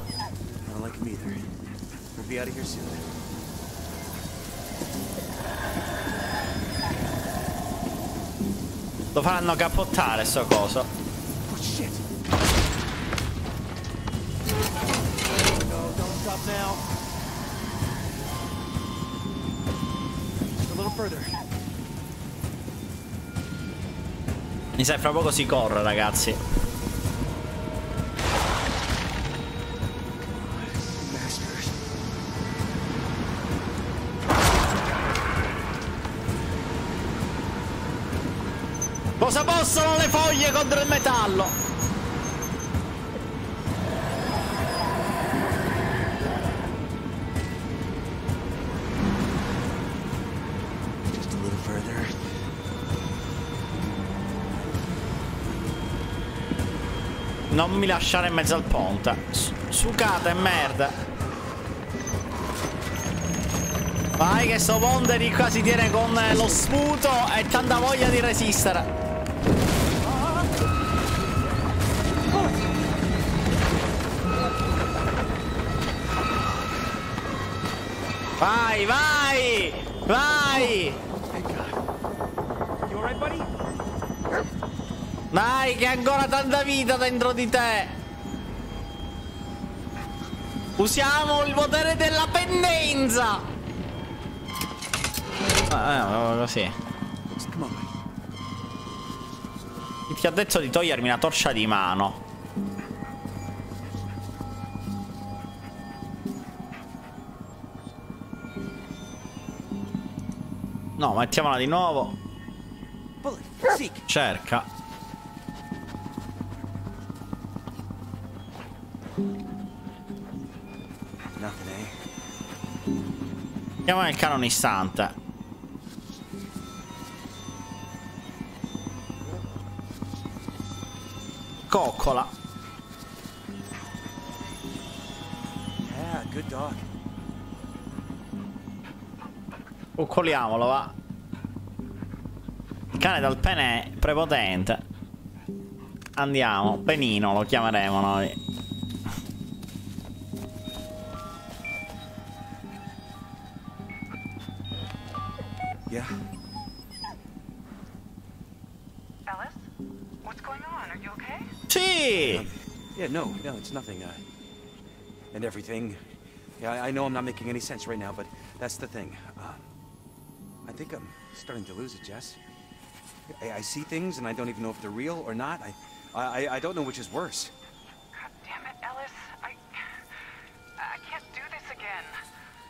Lo faranno capottare sto coso. Oh shit! No, don't stop now. A little further. Mi sa fra poco si corre, ragazzi. Cosa possono le foglie contro il metallo? Mi lasciare in mezzo al ponte. Su- Sucata e merda. Vai che sto ponte di qua si tiene con eh, lo sputo e tanta voglia di resistere. Vai, vai! Vai! You alright, buddy? Dai, che hai ancora tanta vita dentro di te. Usiamo il potere della pendenza. Ah, eh, così. Come on. Chi ti ha detto di togliermi la torcia di mano? No, mettiamola di nuovo. Cerca. Il canone istante. Coccola. Yeah, good dog. Coccoliamolo, va. Il cane dal pene prepotente. Andiamo. Penino lo chiameremo noi. It's nothing. Uh, and everything. Yeah, I, I know I'm not making any sense right now, but that's the thing. Uh, I think I'm starting to lose it, Jess. I, I see things and I don't even know if they're real or not. I, I, I don't know which is worse. God damn it, Ellis. I. I can't do this again.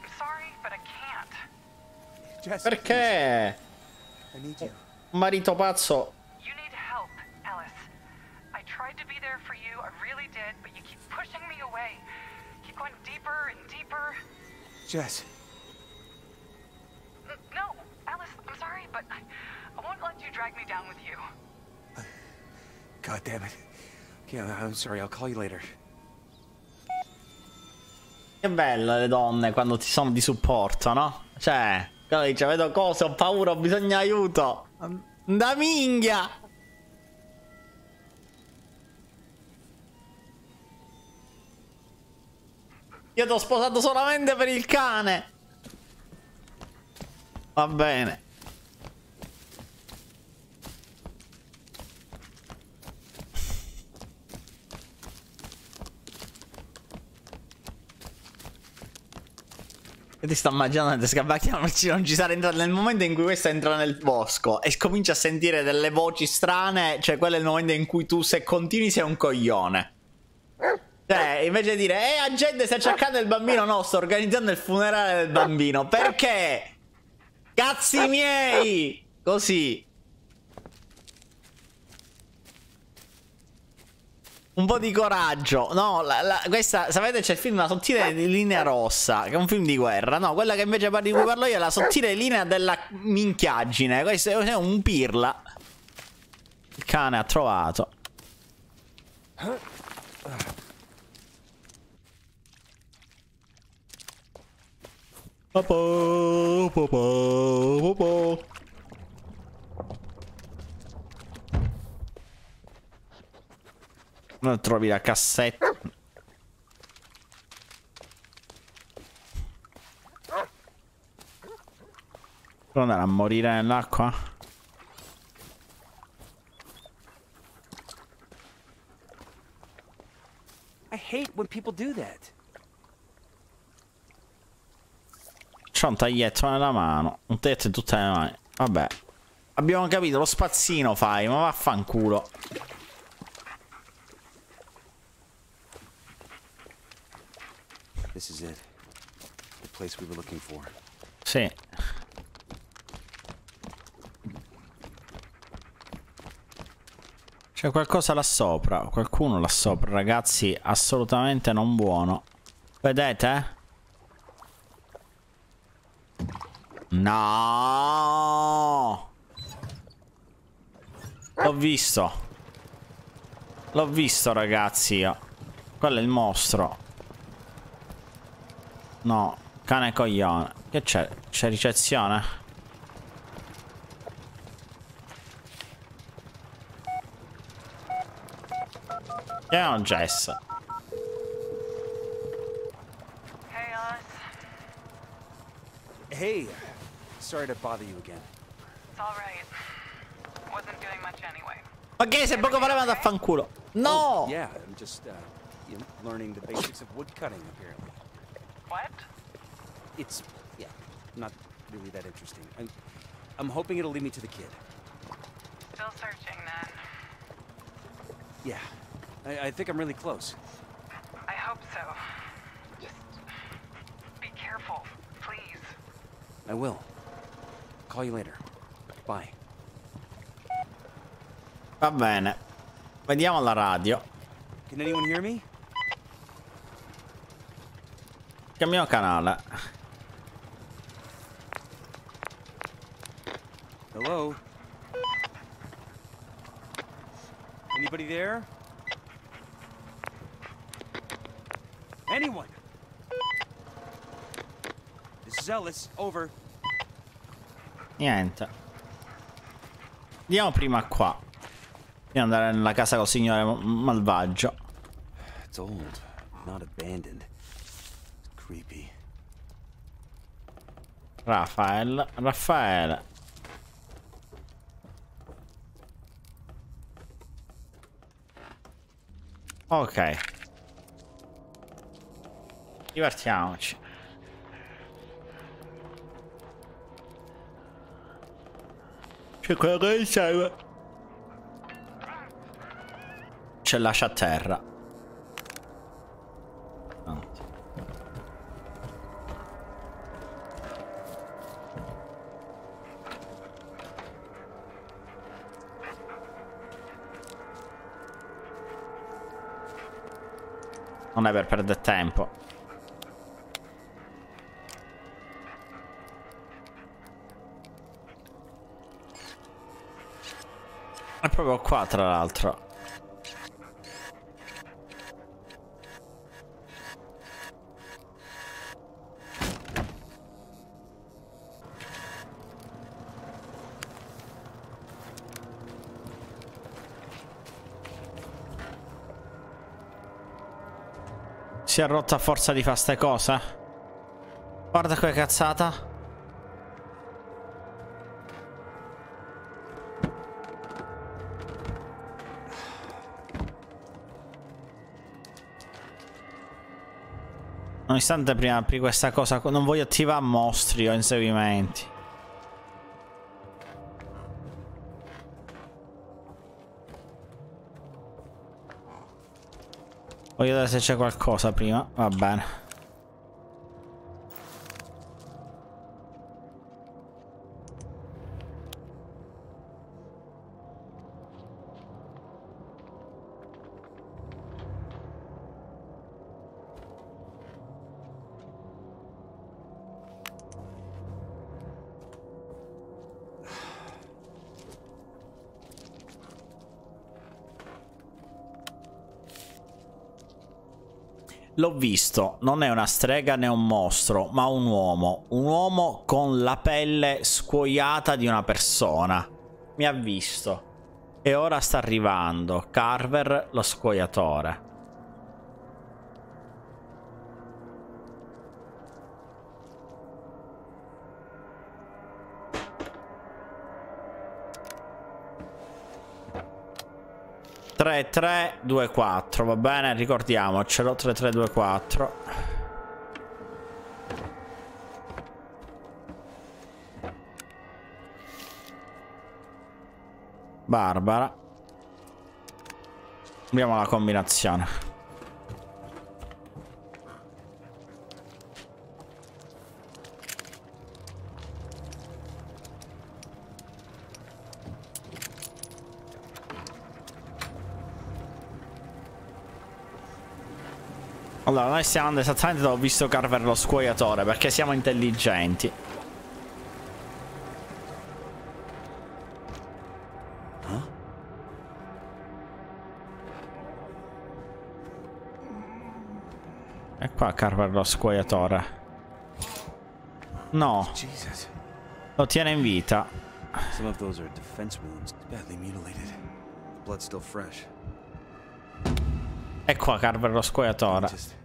I'm sorry, but I can't. Jess, Perché? I need you. Marito pazzo. Jess, No, Alice, I'm sorry, but I, I won't let you drag me down with you. God damn it. I- I'm sorry. I'll call you later. Che belle le donne quando ti sono di supporto, no? Cioè, dice, vedo cose, ho paura, ho bisogno di aiuto. Da minchia! Io ti ho sposato solamente per il cane. Va bene. E ti sto immaginando che scabacchiamo non ci sarà entrato nel momento in cui questo entra nel bosco e comincia a sentire delle voci strane, cioè quello è il momento in cui tu se continui sei un coglione. Cioè, invece di dire, eh, agente, stai cercando il bambino, no, sto organizzando il funerale del bambino. Perché? Cazzi miei! Così. Un po' di coraggio. No, la- la- questa, sapete, c'è il film La sottile linea rossa, che è un film di guerra. No, quella che invece di cui parlo io è la sottile linea della minchiaggine. Questo è un pirla. Il cane ha trovato. Popo, popo, popo. Non trovi la cassetta. Devo andare a morire nell'acqua? I hate when people do that. C'ho un taglietto nella mano. Un taglietto in tutte le mani. Vabbè. Abbiamo capito, lo spazzino fai, ma vaffanculo. This is it. The place we were looking for. Sì. C'è qualcosa là sopra. Qualcuno là sopra, ragazzi. Assolutamente non buono. Vedete? No! L'ho visto. L'ho visto, ragazzi. io. Quello è il mostro. No, cane coglione. Che c'è? C'è ricezione? Chiamiamo Jess. Hey. Hey, sorry to bother you again. It's all right. Wasn't doing much anyway. Ok, se poco voleva da fanculo. No! Oh, yeah, I'm just, uh, you know, learning the basics of wood cutting, apparently. What? It's, yeah, not really that interesting. I'm, I'm hoping it'll lead me to the kid. Still searching then. Yeah, I, I think I'm really close. I hope so. Just be careful, please. I will. Call you later. Bye. Va bene. Vediamo la radio. Can anyone hear me? Cambiamo canale. Hello? Anybody there? Anyone? Ellis. Over. Niente. Andiamo prima qua. Andiamo andare nella casa col signore ma- malvagio. It's old, not abandoned. Creepy. Rafael. Raffaele. Ok. Divertiamoci. C'è quello che serve. Ce lascia a terra. Non è per perdere tempo. Proprio qua, tra l'altro. Si è rotta a forza di fare ste cose. Guarda che cazzata. Un istante prima apri questa cosa. Non voglio attivare mostri o inseguimenti. Voglio vedere se c'è qualcosa prima. Va bene. L'ho visto, non è una strega né un mostro, ma un uomo. Un uomo con la pelle scuoiata di una persona. Mi ha visto. E ora sta arrivando Carver, lo scuoiatore. Tre, tre, due, quattro, va bene? Ricordiamocelo, 3, 3, 2, 4. Barbara. Abbiamo la combinazione. Allora, noi stiamo andando esattamente dove ho visto Carver lo scuoiatore, perché siamo intelligenti. E qua Carver lo scuoiatore. No. Lo tiene in vita. Some of those are defense wounds, badly mutilated. Blood still fresh. E qua Carver lo scuoiatore.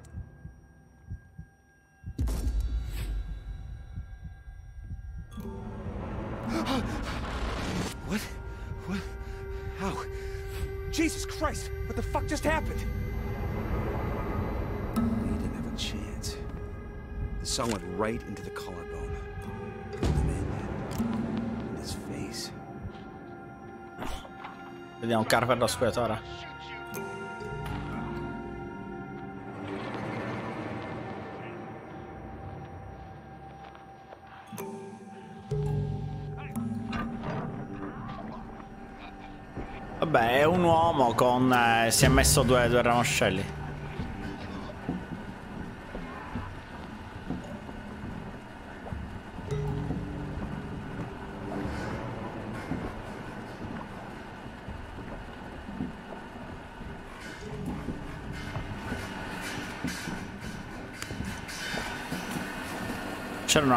Right into the collarbone. Vediamo Carver lo scuoiatore. Vabbè, è un uomo con... eh, si è messo due, due ramoscelli.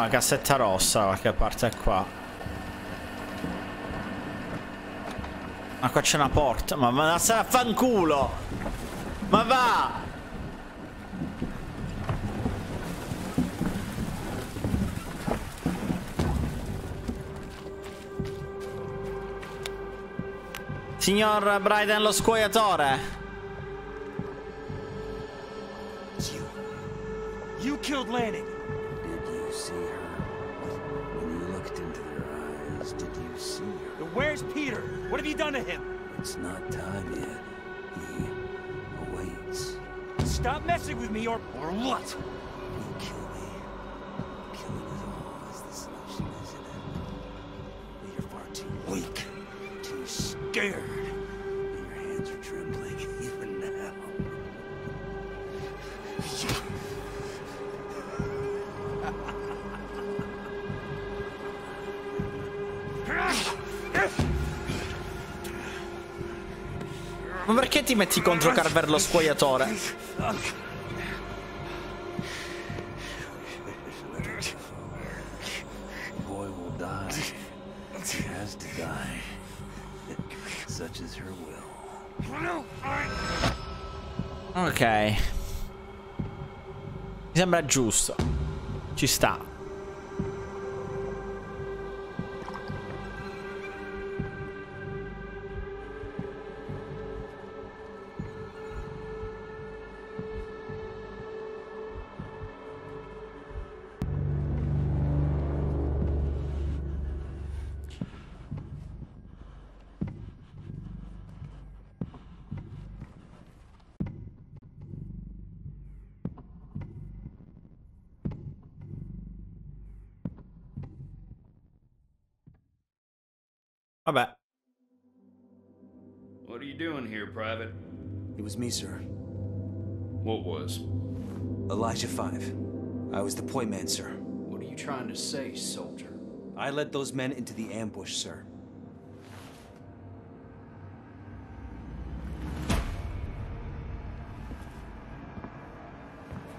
Una cassetta rossa da qualche parte qua. Ma qua c'è una porta. Ma ma a fanculo! Ma va! Signor Bryden lo scuoiatore. Too weak, too scared. And your hands are trembling even now. Ma perché ti metti contro Carver lo scuoiatore? Ok. Mi sembra giusto. Ci sta. Here, Private? It was me, sir. What was? Elijah Five. I was the point man, sir. What are you trying to say, soldier? I led those men into the ambush, sir.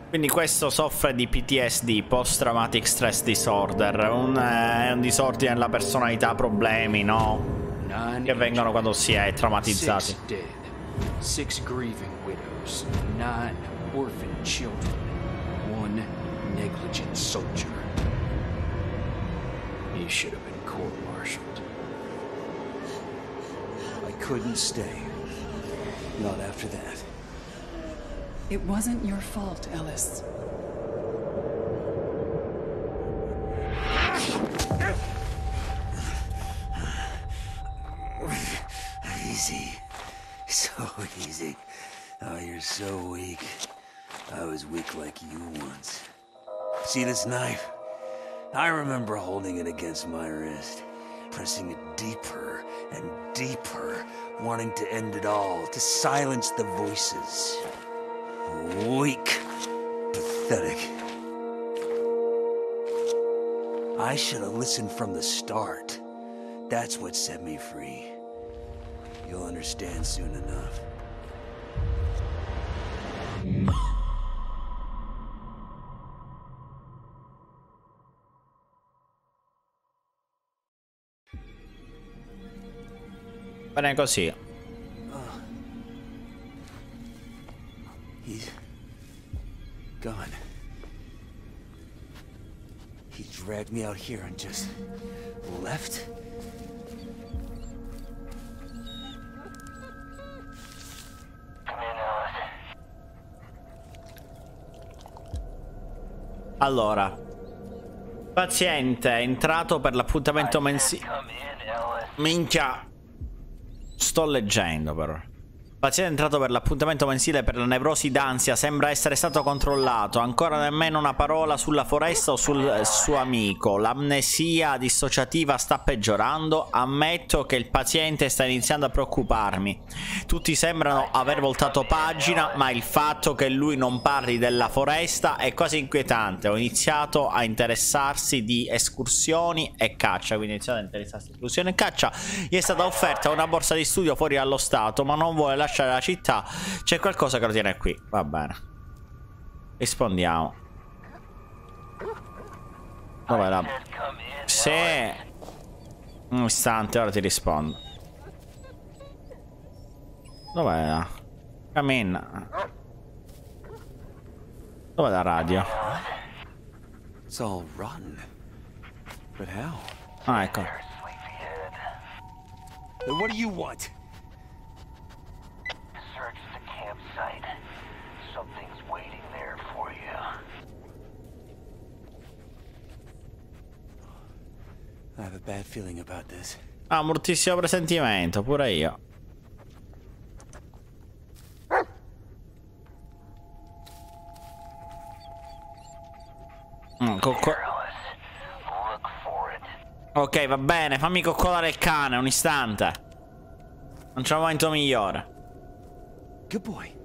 Quindi questo soffre di PTSD, Post Traumatic Stress Disorder. Un, eh, è un disordine della personalità, problemi, no? Nine che vengono quando si è traumatizzati. Six dead. Six grieving widows. Nine orphan children. One negligent soldier. He should have been court-martialed. I couldn't stay. Not after that. It wasn't your fault, Ellis. Was weak like you once. See this knife? I remember holding it against my wrist, pressing it deeper and deeper, wanting to end it all, to silence the voices. Weak. Pathetic. I should have listened from the start. That's what set me free. You'll understand soon enough. Bene così. He's gone. He dragged me out here and just left? Allora. Paziente è entrato per l'appuntamento mensile. Minchia. Sto leggendo però. Paziente entrato per l'appuntamento mensile per la nevrosi d'ansia. Sembra essere stato controllato. Ancora nemmeno una parola sulla foresta o sul suo amico. L'amnesia dissociativa sta peggiorando. Ammetto che il paziente sta iniziando a preoccuparmi. Tutti sembrano aver voltato pagina, ma il fatto che lui non parli della foresta è quasi inquietante. Ho iniziato a interessarsi di escursioni e caccia. Quindi ho iniziato a interessarsi di escursioni e caccia. Gli è stata offerta una borsa di studio fuori allo Stato, ma non vuole lasciare la città. C'è qualcosa che lo tiene qui. Va bene. Rispondiamo. Dov'è la... Se... Un istante, ora ti rispondo. Dov'è la... Cammina. Dov'è la radio? Ah, ecco. What do you want? Search the campsite. Something's waiting there for you. I have a bad feeling about this. Ah, moltissimo presentimento, pure io. Mm, ok, va bene, fammi coccolare il cane un istante. Non c'è un momento migliore. Good boy.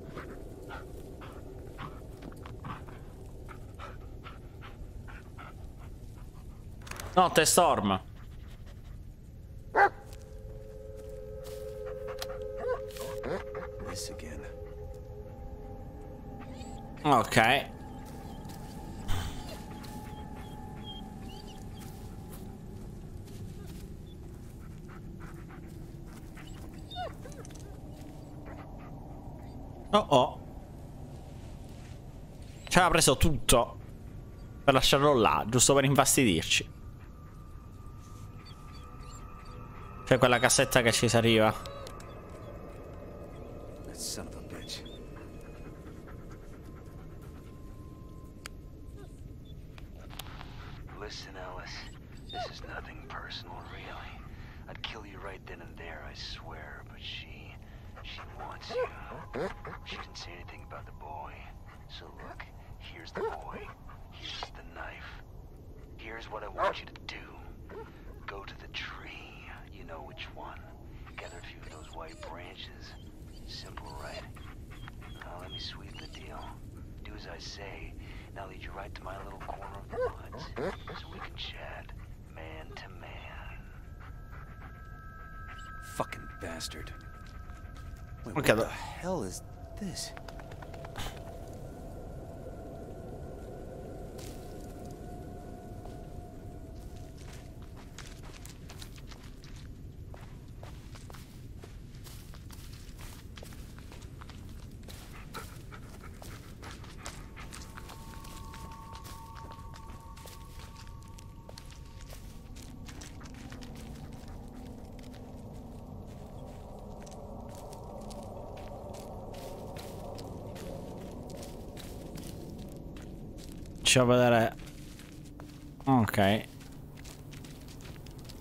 Notte Storm. This again. Ok. Oh oh. Ci aveva preso tutto. Per lasciarlo là, giusto per infastidirci. C'è quella cassetta che ci si arriva. That son of a bitch. Listen, Ellis. This is nothing personal, really. I'd kill you right then and there, I swear. But she, she wants you. She didn't say anything about the boy. So look, here's the boy. Here's the knife. Here's what I want you to do. Go to the tree. You know which one. Gather a few of those white branches. Simple, right? Now let me sweeten the deal. Do as I say. and I'll lead you right to my little corner of the woods. So we can chat man to man. Fucking bastard. Wait, Okay, what the the- hell is this? Faccio vedere. Ok.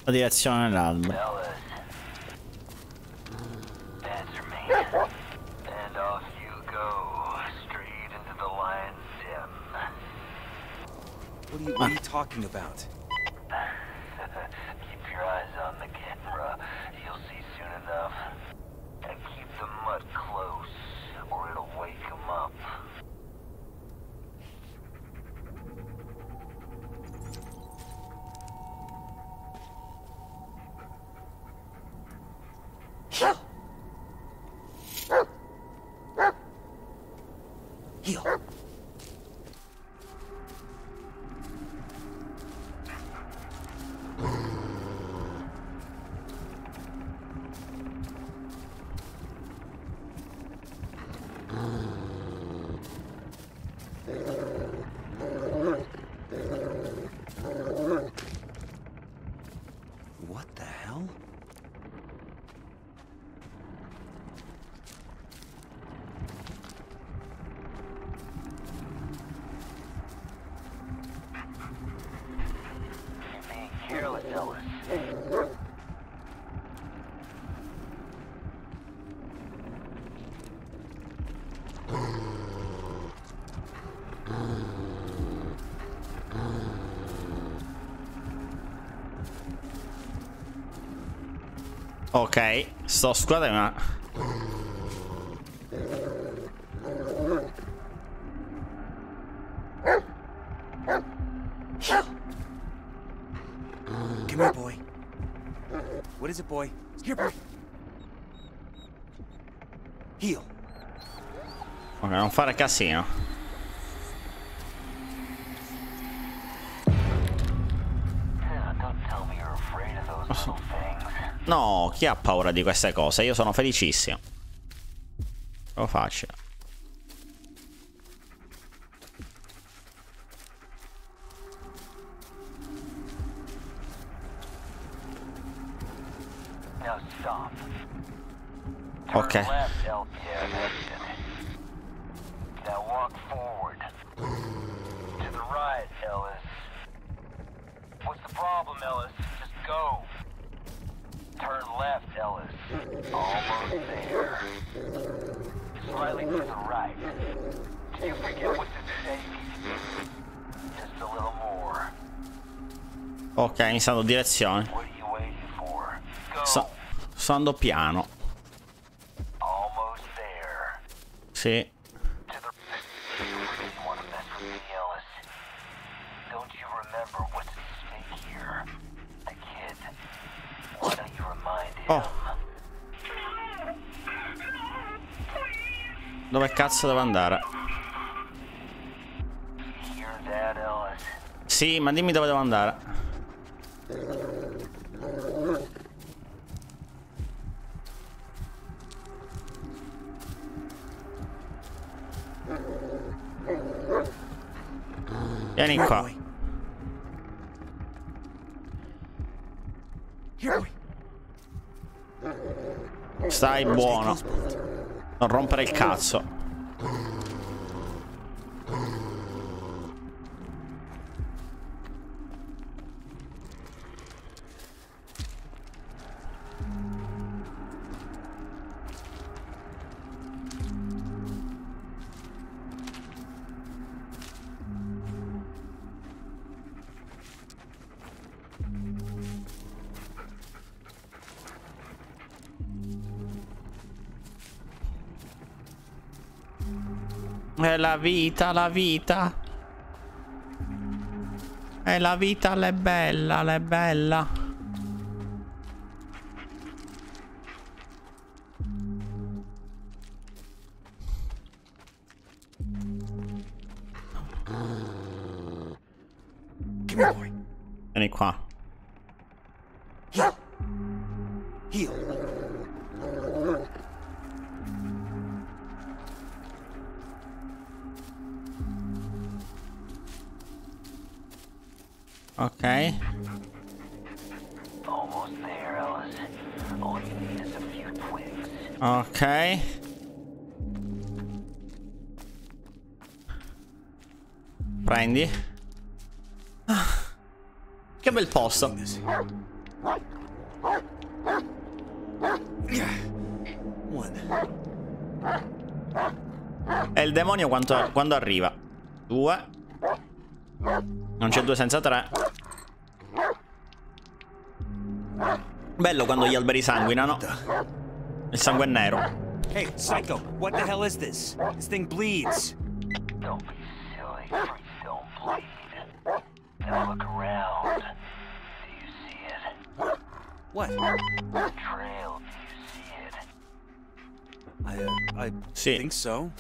La direzione dell'albero. What are you, what are you talking about? Sto scusate ma... Come here, boy. What is it, boy? Here, boy. Heal. Ok, non fare casino. Chi ha paura di queste cose? Io sono felicissimo. Lo faccio. The kid. Why don't you remind him? Oh. Dove cazzo devo andare? Sì, ma dimmi dove devo andare. Vieni qua. Stai buono. Non rompere il cazzo. La vita, la vita. È la vita, l'è bella, l'è bella. Quanto- quando arriva? Due. Non c'è due senza tre. Bello quando gli alberi sanguinano. Il sangue è nero. Hey, Psycho, what the hell is this? This thing bleeds. Don't be silly. Don't bleed. Now look around. Do you see it? What? The trail. Do you see it? I, uh, I Sì. think so.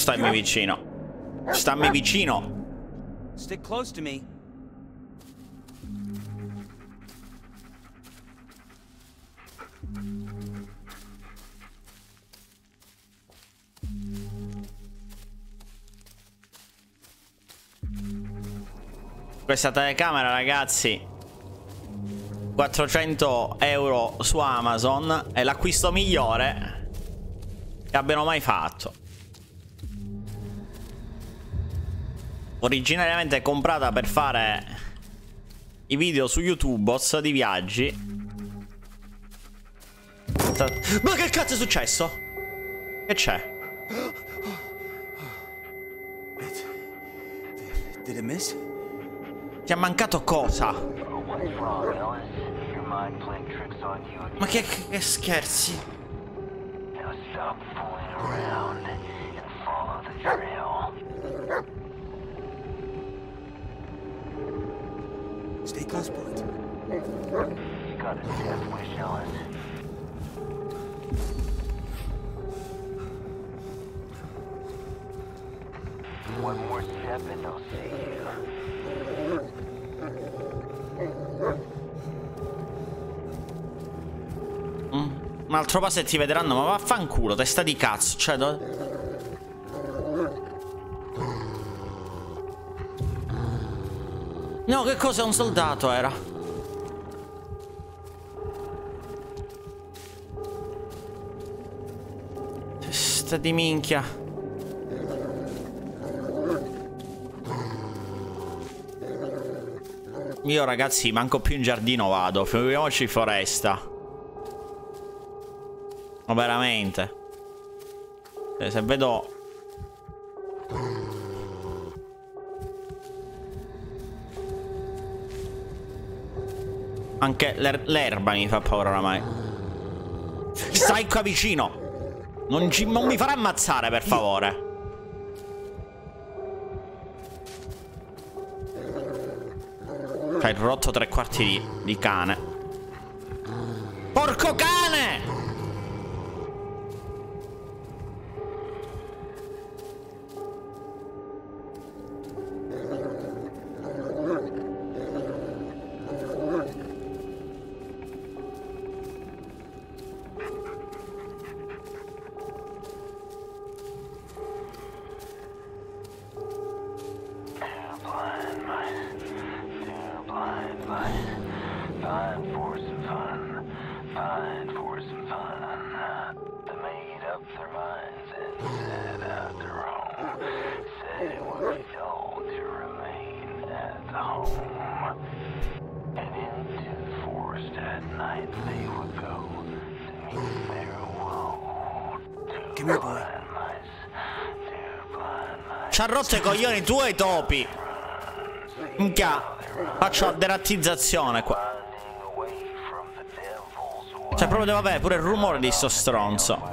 Stammi vicino. Stammi vicino. Stick close to me. Questa telecamera, ragazzi. 400 euro su Amazon. È l'acquisto migliore che abbiano mai fatto. Originariamente comprata per fare i video su YouTube, boss di viaggi. Ma che cazzo è successo? Che c'è? Ti è mancato cosa? Ma che, che scherzi? Now stop fooling around and follow the trail. Stay close, Bullet. You got a death wish, Ellis. One more step and they'll see you. Mm. Un altro passo e ti vedranno, ma vaffanculo, testa di cazzo. Cioè, do- No, che cosa? Un soldato era. Testa di minchia. Io ragazzi, manco più in giardino vado. Figuriamoci foresta. Ma veramente. Se vedo... Anche l'er- l'erba mi fa paura oramai. Stai qua vicino. Non, ci- non mi farà ammazzare, per favore. Hai rotto tre quarti di, di cane. Coglioni tu e topi. Minchia. Faccio derattizzazione qua. Cioè, proprio avere pure il rumore di sto stronzo.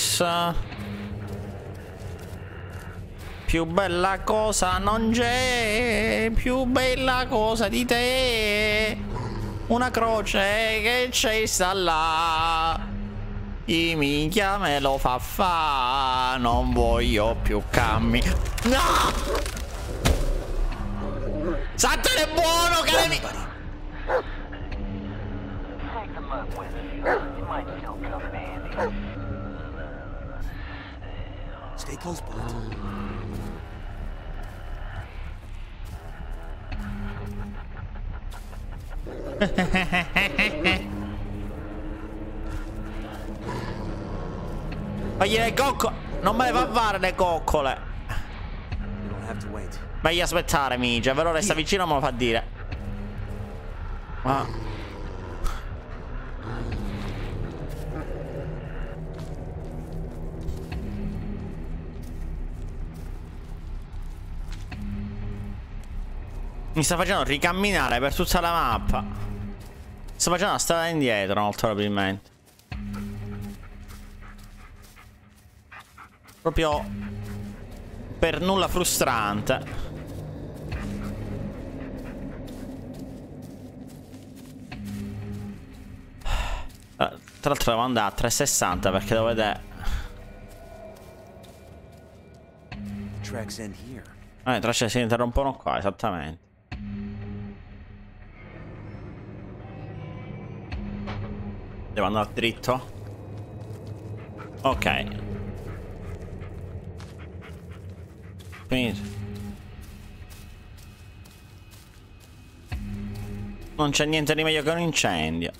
Mais. Più bella cosa non c'è, più bella cosa di te. Una croce che c'è sta là. I minchia me lo fa fa, non voglio più cammi. No! È buono, cari. Take the mug with you. It might still come Close, Bullet. Fagli le coccole. Non me le fa fare le coccole. Meglio aspettare, Migia. Però resta vicino me lo fa dire. Ah. Mi sta facendo ricamminare per tutta la mappa. Sta facendo una strada indietro, molto probabilmente. Proprio per nulla frustrante. Eh, Tra l'altro devo andare a 360 perché devo vedere. Eh, i tracce si interrompono qua, esattamente. Devo andare dritto? Ok. Finito. Non c'è niente di meglio che un incendio.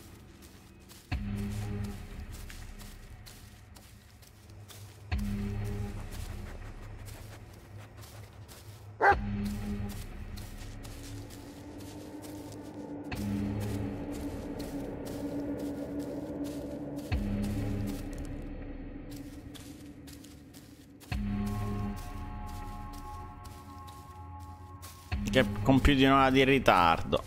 Che con più di un'ora di ritardo.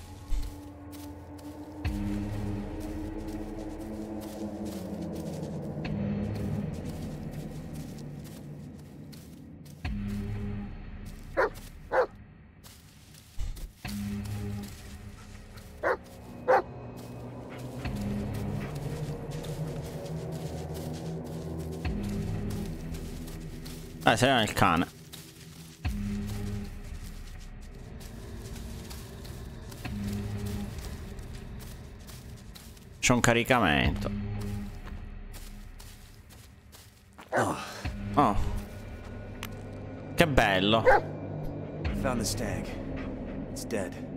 Eh, sei il cane. C'è un caricamento. Oh. Che bello. Found the stag. It's dead.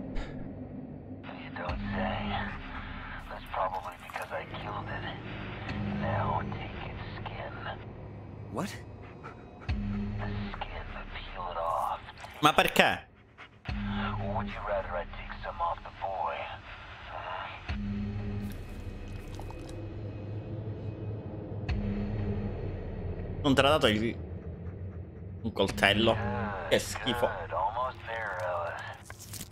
Non l'ha dato il... Un coltello. Ah, che schifo. Good, almost there, Ellis.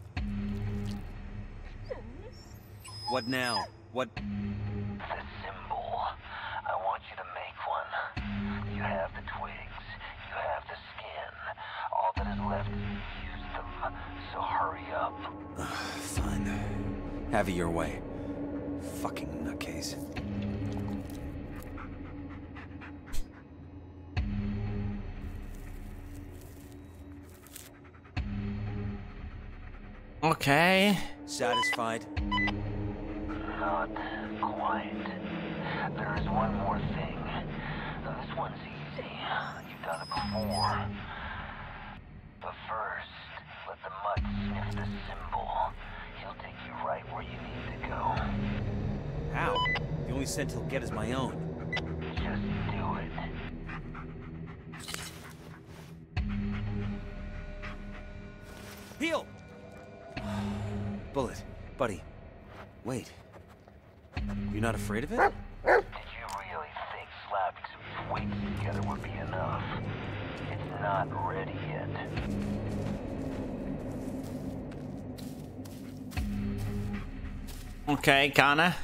What now? What? The symbol. I want you to make one. You have the twigs. You have the skin. All that is left is use them. So hurry up. Fine. Have it your way. Fucking nutcase. Ok. Satisfied? Not quite. There is one more thing. This one's easy. You've done it before. But first, let the mutt sniff the symbol. He'll take you right where you need to go. How? The only scent he'll get is my own. Afraid of it? Did you really think slapping some twigs together would be enough? It's not ready yet. Ok, cane.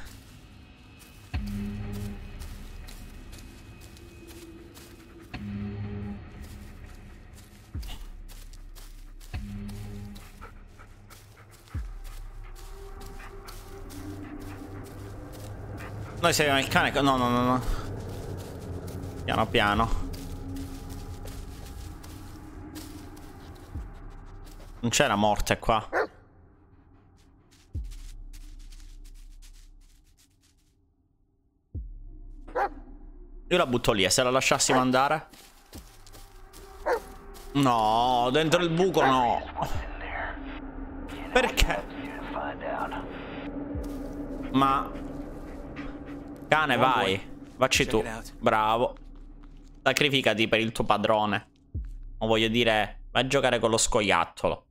Noi seguiamo il cane. No, no, no, no. Piano piano. Non c'era morte qua. Io la butto lì e se la lasciassimo andare? No, dentro il buco no. Perché? Ma... Cane, vai. Vacci tu. Bravo. Sacrificati per il tuo padrone. O voglio dire, vai a giocare con lo scoiattolo.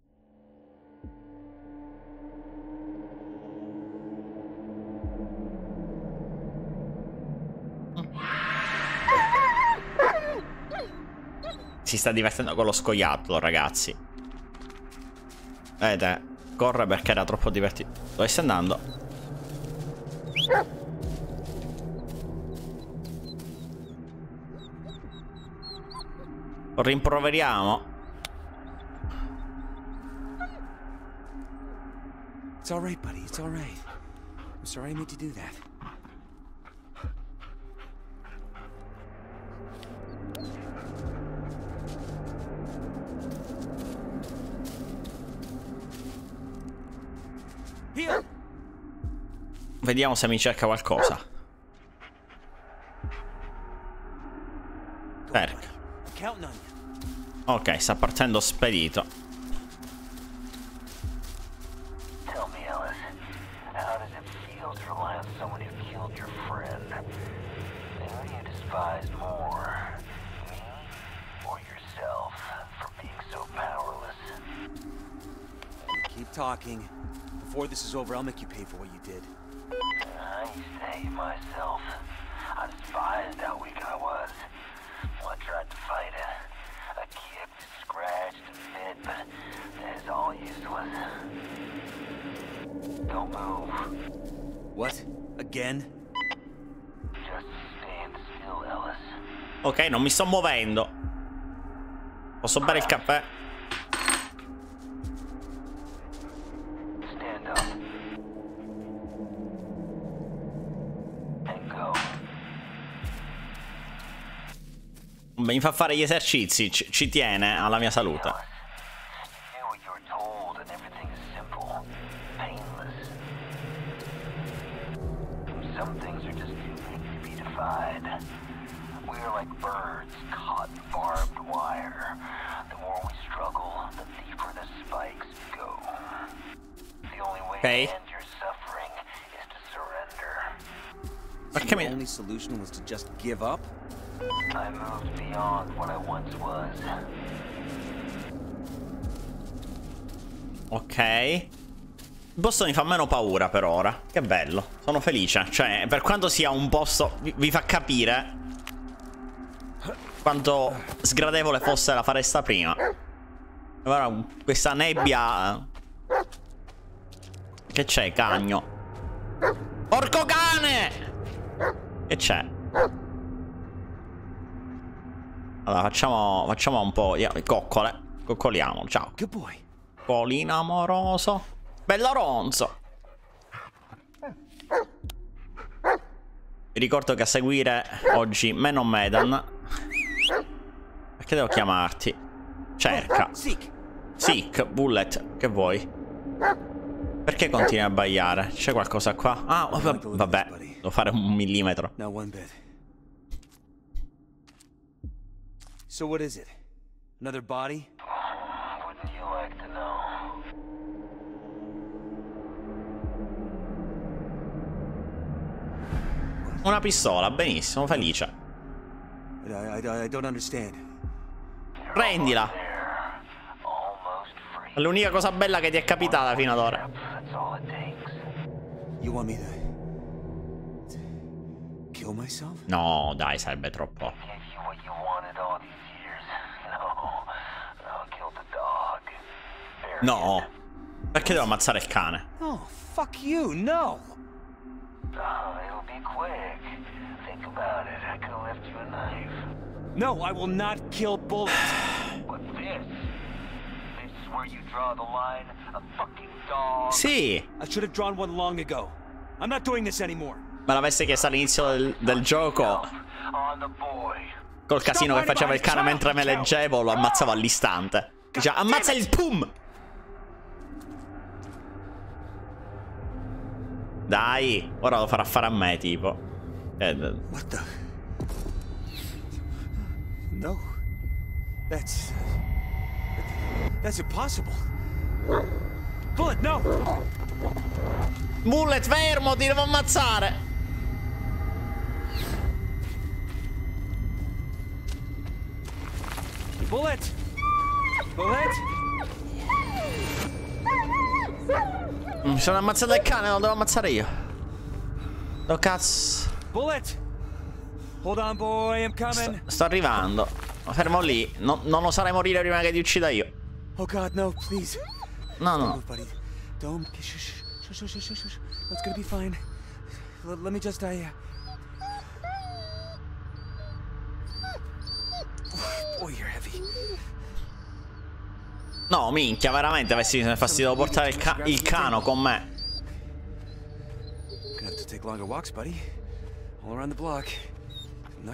Si sta divertendo con lo scoiattolo, ragazzi. Vedete, corre perché era troppo divertito. Dove stai andando? Rimproveriamo. It's all right, buddy. It's all right. I'm sorry I made you do that. Vediamo se mi cerca qualcosa. Sta partendo spedito. Tell me, Alice, how does it feel to rely on someone who killed your friend? And who do you despise more? Me or yourself for being so powerless? Keep talking. Before this is over, I'll make you pay for what you did. Again? Ok, non mi sto muovendo. Posso bere il caffè? Mi fa fare gli esercizi, ci, ci tiene alla mia salute. Give up? I moved beyond what I once was. Ok. Il posto mi fa meno paura per ora. Che bello. Sono felice. Cioè, per quanto sia un posto... Vi, vi fa capire quanto sgradevole fosse la foresta prima. Ora questa nebbia... Che c'è, cagno? Porco cane! Che c'è? Allora, facciamo, facciamo un po' di coccole. Coccoliamo, ciao. Good boy. Colina amoroso. Bello ronzo. Vi ricordo che a seguire oggi Menon Medan. Perché devo chiamarti? Cerca. Sick, Bullet, che vuoi? Perché continui a abbaiare? C'è qualcosa qua? Ah, vabbè, vabbè. Devo fare un millimetro. So what is it? Another body? Wouldn't you like to know? Una pistola, benissimo, felice. I, I, I don't understand. Prendila. È l'unica cosa bella che ti è capitata fino ad ora. No, dai, sarebbe troppo. Gave you what you wanted all these years. No, no, killed the dog. Buried No. Perché devo ammazzare il cane? Oh, fuck you, no! Oh, it'll be quick. Think about it. I could have left you a knife. No, I will not kill bullets. But this, this is where you draw the line. A fucking dog. Sì. I should have drawn one long ago. I'm not doing this anymore. Me l'avessi chiesto all'inizio del, del gioco. Col casino che faceva il cane mentre me leggevo, lo ammazzavo all'istante. Diceva, ammazza il pum! Dai, ora lo farà fare a me, tipo. Eh, No. That's. That's impossible. Bullet, no! Bullet, fermo, ti devo ammazzare. Bullet! Bullet! Mi sono ammazzato il cane, lo devo ammazzare io. Oh cazzo. Bullet! Hold on, boy, I'm coming. Sto, sto arrivando. Fermo lì. No- non lo sarei morire prima che ti uccida io. Oh God, no, please. No, no. Don't. Shh, shh, shh, shh, shh. It's gonna be fine. L- let me just, I. Uh... Boy, you're heavy. No, minchia, veramente avessi fastidio devo portare il, ca- il cano con me.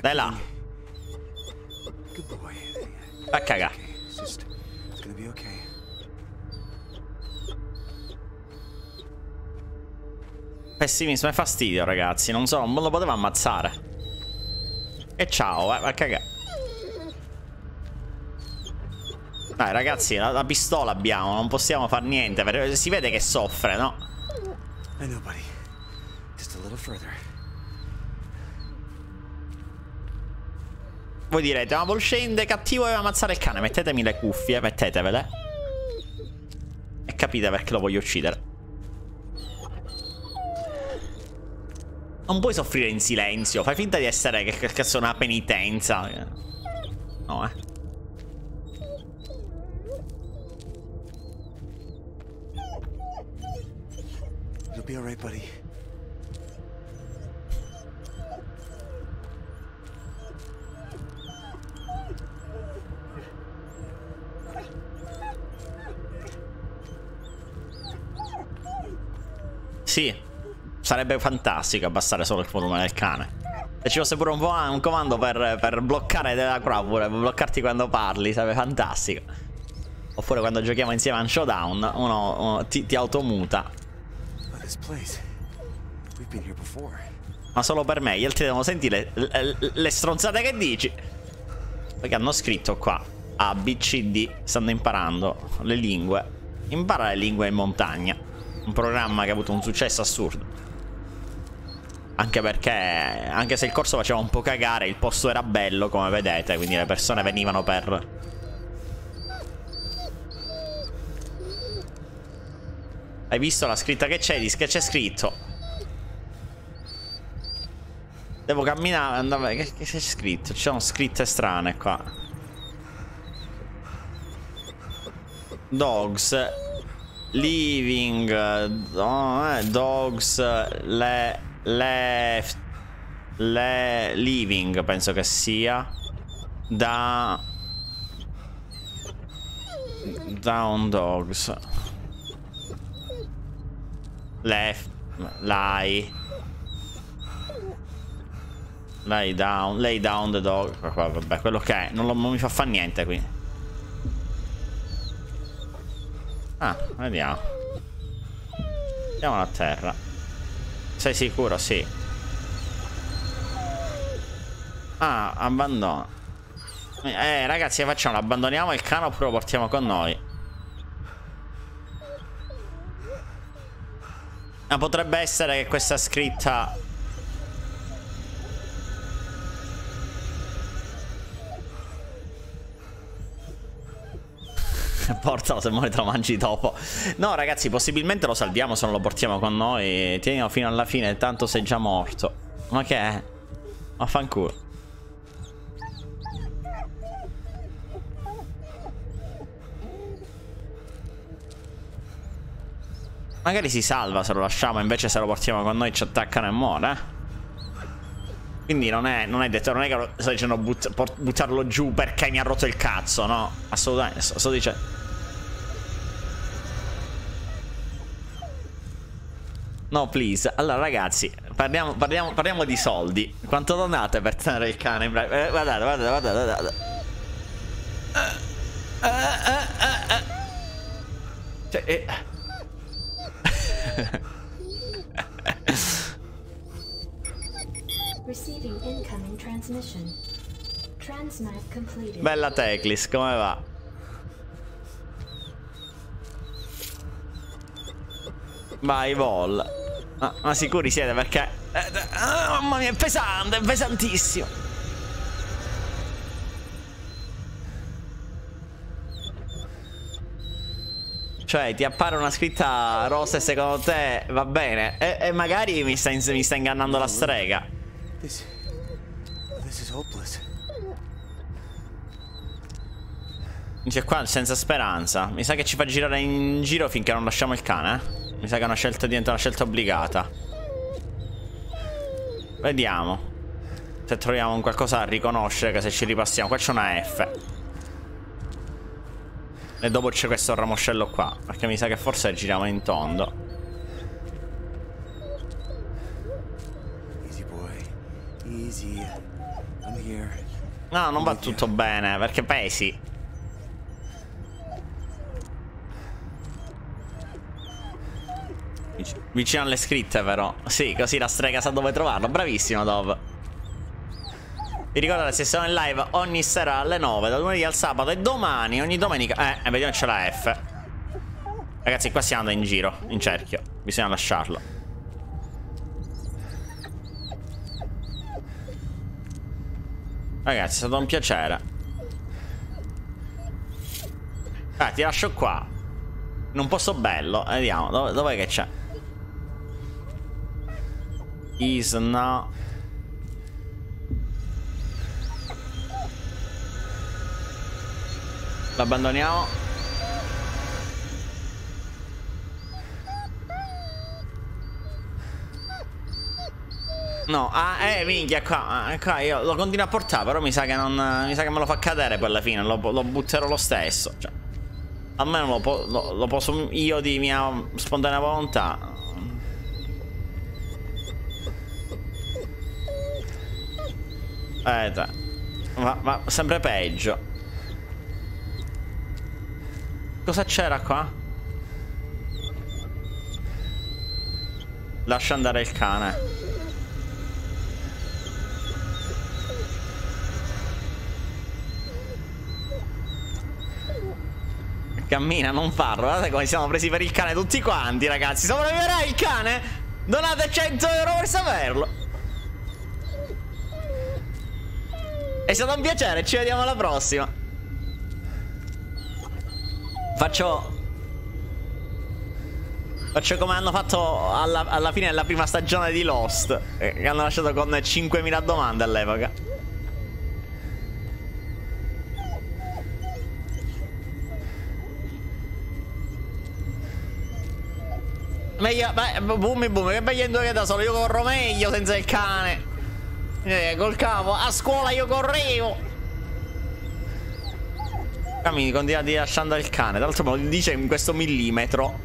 Dai là. a okay. Pessimismo e fastidio, ragazzi. Non so, non lo potevo ammazzare. E ciao, eh, a cagare. Dai, ragazzi, la, la pistola abbiamo, non possiamo far niente. perché Si vede che soffre, no? I know, buddy. Just a little further. Voi direte, ma Volscende cattivo deve ammazzare il cane. Mettetemi le cuffie, mettetevele. E capite perché lo voglio uccidere. Non puoi soffrire in silenzio. Fai finta di essere che, cazzo una penitenza. No, eh. Be alright, buddy. Sì, sarebbe fantastico abbassare solo il volume del cane. Se ci fosse pure un, un comando per, per bloccare della Crowd, per bloccarti quando parli, sarebbe fantastico. Oppure quando giochiamo insieme a un showdown, uno, uno ti, ti automuta. Ma solo per me, gli altri devono sentire le, le- le stronzate che dici. Perché hanno scritto qua A, B, C, D, stanno imparando le lingue. Impara le lingue in montagna. Un programma che ha avuto un successo assurdo. Anche perché, anche se il corso faceva un po' cagare, il posto era bello, come vedete, quindi le persone venivano per... Hai visto la scritta che c'è? Dis che c'è scritto? Devo camminare, andare... Che, che c'è scritto? Ci sono scritte strane qua. Dogs. Living. oh, eh, dogs. Le... Left. Le... Living, penso che sia. Da... Down dogs. Left. Lie. Lay down, lay down the dog. Vabbè, quello che è. Non, lo- non mi fa fare niente qui. Ah, vediamo. Andiamo a terra. Sei sicuro? Sì. Ah, abbandono. Eh, ragazzi, che facciamo? Abbandoniamo il cane oppure lo portiamo con noi? Ma potrebbe essere che questa scritta Portalo se muore te lo mangi dopo. No ragazzi possibilmente lo salviamo se non lo portiamo con noi. Tienilo fino alla fine Tanto sei già morto. Ma che è? Vaffanculo Magari si salva se lo lasciamo Invece se lo portiamo con noi ci attaccano e muore eh? Quindi non è, non è detto Non è che lo sto dicendo but- port- buttarlo giù Perché mi ha rotto il cazzo No assolutamente Sto, sto dicendo No, please. Allora, ragazzi, parliamo, parliamo, parliamo di soldi. Quanto donate per tenere il cane in braccio? Eh, guardate, guardate, guardate, guardate. Eh, eh, eh. Cioè, eh. Receiving incoming transmission. Transmat completed. Bella Teclis, come va? Vai, Vol. Ma, ma sicuri siete perché... eh, eh, mamma mia, è pesante, è pesantissimo. Cioè, ti appare una scritta rossa e secondo te va bene. E, e magari mi sta, mi sta ingannando la strega. This. This. Dice qua senza speranza. Mi sa che ci fa girare in giro finché non lasciamo il cane. eh? Mi sa che è una scelta diventa una scelta obbligata. Vediamo. Se troviamo un qualcosa da riconoscere che se ci ripassiamo. Qua c'è una F. E dopo c'è questo ramoscello qua. Perché mi sa che forse giriamo in tondo. Easy boy. Easy. I'm here. No, non va tutto bene, perché pesi. Vic- Vicino alle scritte però Sì, così la strega sa dove trovarlo Bravissimo Dov Vi ricordate se sono in live ogni sera alle 9 Da lunedì al sabato e domani Ogni domenica. Eh, e vediamo c'è la F. Ragazzi qua stiamo andando in giro In cerchio. Bisogna lasciarlo. Ragazzi è stato un piacere. Ah, ti lascio qua. In un posto bello. Vediamo, dov- dov'è che c'è? Is L'abbandoniamo No, ah, eh, minchia, qua, ah, qua io lo continuo a portare, però mi sa che non. Mi sa che me lo fa cadere poi alla fine, lo, lo butterò lo stesso. Cioè, almeno lo, lo- lo posso io di mia spontanea volontà. Eh. Ma, ma sempre peggio. Cosa c'era qua? Lascia andare il cane. Cammina, non farlo. Guardate come siamo presi per il cane tutti quanti, ragazzi. Sopravviverà il cane? Donate 100 euro per saperlo. È stato un piacere, ci vediamo alla prossima. Faccio... Faccio come hanno fatto alla, alla fine della prima stagione di Lost. eh, Che hanno lasciato con 5.000 domande all'epoca. Meglio, boom boom, che meglio in due da solo, io corro meglio senza il cane. Eh, col capo, a scuola io correvo. Cammini, continua di lasciando il cane. Me lo dice in questo millimetro.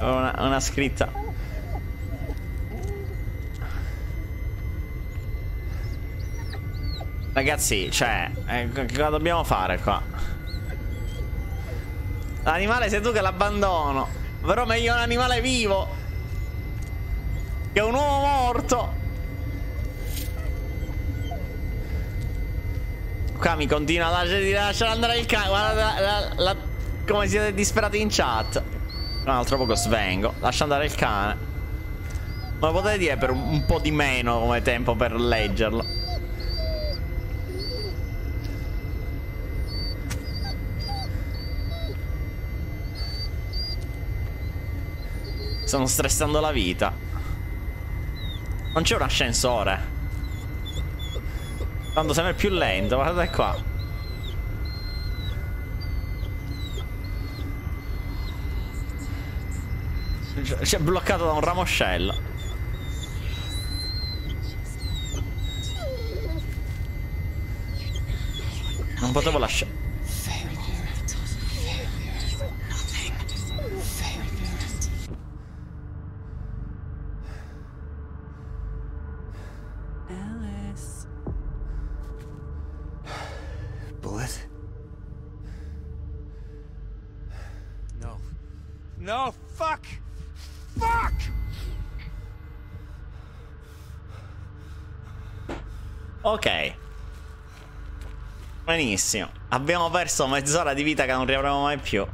Una, una scritta. Ragazzi, cioè, eh, cosa dobbiamo fare qua? L'animale sei tu che l'abbandono. Però meglio un animale vivo che un uomo morto. Qua mi continua a lasciare, lasciare andare il cane. Guarda la- la- come siete disperati in chat. Un altro poco svengo. Lascia andare il cane. Ma lo potete dire per un, un po' di meno come tempo per leggerlo. Stanno stressando la vita. Non c'è un ascensore. Quando sembra più lento, guardate qua. Ci è bloccato da un ramoscello. Non potevo lasciare. No, fuck! Fuck! Ok. Benissimo. Abbiamo perso mezz'ora di vita che non riavremo mai più.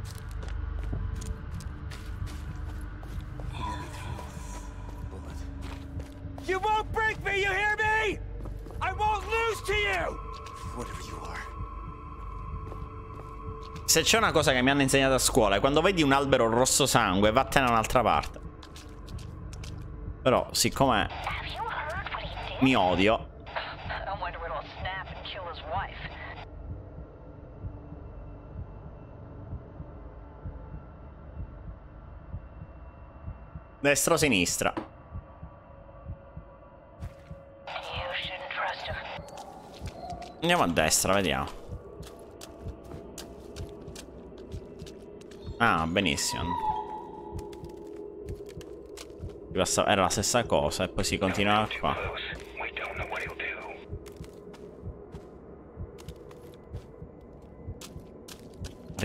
You won't break me, you hear me? I won't lose to you! Whatever you. Se c'è una cosa che mi hanno insegnato a scuola è quando vedi un albero rosso sangue, vattene da un'altra parte. Però, siccome mi odio, destra o sinistra? Andiamo a destra, vediamo. Ah, benissimo. Era la stessa cosa e poi si continuava qua.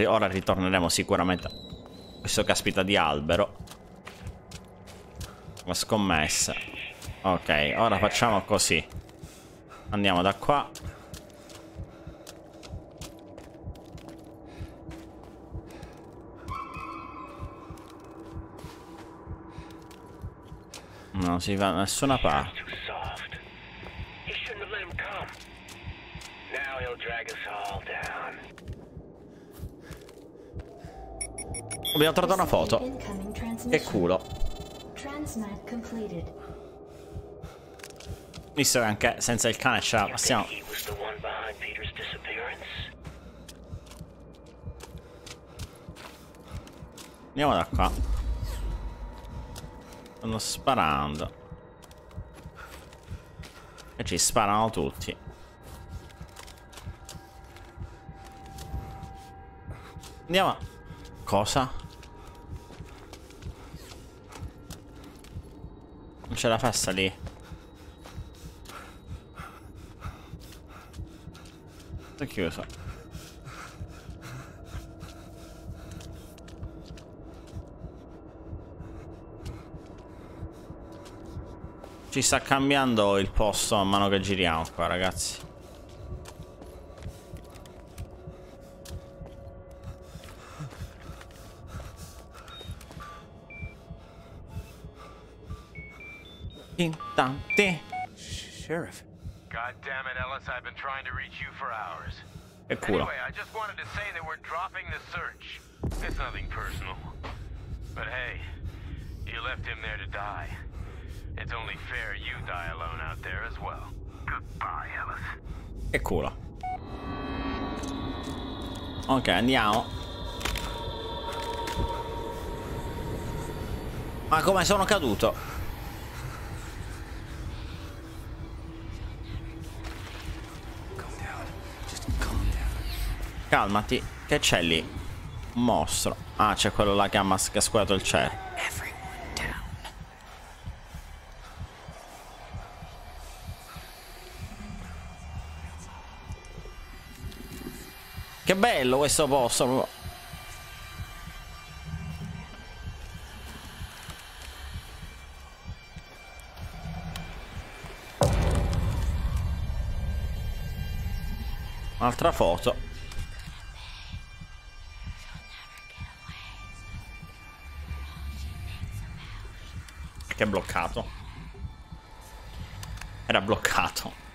Ora ritorneremo sicuramente a questo caspita di albero. La scommessa. Ok, ora facciamo così. Andiamo da qua. Non si va da nessuna parte. Abbiamo trovato una foto. Che culo. Visto che anche senza il cane ce la passiamo. Andiamo da qua. Stanno sparando. E ci sparano tutti. Andiamo. Cosa? Non c'è la festa lì. È chiuso. Ci sta cambiando il posto man mano che giriamo qua, ragazzi. Intanti. Sheriff. God damn it, Ellis, I've been trying to reach you for hours. Che culo. Anyway, I just wanted to say that we're dropping the search. It's nothing personal. But hey, you left him there to die. It's only fair you die alone out there as well. Goodbye, Ellis. Che culo. Ok, andiamo. Ma come sono caduto? Calmati, che c'è lì? Un mostro. Ah, c'è quello là che ha, che ha squadrato il cielo. Che bello questo posto. Un'altra foto. Che è bloccato. Era bloccato.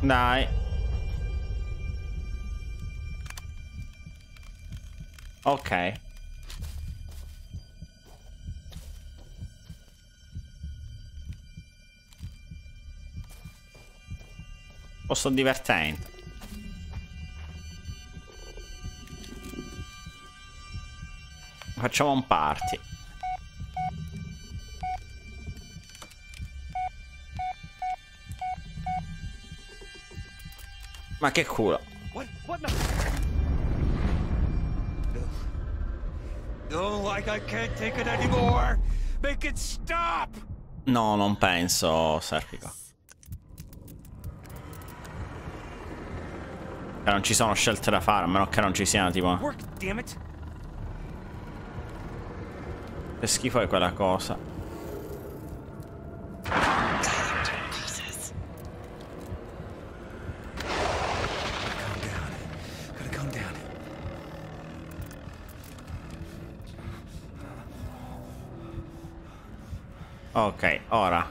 Dai. Ok. Posto divertente. Facciamo un party. Ma che culo. What? What? No. Like. No, non penso, Serpico. Che non ci sono scelte da fare, a meno che non ci siano tipo... Work. Che schifo è quella cosa. Ok, ora.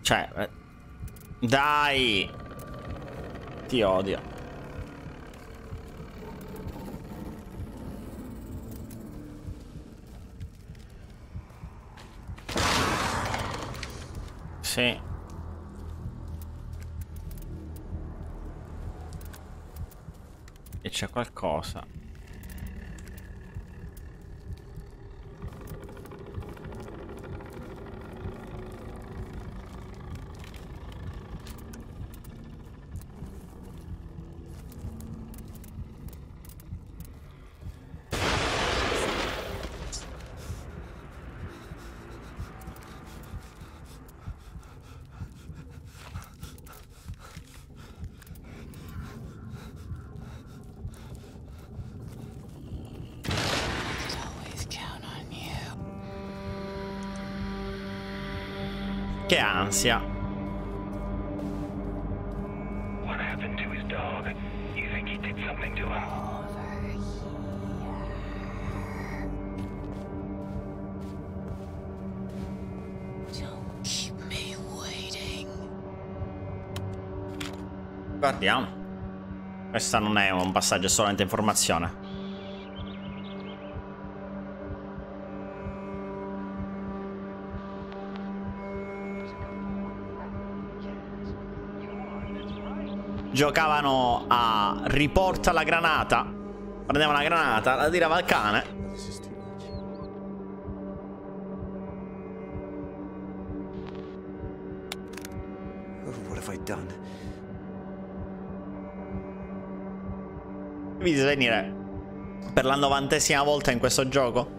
Cioè, eh, dai. Ti odio. Sì. C'è qualcosa. Waiting. Guardiamo. Questa non è un passaggio, è solamente informazione. Giocavano a riporta la granata. Prendeva la granata, la tirava al cane. What have I done? Devi svenire per la novantesima volta in questo gioco.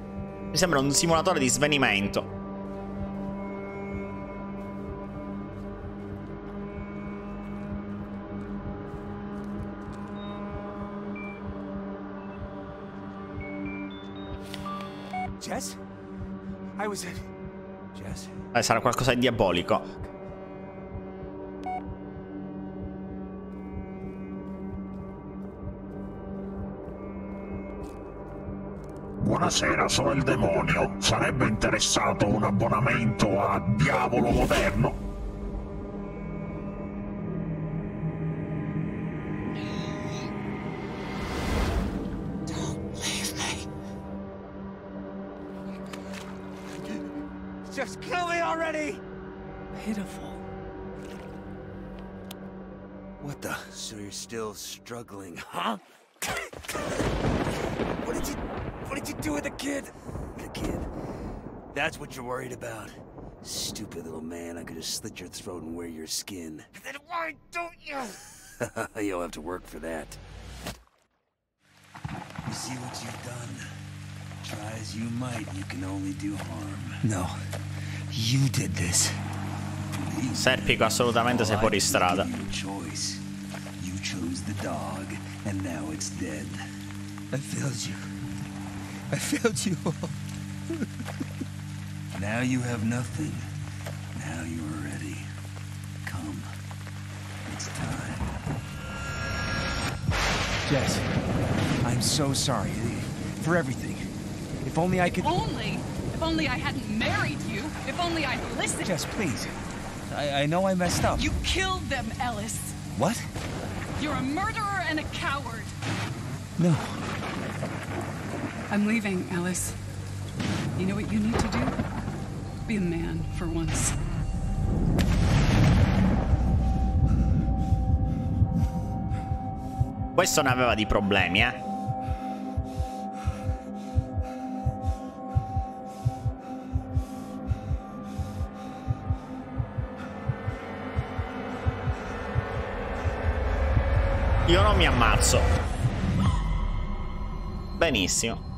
Mi sembra un simulatore di svenimento. Jess? Eh, sarà qualcosa di diabolico. Buonasera, sono il demonio. Sarebbe interessato un abbonamento a Diavolo Moderno? Struggling, huh? what did you... What did you do with the kid? The kid? That's what you're worried about? Stupid little man, I could have slit your throat and wear your skin. Then why don't you? You'll have to work for that. You see what you've done? Try as you might, you can only do harm. No. You did this. Serpico assolutamente sei fuori strada. Your choice. You chose the dog, and now it's dead. I failed you. I failed you all. now you have nothing. Now you are ready. Come. It's time. Jess, I'm so sorry for everything. If only I could. Only? If only I hadn't married you. If only I'd listened. Jess, please. I, I know I messed up. You killed them, Ellis. What? You're a murderer and a coward. No. I'm leaving, Ellis. You know what you need to do? Be a man for once. Questo ne aveva di problemi, eh. Io non mi ammazzo. Benissimo.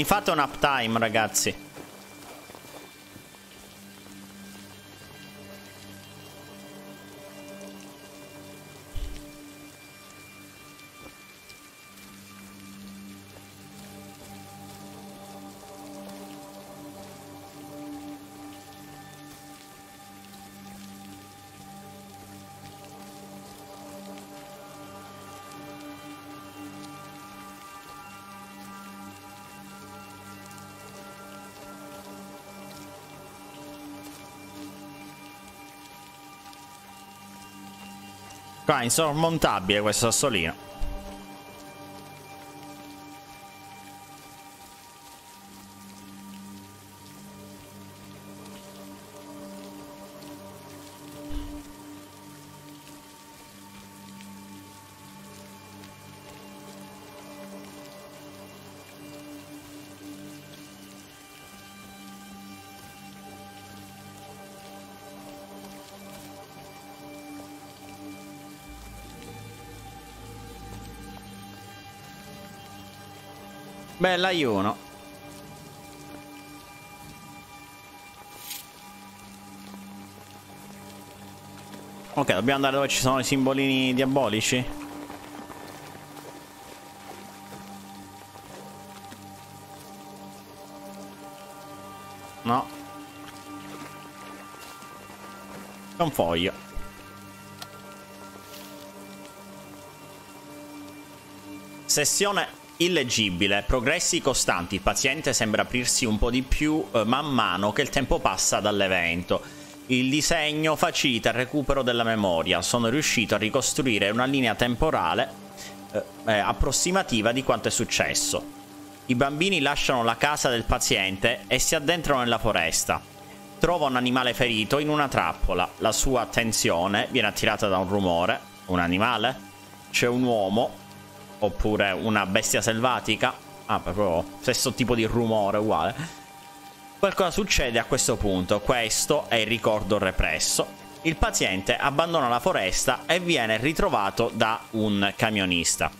Mi fate un uptime, ragazzi. Qua insormontabile questo sassolino. Bella Juno. Ok, dobbiamo andare dove ci sono i simbolini diabolici. No. C'è un foglio. Sessione illeggibile, progressi costanti, il paziente sembra aprirsi un po' di più eh, man mano che il tempo passa dall'evento. Il disegno facilita il recupero della memoria, sono riuscito a ricostruire una linea temporale eh, eh, approssimativa di quanto è successo. I bambini lasciano la casa del paziente e si addentrano nella foresta. Trova un animale ferito in una trappola. La sua attenzione viene attirata da un rumore. Un animale? C'è un uomo oppure una bestia selvatica. Ah, proprio stesso tipo di rumore uguale. Qualcosa succede a questo punto. Questo è il ricordo represso. Il paziente abbandona la foresta e viene ritrovato da un camionista.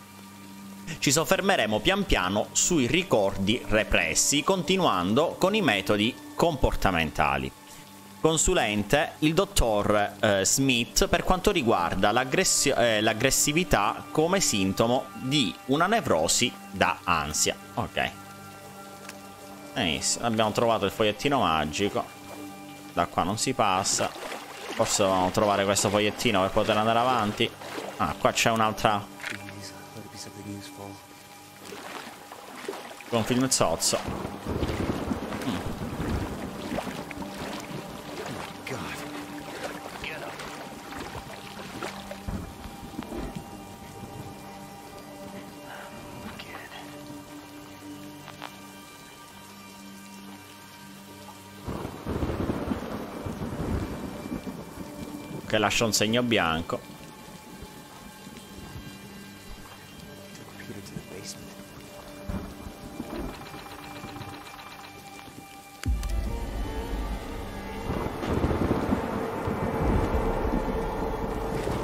Ci soffermeremo pian piano sui ricordi repressi, continuando con i metodi comportamentali. Consulente il dottor eh, Smith per quanto riguarda eh, l'aggressività come sintomo di una nevrosi da ansia. Ok. Benissimo, abbiamo trovato il fogliettino magico. Da qua non si passa. Forse dobbiamo trovare questo fogliettino per poter andare avanti. Ah, qua c'è un'altra. Un film zozzo. Lascia un segno bianco.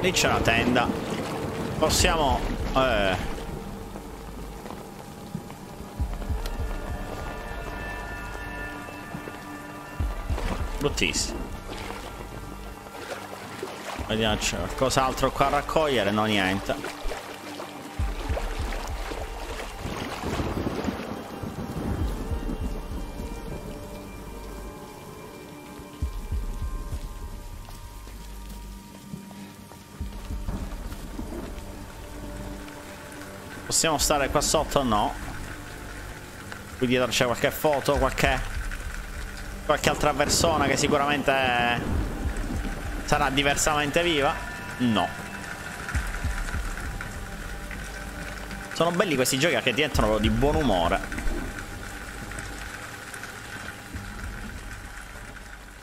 Lì c'è la tenda. Possiamo... Eh... Bruttissimo. Vediamo c'è qualcos'altro qua a raccogliere, no niente. Possiamo stare qua sotto? No. Qui dietro c'è qualche foto, qualche... Qualche altra persona che sicuramente Sarà diversamente viva? No Sono belli questi giochi che ti entrano di buon umore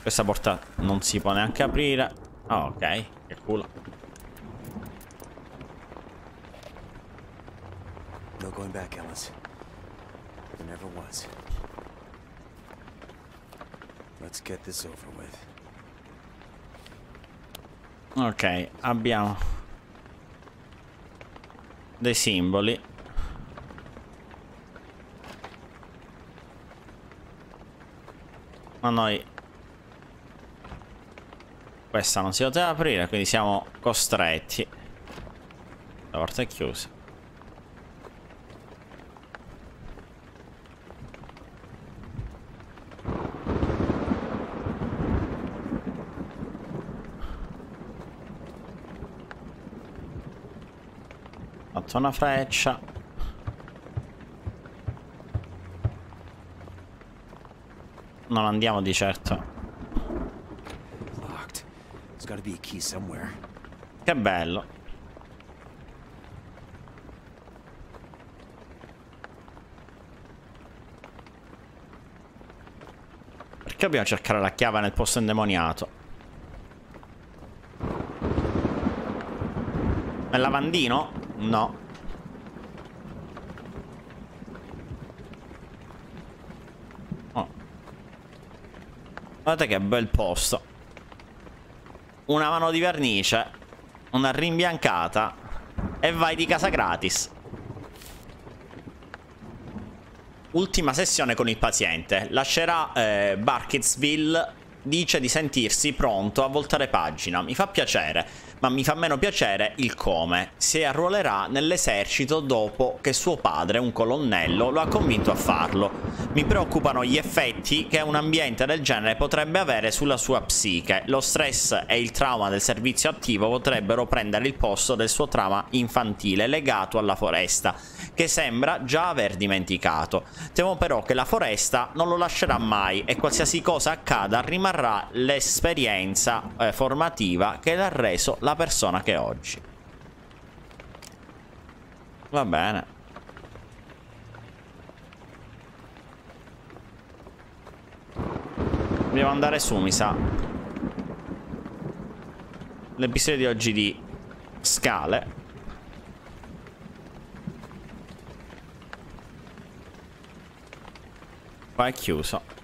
Questa porta non si può neanche aprire Ah oh, ok, che culo No going back, Ellis. There never was. Let's get this over with. Ok, abbiamo dei simboli. Ma noi questa non si poteva aprire, quindi siamo costretti. La porta è chiusa. Fatto una freccia. Non andiamo di certo. Locked. There's gotta be a key somewhere. Che bello. Perché dobbiamo cercare la chiave nel posto indemoniato? Nel lavandino? No. Guardate che bel posto. Una mano di vernice. Una rimbiancata. E vai di casa gratis. Ultima sessione con il paziente. Lascerà eh, Barkitsville. Dice di sentirsi pronto a voltare pagina. Mi fa piacere, ma mi fa meno piacere il come. Si arruolerà nell'esercito dopo che suo padre, un colonnello, lo ha convinto a farlo. Mi preoccupano gli effetti che un ambiente del genere potrebbe avere sulla sua psiche. Lo stress e il trauma del servizio attivo potrebbero prendere il posto del suo trauma infantile legato alla foresta, che sembra già aver dimenticato. Temo però che la foresta non lo lascerà mai e qualsiasi cosa accada rimarrà l'esperienza eh, formativa che l'ha reso la persona che è oggi. Va bene. Dobbiamo andare su, mi sa. L'episodio di oggi di Scale. Qua è chiuso.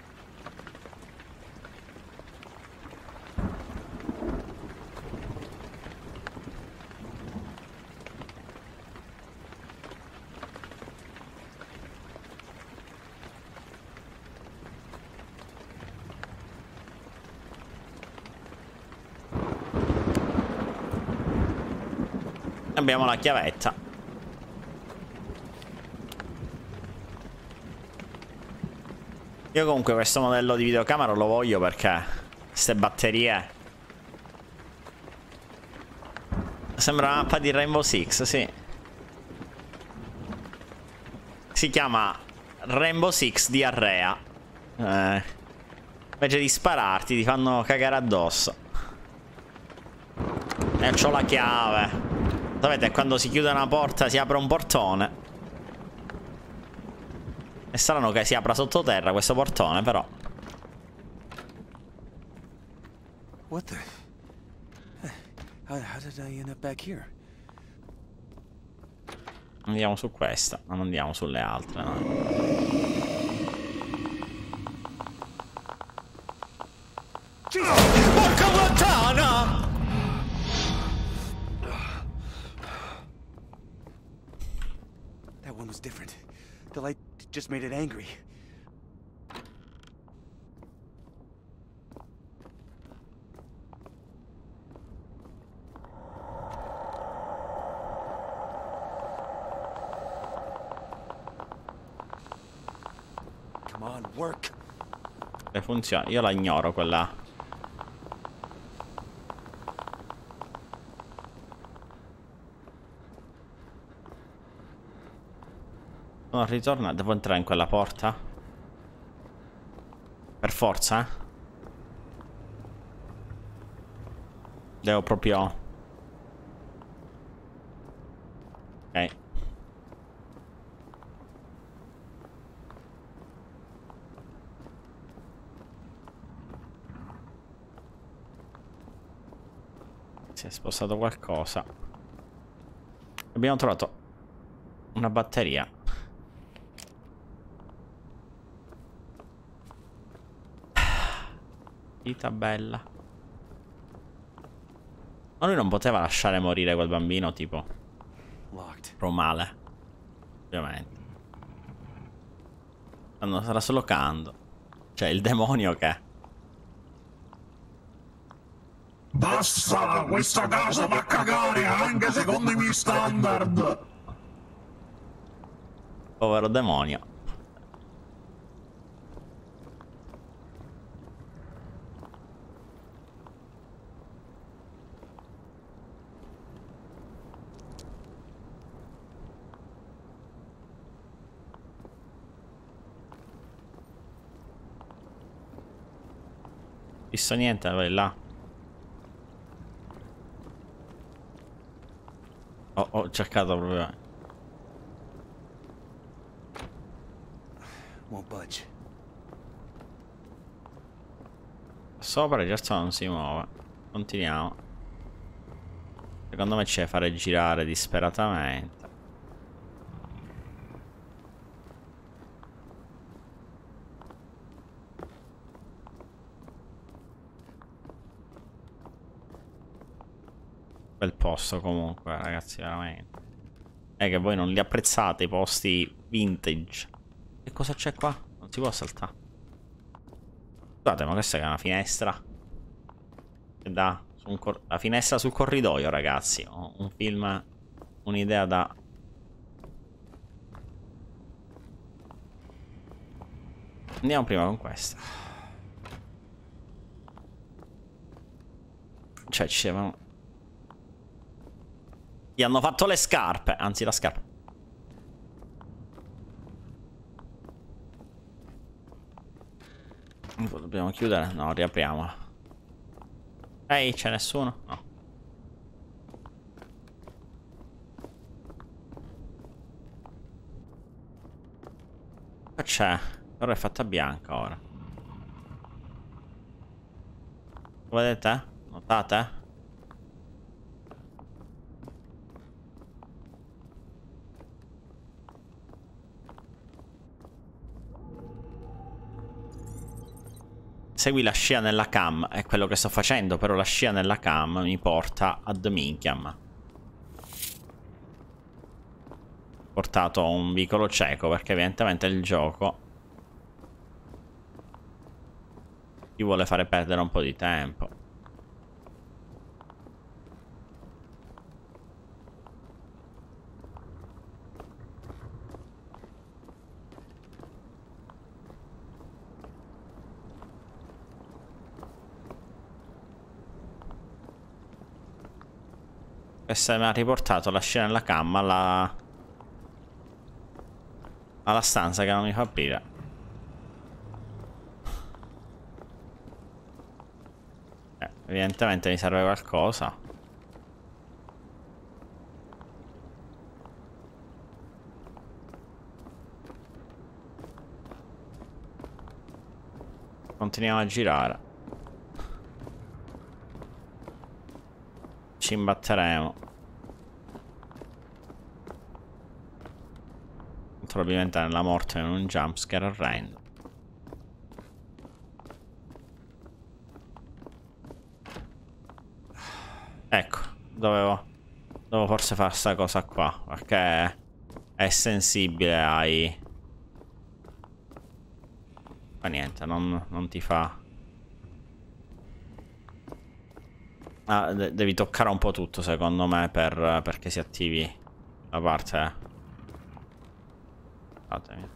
Abbiamo la chiavetta. Io comunque questo modello di videocamera lo voglio perché queste batterie Sembra una mappa di Rainbow Six, sì. Si chiama Rainbow Six diarrea. Eh, Invece di spararti ti fanno cagare addosso. E c'ho la chiave Sapete, quando si chiude una porta si apre un portone è strano che si apra sottoterra questo portone, però. What the? How, how did I end up back here? Andiamo su questa, non andiamo sulle altre, no? Porca lontana! Was different. The light just made it angry. Funziona. Io la ignoro quella. Non ritorna. Devo entrare in quella porta? Per forza? Devo proprio... Ok. Si è spostato qualcosa. Abbiamo trovato una batteria. Vita bella. Ma lui non poteva lasciare morire quel bambino, tipo. Pro male. Ovviamente. Ma non sarà solo Kando. Cioè, il demonio che... Basta! Questa casa va a cagare anche secondo i miei standard! Povero demonio. Visto niente, vai là. Ho, ho cercato proprio. Sopra resto non si muove. Continuiamo. Secondo me ci deve fare girare disperatamente. Bel posto comunque, ragazzi, veramente. È che voi non li apprezzate i posti vintage. Che cosa c'è qua? Non si può saltare. Scusate, ma questa è una finestra. Che dà la finestra sul corridoio, ragazzi. Ho un film, un'idea da... Andiamo prima con questa. Cioè, ci siamo... Gli hanno fatto le scarpe. Anzi, la scarpa. Dobbiamo chiudere? No, riapriamo. Ehi, c'è nessuno? No. C'è. Però è fatta bianca ora. Vedete? Notate? Segui la scia nella cam, è quello che sto facendo, però la scia nella cam mi porta ad Minchiam. Portato un vicolo cieco perché evidentemente il gioco ti vuole fare perdere un po' di tempo. Questa mi ha riportato la scena nella cam alla... alla stanza che non mi fa aprire. Eh, evidentemente mi serve qualcosa. Continuiamo a girare. Ci imbatteremo. Probabilmente nella morte in un jumpscare orrendo. Ecco, dovevo, dovevo forse fare sta cosa qua, perché è sensibile ai... Ma niente, non, non ti fa... Ah, de devi toccare un po' tutto secondo me per, perché si attivi la parte. Fatemi.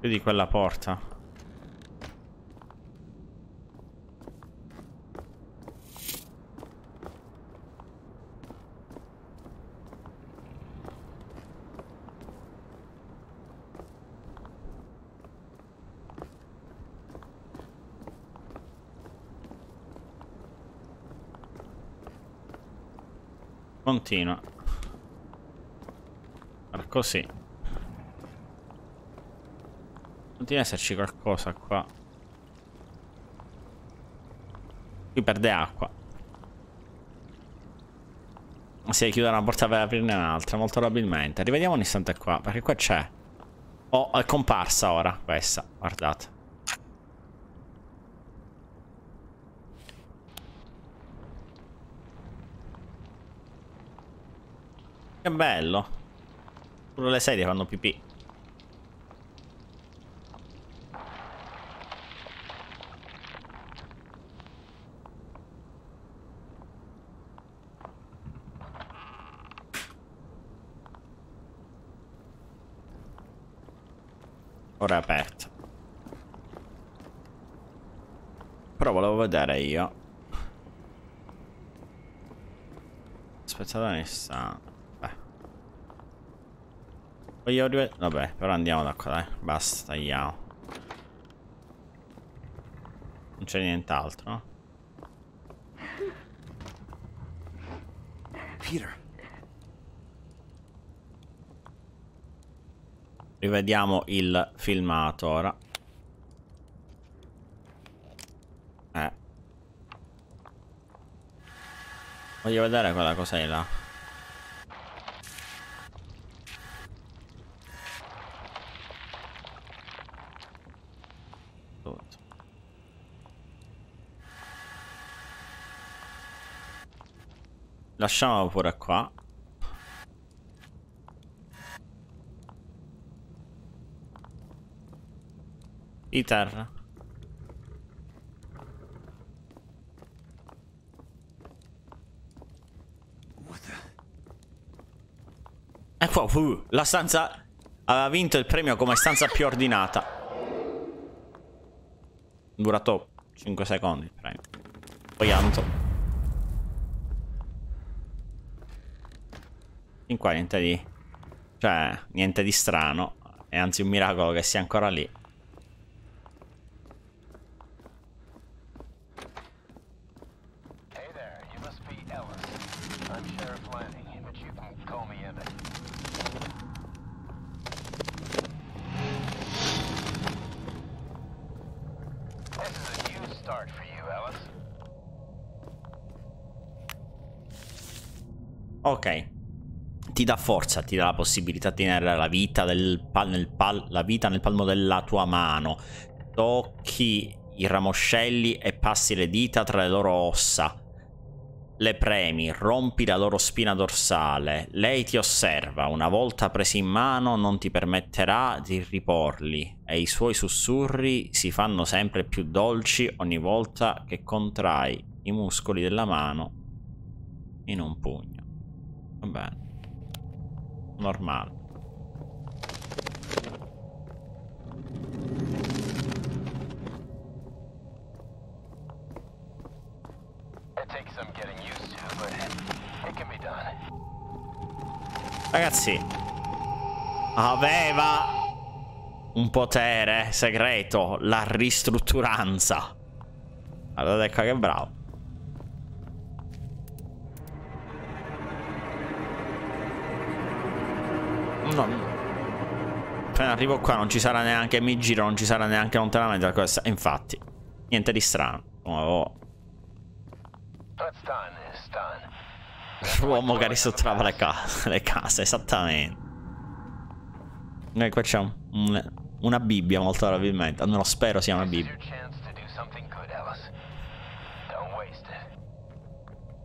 Vedi quella porta. Continua. Così. Continua ad esserci qualcosa qua. Qui perde acqua. Si deve chiudere una porta per aprirne un'altra, molto probabilmente. Rivediamo un istante qua, perché qua c'è. Oh, è comparsa ora questa, guardate. Che bello. Pure le sedie fanno pipì. Ora è aperto. Però volevo vedere io. Aspettate ne sta. Voglio rivedere. Vabbè, però andiamo da qua, dai. Basta, tagliamo. Non c'è nient'altro, no? Peter. Rivediamo il filmato ora. Eh. Voglio vedere quella cos'è là. Tutto. Lasciamolo pure qua. Peter. E poi uh, la stanza aveva vinto il premio come stanza più ordinata. Durato 5 secondi. Poi hanno qua niente di... Cioè, niente di strano. È anzi un miracolo che sia ancora lì. Forza, ti dà la possibilità di tenere la vita, pal pal la vita nel palmo della tua mano. Tocchi i ramoscelli e passi le dita tra le loro ossa. Le premi, rompi la loro spina dorsale. Lei ti osserva, una volta presi in mano non ti permetterà di riporli e i suoi sussurri si fanno sempre più dolci ogni volta che contrai i muscoli della mano in un pugno. Va bene. Normale. Ragazzi, aveva un potere segreto, la ristrutturanza. Guardate qua che bravo. Arrivo qua non ci sarà neanche, mi giro, non ci sarà neanche lontanamente questa. Infatti, niente di strano. Oh. L'uomo che ristrutturava le, ca le case, esattamente. Noi qua c'è un- un- una Bibbia, molto probabilmente. Almeno spero sia una Bibbia.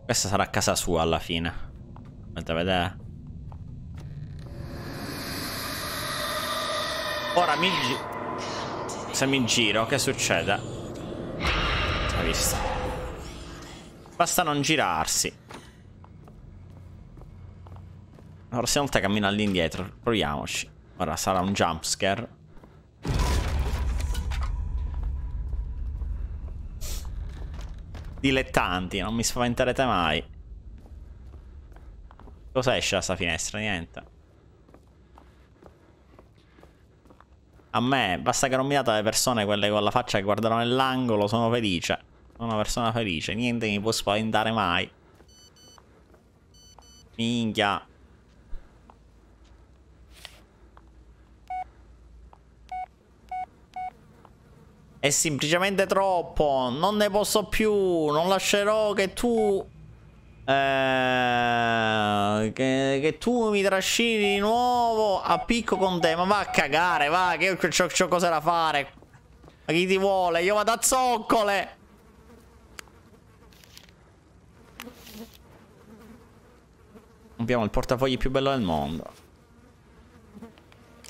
Questa sarà casa sua alla fine. Aspetta, vedere. Ora mi Se mi giro, che succede? Hai visto? Basta non girarsi. La prossima volta cammino all'indietro. Proviamoci. Ora sarà un jumpscare. Dilettanti, non mi spaventerete mai. Cosa esce da sta finestra? Niente. A me, basta che non mi date le persone, quelle con la faccia che guardano nell'angolo, sono felice. Sono una persona felice, niente mi può spaventare mai. Minchia. È semplicemente troppo. Non ne posso più. Non lascerò che tu... Eh, che, che tu mi trascini di nuovo a picco con te. Ma va a cagare, va, che c'ho, c'ho cose da fare. Ma chi ti vuole? Io vado a zoccole. Abbiamo il portafogli più bello del mondo.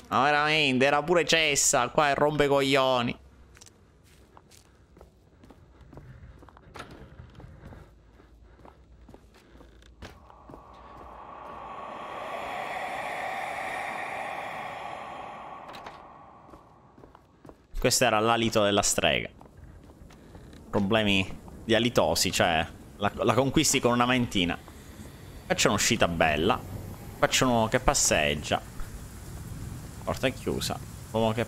Ma veramente, era pure cessa qua e rompe coglioni. Questo era l'alito della strega. Problemi di alitosi, cioè la, la conquisti con una mentina. Qua c'è un'uscita bella. Qua c'è uno che passeggia. Porta è chiusa. Uomo che...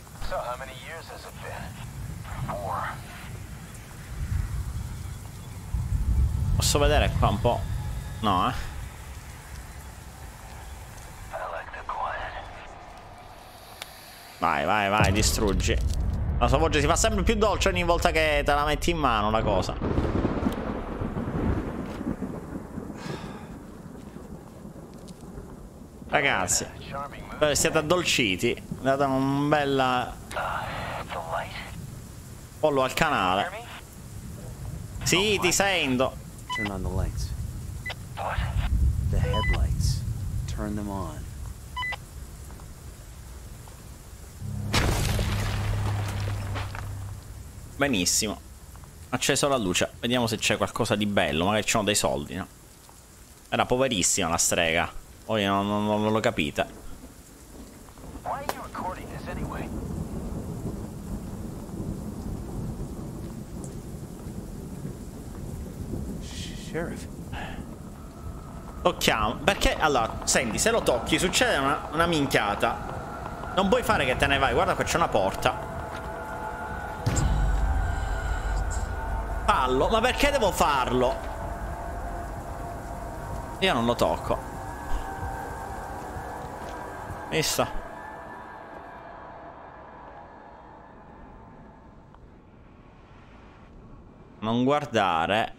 Posso vedere qua un po'? No, eh. Vai, vai, vai, distruggi. La sua voce si fa sempre più dolce ogni volta che te la metti in mano la cosa. Ragazzi, eh, siete addolciti. Date un bel pollo al canale. Sì, ti sento. Turn on the lights. The headlights. Turn them on. Benissimo. Acceso la luce. Vediamo se c'è qualcosa di bello. Magari ci sono dei soldi, no? Era poverissima la strega. Voi non, non- non lo capite. Why are you recording this anyway? Sheriff. Tocchiamo. Perché, allora, senti, se lo tocchi succede una, una minchiata. Non puoi fare che te ne vai. Guarda, qua c'è una porta. Fallo. Ma perché devo farlo? Io non lo tocco. Visto? Non guardare.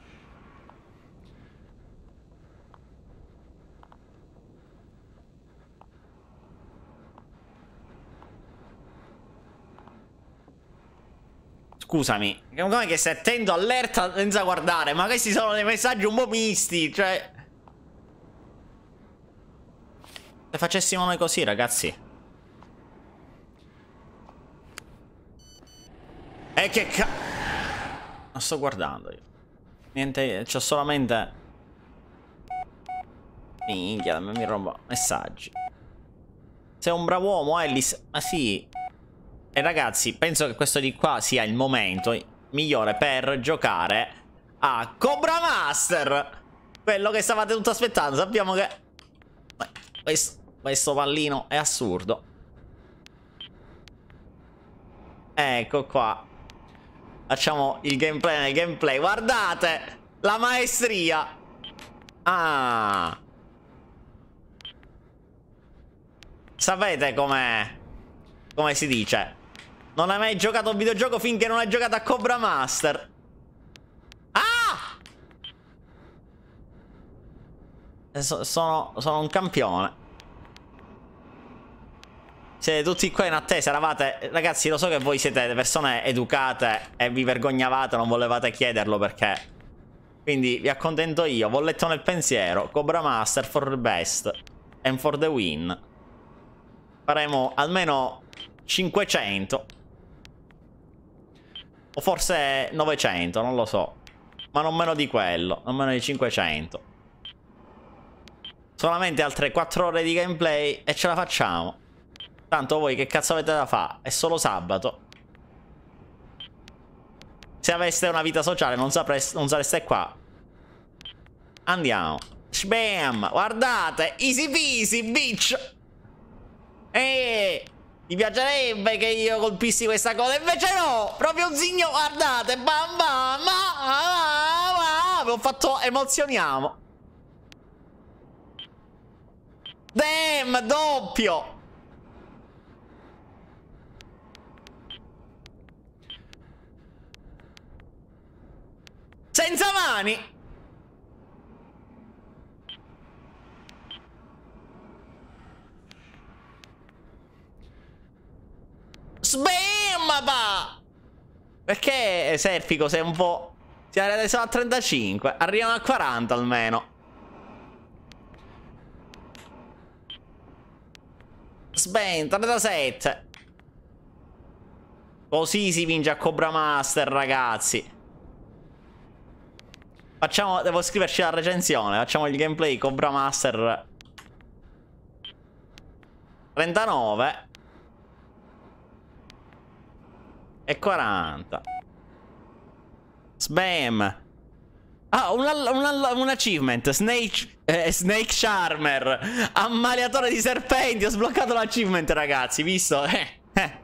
Scusami, come che sei attento, allerta senza guardare? Ma questi sono dei messaggi un po' misti, cioè... Se facessimo noi così, ragazzi. E che ca... Non sto guardando io. Niente, c'ho solamente... Minchia, mi rombo messaggi. Sei un bravo uomo, Ellis. Ma sì. E ragazzi, penso che questo di qua sia il momento migliore per giocare a Cobra Master. Quello che stavate tutti aspettando. Sappiamo che... Questo, questo pallino è assurdo. Ecco qua. Facciamo il gameplay nel gameplay. Guardate! La maestria! Ah! Sapete com'è? Come si dice? Non hai mai giocato a un videogioco finché non hai giocato a Cobra Master. Ah! Eh, so- sono, sono un campione. Siete tutti qua in attesa, eravate... Ragazzi, lo so che voi siete persone educate e vi vergognavate, non volevate chiederlo perché... Quindi vi accontento io, ho letto nel pensiero, Cobra Master for the best and for the win. Faremo almeno 500. O forse 900, non lo so. Ma non meno di quello, non meno di 500. Solamente altre 4 ore di gameplay e ce la facciamo. Tanto voi che cazzo avete da fare? È solo sabato. Se aveste una vita sociale non, sapreste, non sareste qua. Andiamo. Sbam! Guardate! Easy peasy, bitch! Eeeh! Mi piacerebbe che io colpissi questa cosa, invece no! Proprio un zigno, guardate, bam bam, ma, ma, ma, ho fatto, emozioniamo. Damn, doppio! Senza mani! Sbam, va! Perché Serfico sei un po'... Siamo solo a 35. Arriviamo a 40 almeno. Sben, 37. Così si vince a Cobra Master, ragazzi. Facciamo, devo scriverci la recensione. Facciamo il gameplay Cobra Master 39 e 40. Sbam. Ah, un, un, un achievement. Snake, eh, Snake Charmer. Ammaliatore di serpenti. Ho sbloccato l'achievement, ragazzi. Visto? Eh, eh.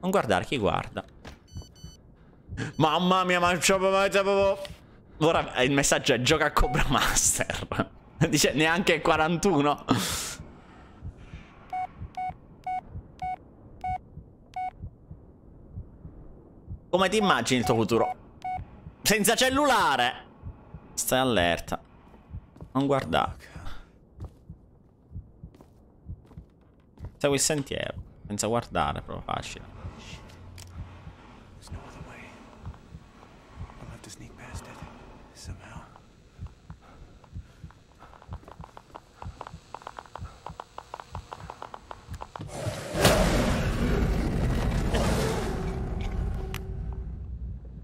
Non guardare, chi guarda? Mamma mia, ma. Ora il messaggio è gioca a Cobra Master. Dice neanche 41. Come ti immagini il tuo futuro? Senza cellulare. Stai allerta. Non guardare. Segui il sentiero. Senza guardare, proprio facile.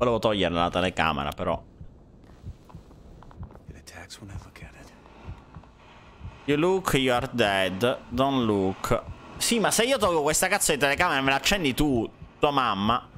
Volevo togliere la telecamera, però. You look, you are dead. Don't look. Sì, ma se io tolgo questa cazzo di telecamera e me la accendi tu, tua mamma.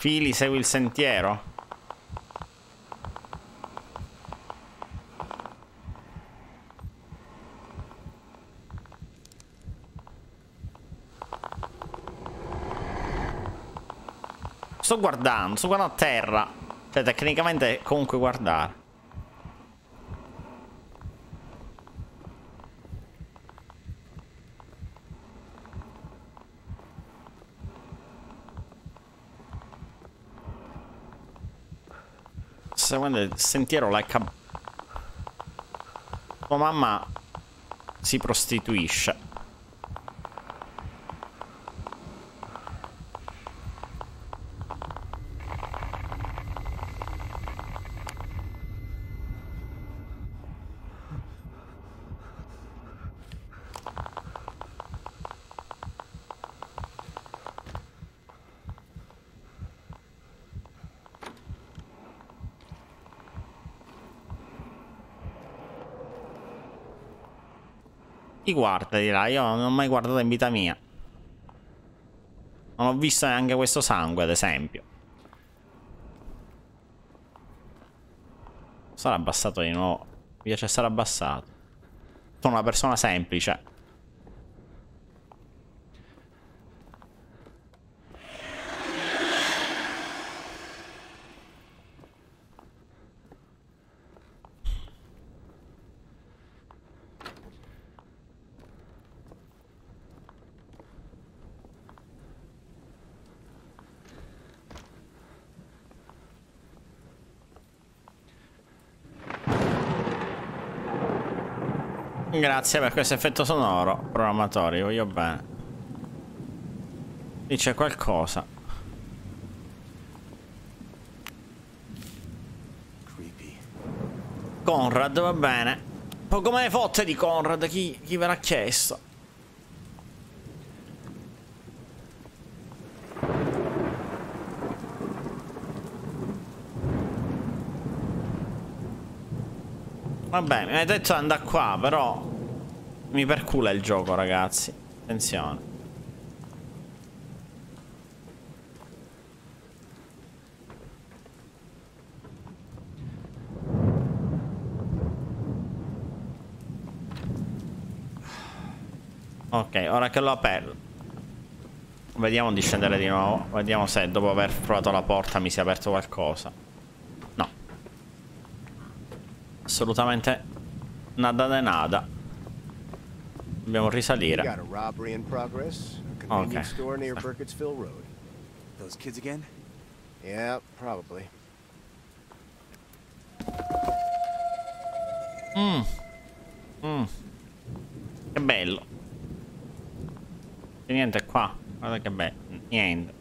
Fili, segui il sentiero. Sto guardando, sto guardando a terra. Cioè, tecnicamente comunque guardare. Seguendo il sentiero like a... Tua mamma si prostituisce. Chi guarda di là? Io non ho mai guardato in vita mia. Non ho visto neanche questo sangue, ad esempio. Sarà abbassato di nuovo. Mi piace essere abbassato. Sono una persona semplice. Grazie per questo effetto sonoro, programmatori, voglio bene. Lì c'è qualcosa. Conrad, va bene. Poi come le fotte di Conrad? Chi, chi ve l'ha chiesto? Vabbè, mi hai detto di andare qua, però mi percula il gioco, ragazzi. Attenzione. Ok, ora che l'ho aperto. Vediamo di scendere di nuovo. Vediamo se dopo aver provato la porta mi si è aperto qualcosa. No. Assolutamente nada de nada. Dobbiamo risalire. got a robbery in progress. A Okay. convenience store near Burkittsville Road. Those kids again? Yeah, probably. Mm. Mm. Che bello. E niente qua. Guarda che bello. Niente.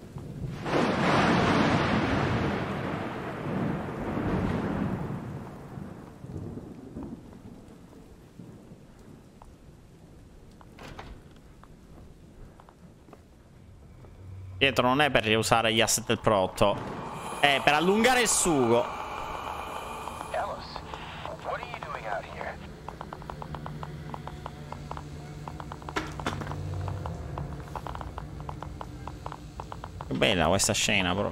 Dietro non è per riusare gli asset del prodotto. È per allungare il sugo. Che bella questa scena, però.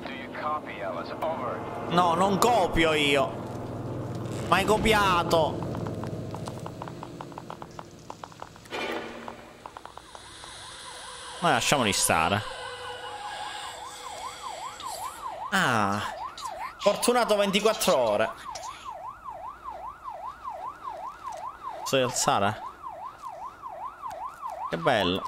Do you copy, Alice? Over. No, non copio io. Ma hai copiato. Ma lasciamoli stare. Ah. Fortunato 24 ore. Posso rialzare? Che bello.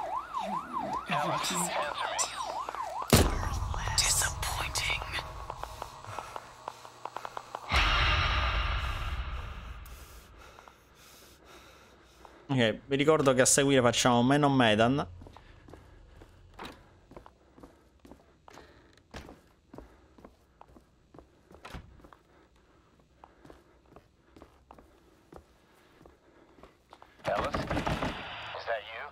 Ok, vi ricordo che a seguire facciamo Man on Medan. Alice? Is that you?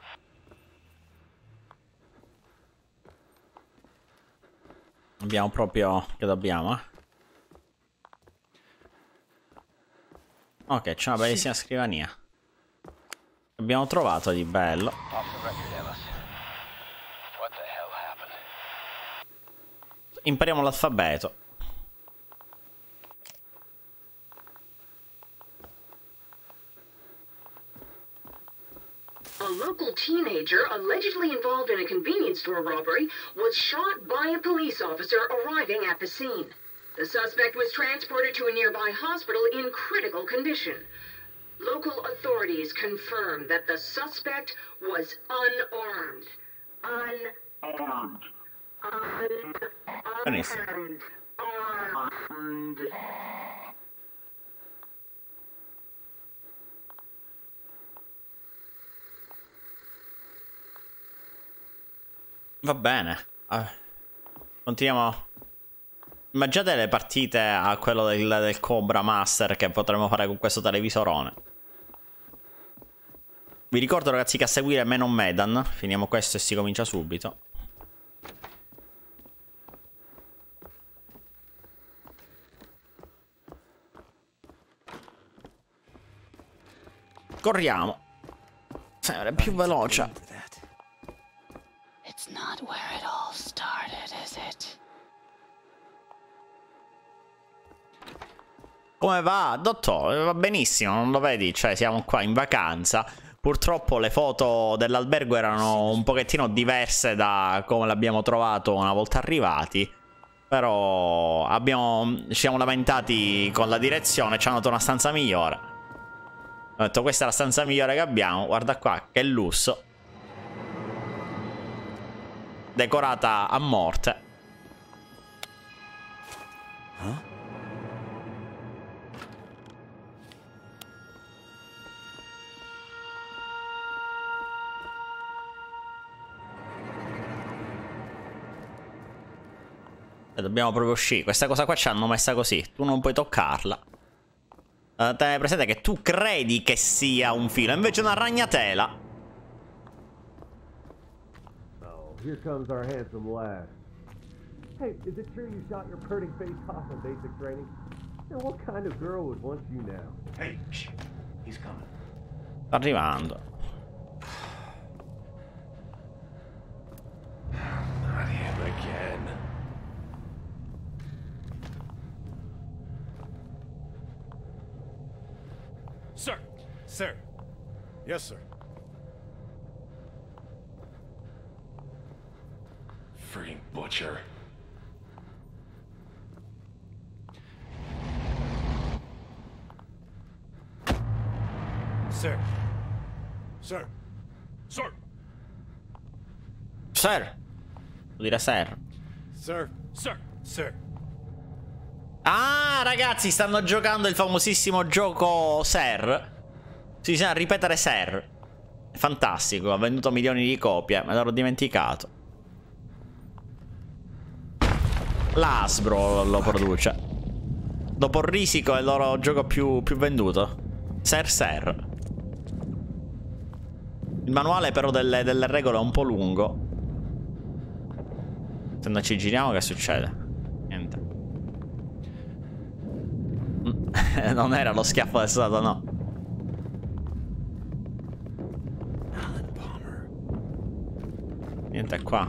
Abbiamo proprio che dobbiamo, eh. Ok, c'è una bellissima scrivania. Abbiamo trovato di bello. Impariamo l'alfabeto. A local teenager allegedly involved in a convenience store robbery was shot by a police officer arriving at the scene. The suspect was transported to a nearby hospital in critical condition. Local authorities confirmed that the suspect was unarmed. Unarmed. Benissimo. Unarmed. Va bene. Ah, Continuiamo. Immaginate le partite a quello del, del Cobra Master che potremmo fare con questo televisorone. Vi ricordo ragazzi che a seguire Me non Medan. Finiamo questo e si comincia subito. Corriamo. Sempre più veloce. It's not where it all started, is it? Come va? Dottore, va benissimo, non lo vedi? Cioè, siamo qua in vacanza. Purtroppo le foto dell'albergo erano un pochettino diverse da come l'abbiamo trovato una volta arrivati. Però abbiamo, ci siamo lamentati con la direzione, ci hanno dato una stanza migliore. Ho detto questa è la stanza migliore che abbiamo, guarda qua, che lusso. Decorata a morte. E dobbiamo proprio uscire. Questa cosa qua ci hanno messa così. Tu non puoi toccarla. Eh, tenere presente che tu credi che sia un filo, invece è una ragnatela. Oh, here comes our handsome lad. Hey, is it true you shot your burning face off in basic training? And what kind of girl would want you now? Hey, shh. He's coming. Sta arrivando. Not him again. Sir! Sir! Yes, sir. Freaking butcher. Sir. Sir. Sir. Sir. Vuol dire sir. Sir. Sir. Sir. Ah, ragazzi, stanno giocando il famosissimo gioco Ser. Si bisogna ripetere Ser. Fantastico, ha venduto milioni di copie, me l'ero dimenticato. L'Asbro lo produce. Dopo Risico è il loro gioco più, più venduto. Ser Ser. Il manuale però delle, delle regole è un po' lungo. Se non ci giriamo che succede? Niente. non era lo schiaffo del stato, no. Niente qua.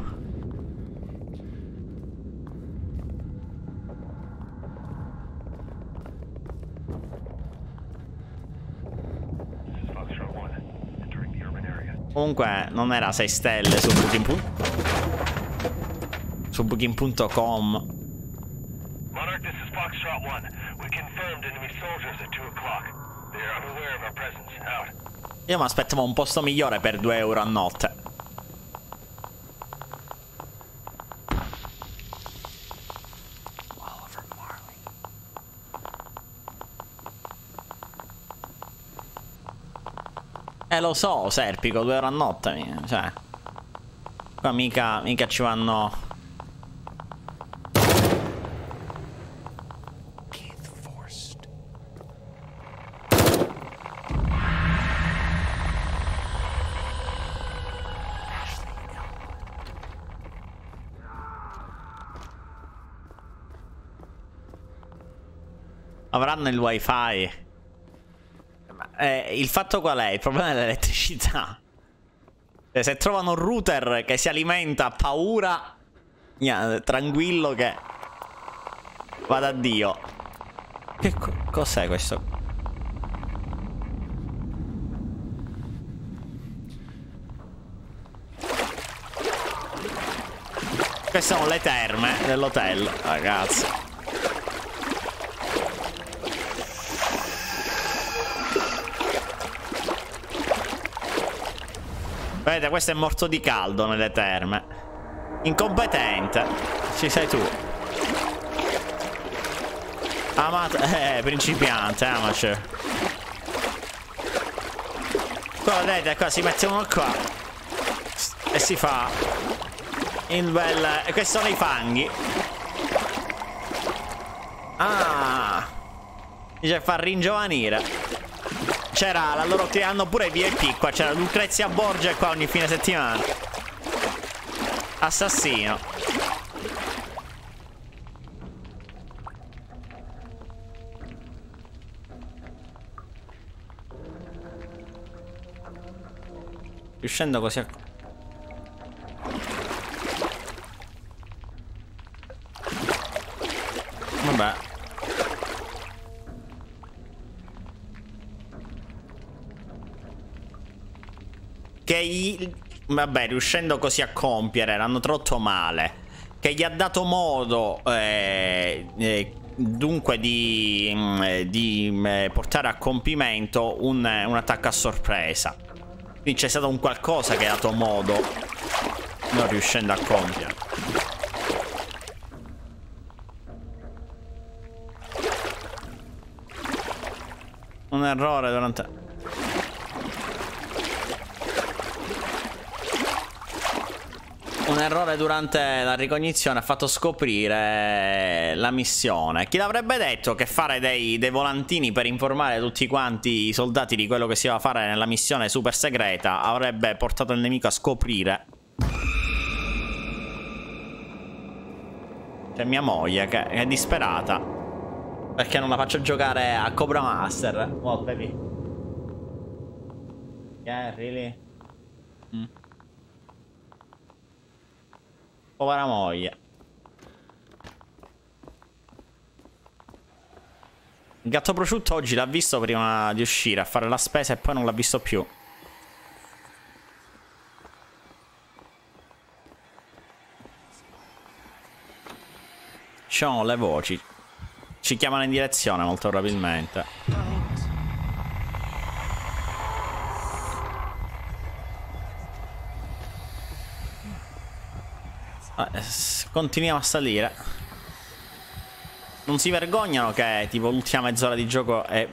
Comunque non era 6 stelle su booking. Su booking.com. Monarch, this is Foxtrot 1. We confirmed enemy soldiers at 2 o'clock. They are unaware of our presence. Out. Io mi aspettavo un posto migliore per 2 euro a notte. Eh lo so, Serpico, 2 euro a notte, mi- cioè. Qua mica, mica ci vanno... Avranno il wifi. Eh, il fatto qual è? Il problema è l'elettricità. Cioè, se trovano un router che si alimenta a paura, nia- tranquillo che vada a Dio. Che co- cos'è questo? Queste sono le terme dell'hotel, ragazzi. Vedete, questo è morto di caldo nelle terme. Incompetente. Ci sei tu. Amato. Eh, principiante, amateur. Qua vedete, qua si mette uno qua. E si fa. Il bel. E questi sono i fanghi. Ah. Dice fa ringiovanire. C'era la loro che hanno pure i VIP qua. C'era Lucrezia Borgia qua ogni fine settimana. Assassino. Riuscendo così a... Vabbè. Che gli... Vabbè, riuscendo così a compiere, l'hanno tratto male. Che gli ha dato modo, eh, eh, dunque, di, mm, eh, di eh, portare a compimento un, un attacco a sorpresa. Quindi c'è stato un qualcosa che ha dato modo, non riuscendo a compiere. Un errore durante... Un errore durante la ricognizione ha fatto scoprire la missione. Chi l'avrebbe detto che fare dei, dei, volantini per informare tutti quanti i soldati di quello che si va a fare nella missione super segreta avrebbe portato il nemico a scoprire. C'è mia moglie che è disperata. Perché non la faccio giocare a Cobra Master. Oh, baby. Yeah, really? Mm. Povera moglie. Il gatto prosciutto oggi l'ha visto prima di uscire a fare la spesa e poi non l'ha visto più. Sono le voci. Ci chiamano in direzione molto probabilmente. Eh, continuiamo a salire. Non si vergognano che tipo l'ultima mezz'ora di gioco è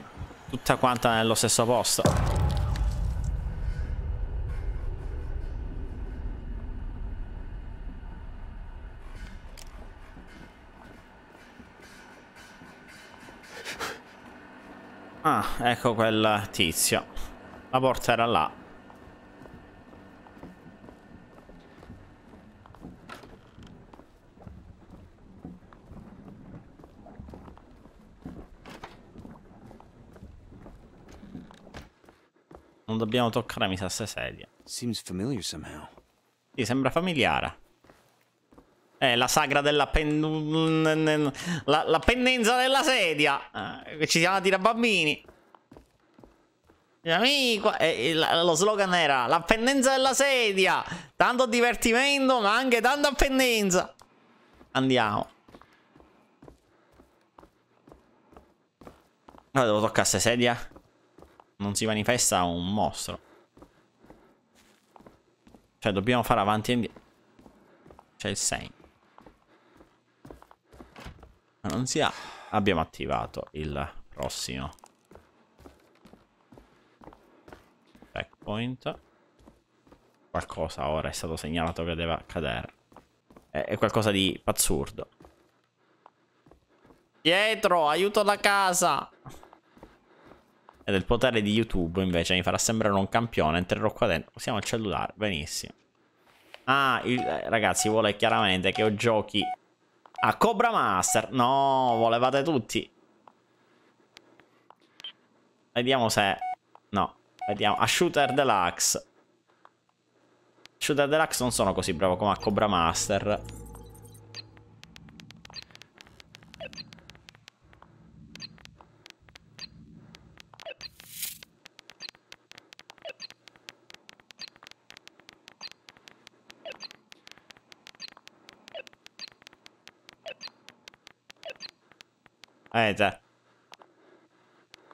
tutta quanta nello stesso posto. Ah, ecco quel tizio. La porta era là. Non dobbiamo toccare, mi sa, queste sedie. Seems familiar somehow. Sì, sembra familiare. È la sagra della pen... La, la pendenza della sedia. Eh, che ci siamo a dire bambini. Amico, eh, lo slogan era la pendenza della sedia. Tanto divertimento, ma anche tanta pendenza. Andiamo. Allora devo toccare queste sedia non si manifesta un mostro. Cioè dobbiamo fare avanti e indietro. C'è il segno. Ma non si ha. Abbiamo attivato il prossimo. Checkpoint. Qualcosa ora è stato segnalato che deve accadere. È, è qualcosa di pazzurdo. Dietro, aiuto da casa. E del potere di YouTube invece mi farà sembrare un campione. Entrerò qua dentro. Usiamo il cellulare. Benissimo. Ah, il, eh, ragazzi, vuole chiaramente che io giochi a Cobra Master. No, volevate tutti. Vediamo se... No, vediamo. A Shooter Deluxe. Shooter Deluxe non sono così bravo come a Cobra Master. Vedete?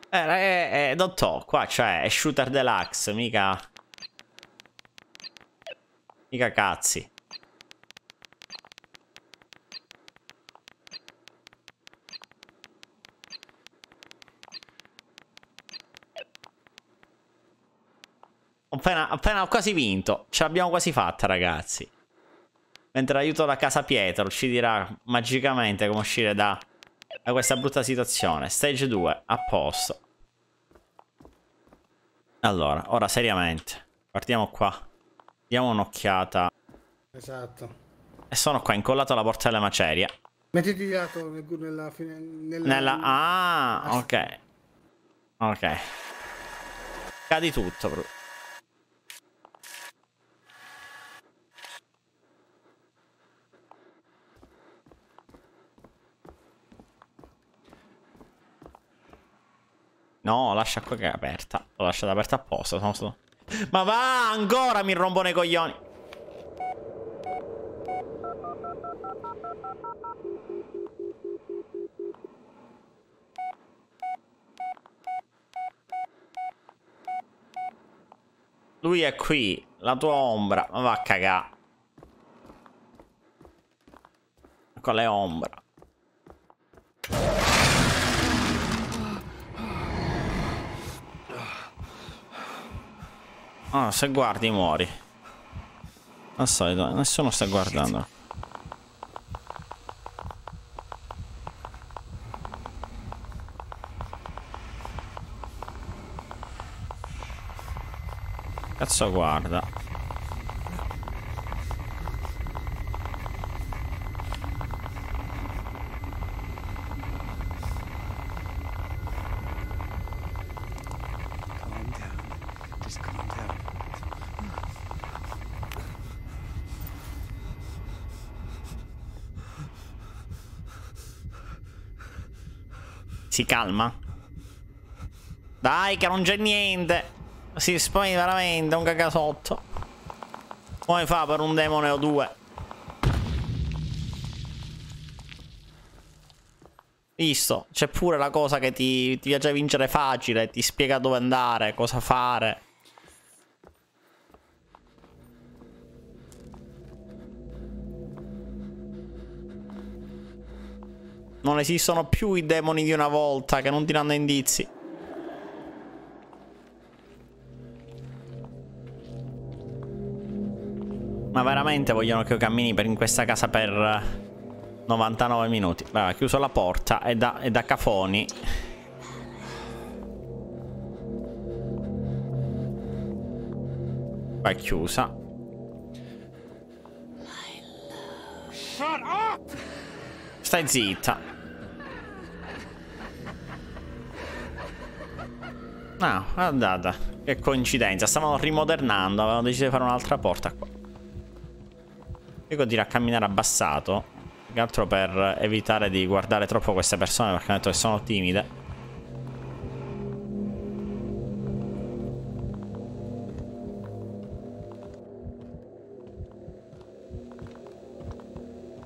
Eh, eh, eh, dottor, qua c'è, è shooter deluxe, mica... Mica cazzi. Appena, appena ho quasi vinto. Ce l'abbiamo quasi fatta, ragazzi. Mentre aiuto la casa Pietro ci dirà magicamente come uscire da da questa brutta situazione. Stage 2, a posto. Allora, ora seriamente. Partiamo qua. Diamo un'occhiata. Esatto. E sono qua, incollato alla porta della maceria. Mettiti di lato nella... nella, nella... Ah, ok. Ok. Cadi tutto, bro. No, lascia qua che è aperta. L'ho lasciata aperta apposta. Sono stato... Ma va, ancora mi rompo nei coglioni. Lui è qui, la tua ombra. Ma va a cagà. Quale ombra? Ah, se guardi muori. Al solito, nessuno sta guardando. Cazzo guarda. Calm down. Just calm down. Si calma. Dai che non c'è niente. Si spogli veramente un cagasotto. Come fa per un demone o due? Visto, c'è pure la cosa che ti, ti piace vincere facile, ti spiega dove andare, cosa fare. Non esistono più i demoni di una volta che non ti danno indizi. Ma veramente vogliono che io cammini per in questa casa per 99 minuti. Beh, ha chiuso la porta e da, e da cafoni. Qua è chiusa. Stai zitta. No, andata. Che coincidenza. Stavano rimodernando. Avevano deciso di fare un'altra porta qua. Io continuo a camminare abbassato. Più che altro per evitare di guardare troppo queste persone perché hanno detto che sono timide.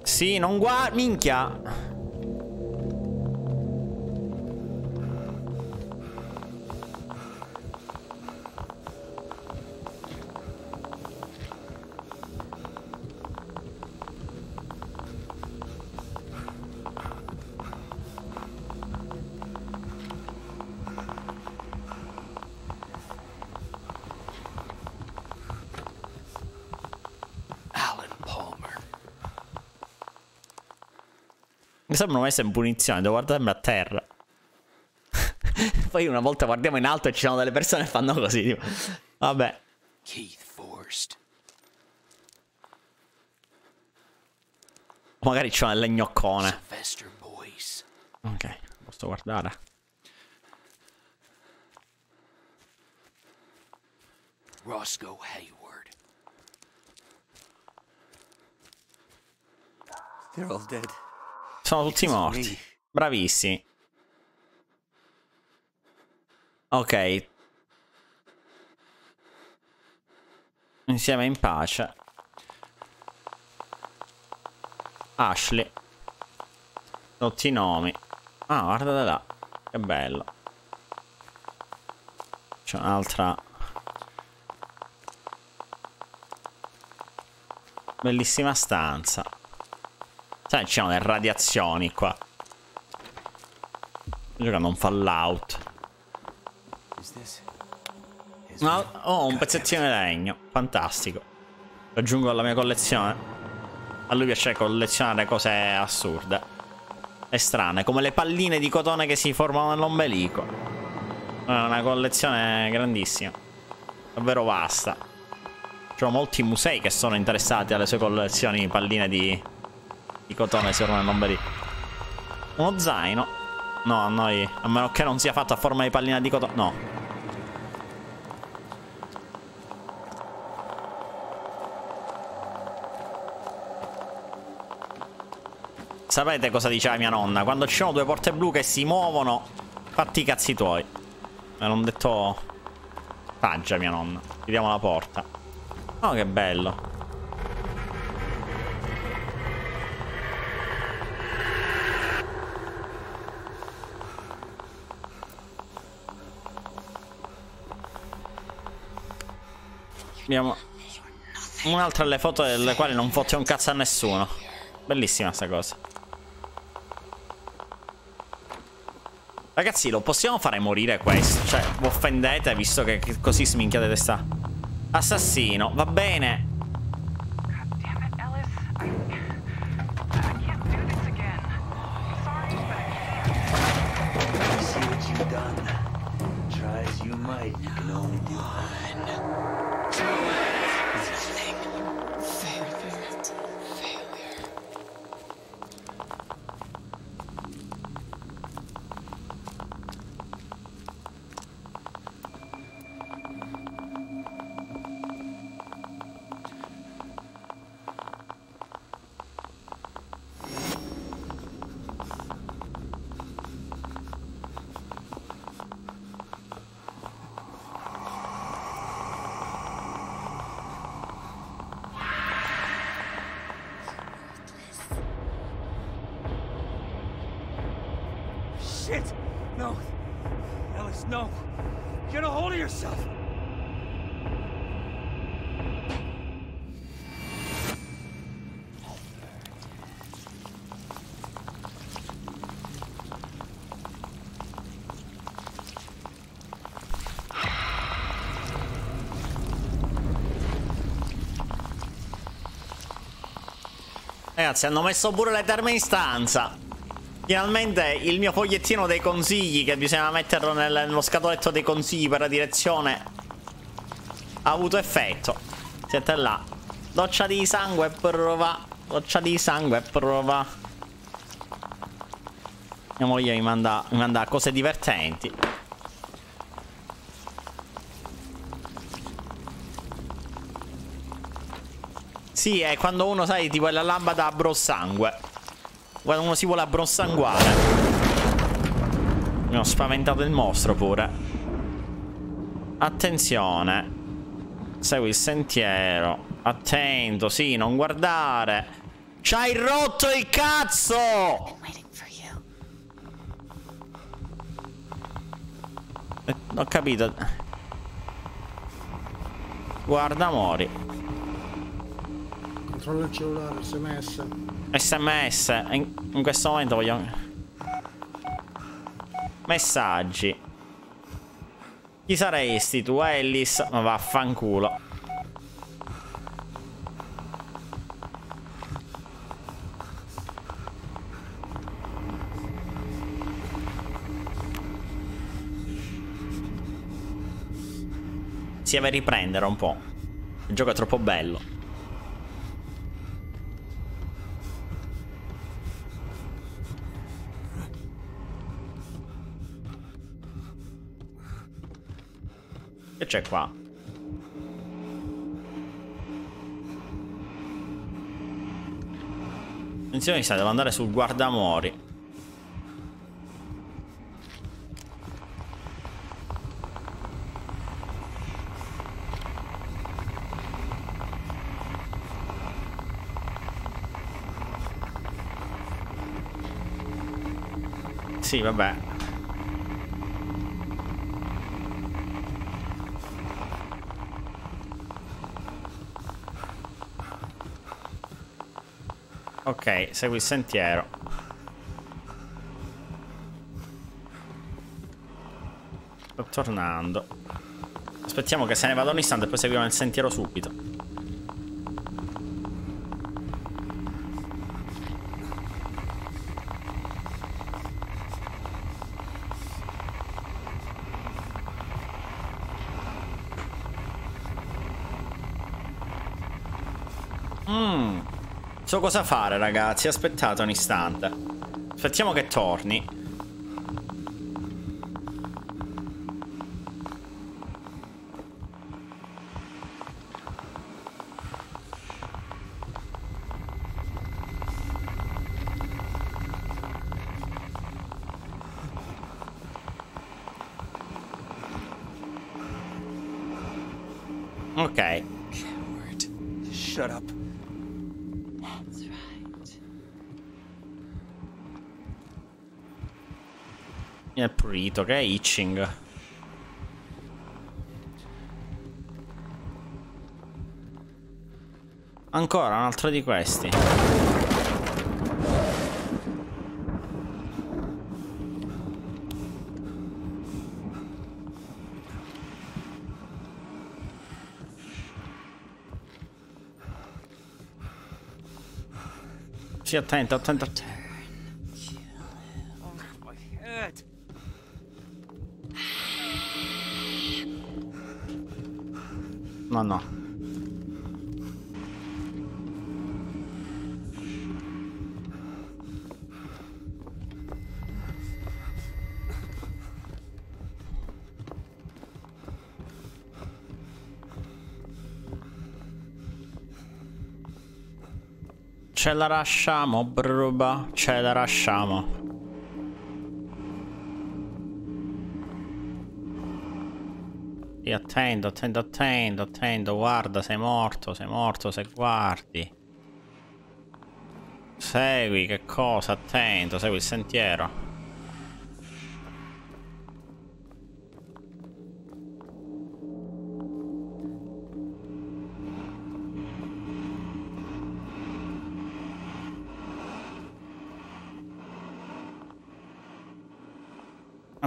Sì, non guarda... Minchia. Sembrano messe in punizione, devo guardarmi a terra. Poi una volta guardiamo in alto e ci sono delle persone che fanno così. Tipo. Vabbè. Keith Forrest. Magari c'è un legnoccone. Ok, posso guardare. Roscoe Hayward. They're all dead. Sono tutti morti. Bravissimi. Ok. Insieme in pace. Ashley. Tutti i nomi. Ah, guardate là. Che bello. C'è un'altra. Bellissima stanza. Sai, ci sono le radiazioni qua. Giocando un Fallout. No, oh, un pezzettino di legno. Fantastico. Lo aggiungo alla mia collezione. A lui piace collezionare cose assurde. E strane, come le palline di cotone che si formano nell'ombelico. È una collezione grandissima. Davvero vasta. Ci sono molti musei che sono interessati alle sue collezioni di palline di, di cotone che si formano nell'ombelico. Uno zaino. No, a noi. A meno che non sia fatto a forma di pallina di cotone. No. Sapete cosa diceva mia nonna? Quando ci sono due porte blu che si muovono, fatti i cazzi tuoi. Me l'hanno detto... Taggia mia nonna. Chiudiamo la porta. Oh, che bello. Abbiamo un'altra delle foto delle quali non fotte un cazzo a nessuno. Bellissima sta cosa. Ragazzi, lo possiamo fare morire questo? Cioè, vi offendete visto che così sminchiate testa. Assassino, va bene. Ragazzi, hanno messo pure le terme in stanza. Finalmente il mio fogliettino dei consigli, che bisogna metterlo nel- nello scatoletto dei consigli per la direzione, ha avuto effetto. Siete là. Doccia di sangue, prova. Doccia di sangue, prova. Mia moglie mi manda, mi manda cose divertenti. Sì, è quando uno, sai, tipo è la lampada a. Quando uno si vuole abbrossanguare. Mi ho spaventato il mostro pure. Attenzione. Segui il sentiero. Attento, sì, non guardare. C'hai rotto il cazzo! Eh, Ho capito. Guarda, mori. Controlla il cellulare, sms. SMS. In, in questo momento voglio. Messaggi. Chi saresti tu, Ellis? Ma vaffanculo. Si deve riprendere un po'. Il gioco è troppo bello. C'è qua? Attenzione, sa, devo andare sul guardamori. Sì, vabbè. Ok, segui il sentiero. Sto tornando. Aspettiamo che se ne vada un istante e poi seguiamo il sentiero subito. So cosa fare, ragazzi. Aspettate un istante. Aspettiamo che torni. È prurito, che è itching. Ancora un altro di questi. Sì, attento, attento, attento. No, no. Ce la lasciamo, bruba. Ce la lasciamo. Sì, attento, attento, attento, attento. Guarda, sei morto, sei morto se guardi. Segui, che cosa? Attento, segui il sentiero.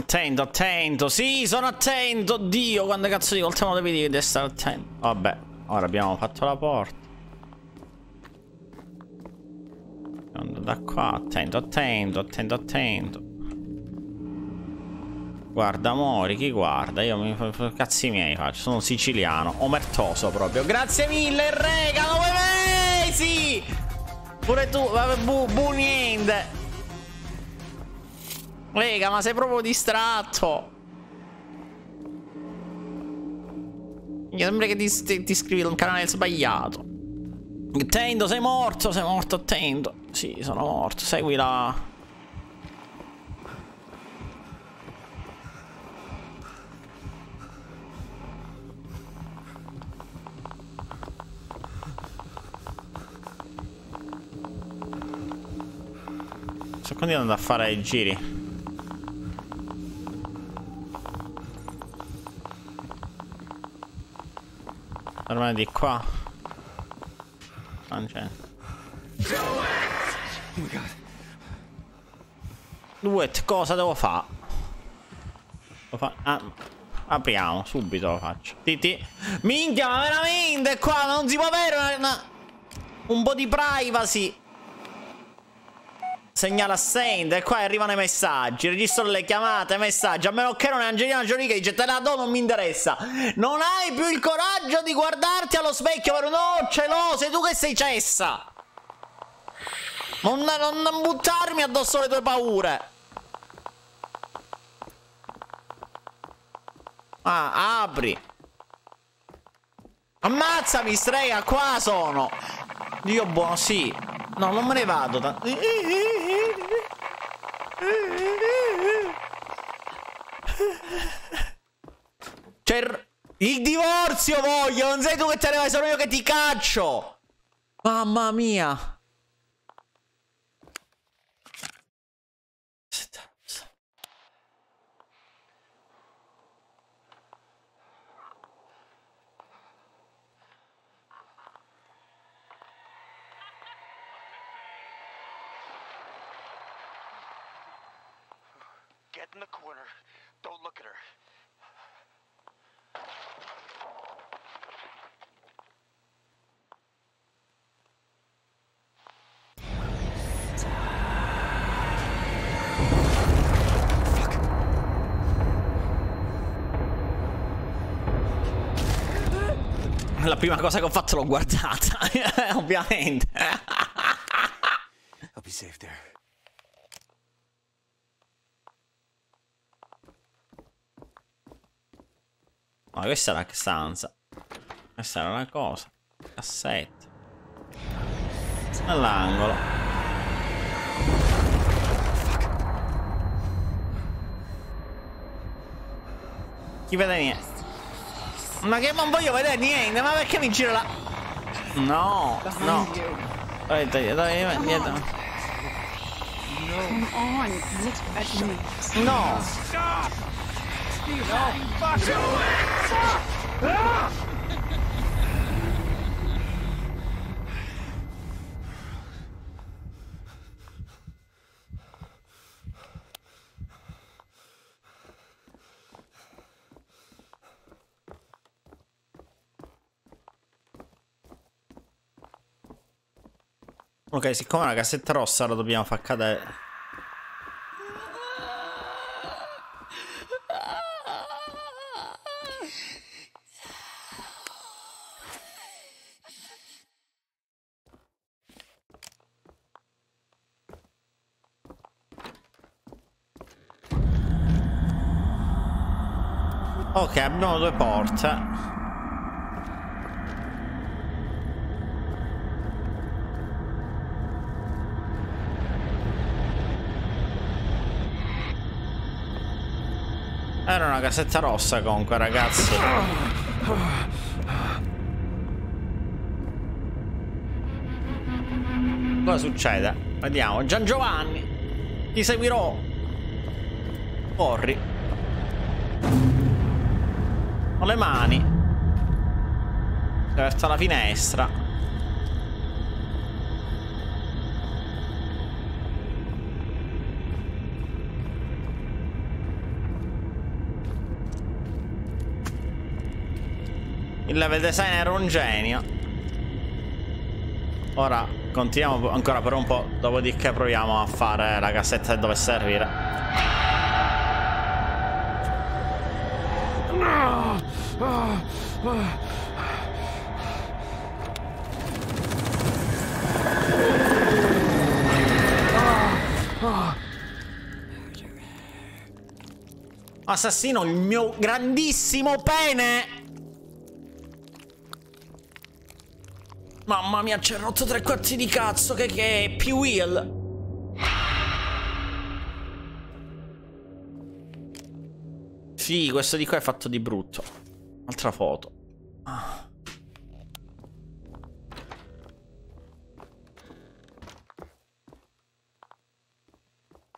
Attento, attento. Sì, sono attento. Dio, quando cazzo di volte me lo devi stare attento. Vabbè, ora abbiamo fatto la porta. Andiamo da qua. Attento, attento, attento, attento. Guarda, amori, chi guarda? Io mi cazzi miei faccio. Sono siciliano. Omertoso proprio. Grazie mille, rega, nove mesi! Pure tu, vabbè, bu, bu niente. Lega, ma sei proprio distratto. Mi sembra che ti, ti, ti iscrivi al canale sbagliato. Attento, sei morto, sei morto, attento. Sì, sono morto, segui la... Sto continuando a fare i giri. Ormai di qua. Non c'è. Duet, cosa devo fare? Fa ah, apriamo, subito lo faccio. Titi. Minchia, ma veramente qua non si può avere una, una, un po' di privacy. Segnala assente e qua arrivano i messaggi. Registro le chiamate, messaggi. A meno che non è Angelina Jolie che dice te la do, non mi interessa. Non hai più il coraggio di guardarti allo specchio, vero? No, ce l'ho, sei tu che sei cessa. Non, non, non buttarmi addosso le tue paure. Ah, apri. Ammazzami, strega, qua sono. Dio buono, sì. No, non me ne vado. Cioè, il divorzio voglio. Non sei tu che te ne vai, sono io che ti caccio. Mamma mia. Get in the corner. Don't look at her. La prima cosa che ho fatto l'ho guardata, ovviamente. I'll be safe there. Ma questa è la stanza. Questa era una cosa. Cassetta. All'angolo. Chi vede niente? Ma che non voglio vedere niente, ma perché mi giro la... No, no. Dai, dai, dai, dietro. No. Stop! No, Ok, siccome è una cassetta rossa la dobbiamo far cadere. Ok, abbiamo due porte. Era una casetta rossa comunque, ragazzi. Cosa succede? Vediamo. Gian Giovanni. Ti seguirò. Corri. Con le mani. Verso la finestra. Il level design era un genio. Ora continuiamo ancora per un po', dopodiché proviamo a fare la cassetta dove servire. Assassino il mio grandissimo pene! Mamma mia, ci ha rotto tre quarti di cazzo, che che è? P-Wheel. Sì, questo di qua è fatto di brutto. Altra foto. Ah.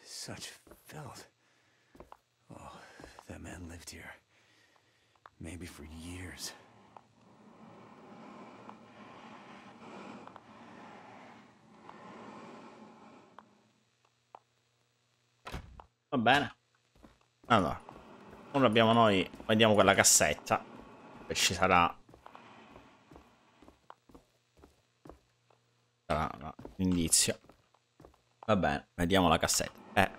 Such filth. Oh, that man lived here. Maybe for years. Va bene. Allora. Ora abbiamo noi. Vediamo quella cassetta. E ci sarà. Sarà l'indizio. Va bene, vediamo la cassetta. Eh.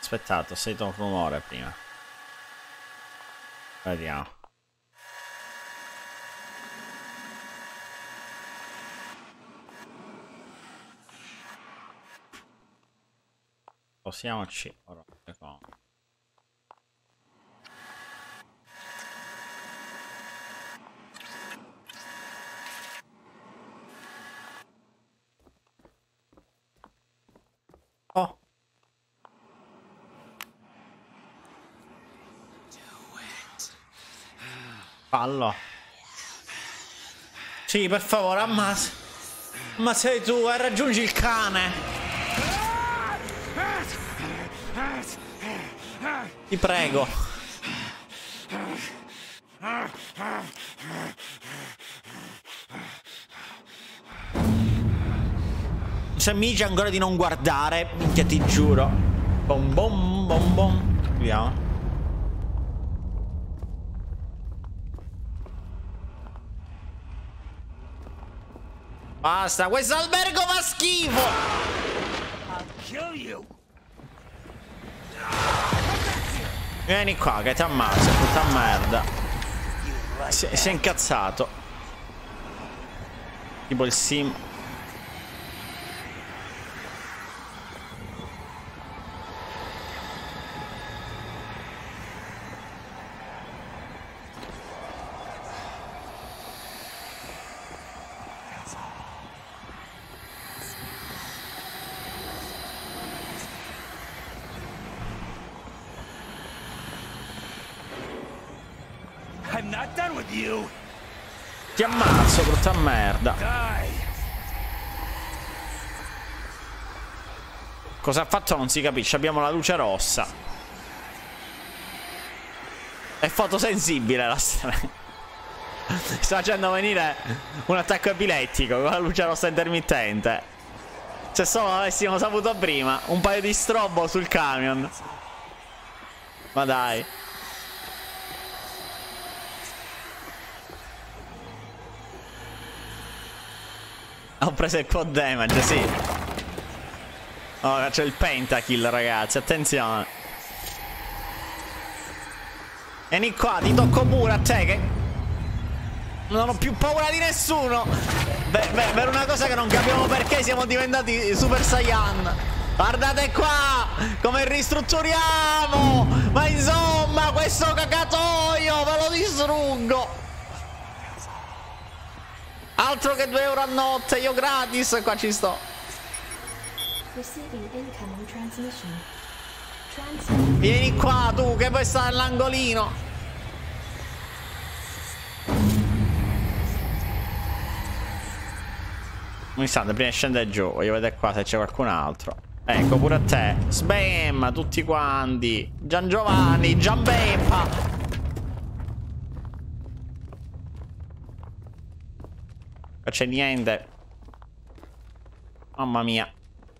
Aspettate, ho sentito un rumore prima. Vediamo. Posiamoci ora con Oh. Fallo. Sì, per favore, ammazza. Ma sei tu, eh, raggiungi il cane. Ti prego. Mi dice ancora di non guardare, minchia ti giuro. Bom bom bom bom. Vediamo. Basta, questo albergo fa schifo. Kill you. Vieni qua che ti ammazzo, puttana merda. Si, si è incazzato. Tipo il sim. I'm not done with you. Ti ammazzo, brutta merda. Die. Cosa ha fatto non si capisce. Abbiamo la luce rossa. È fotosensibile la strada. Sta facendo venire un attacco epilettico con la luce rossa intermittente. Se solo avessimo saputo prima, un paio di strobo sul camion. Ma dai. Ho preso il quad damage, sì. Ora c'è il pentakill, ragazzi, attenzione. Vieni qua, ti tocco pure a te che... Non ho più paura di nessuno. Beh, beh, per una cosa che non capiamo perché siamo diventati Super Saiyan. Guardate qua come ristrutturiamo! Ma insomma, questo cacatoio ve lo distruggo! Altro che 2 euro a notte, io gratis qua ci sto. Receiving incoming transmission. Transfer. Vieni qua tu che poi sta all'angolino. Un istante, prima di scendere giù, voglio vedere qua se c'è qualcun altro. Ecco, pure a te. Sbam, tutti quanti. Gian Giovanni, Gian Beppa. Non c'è niente. Mamma mia.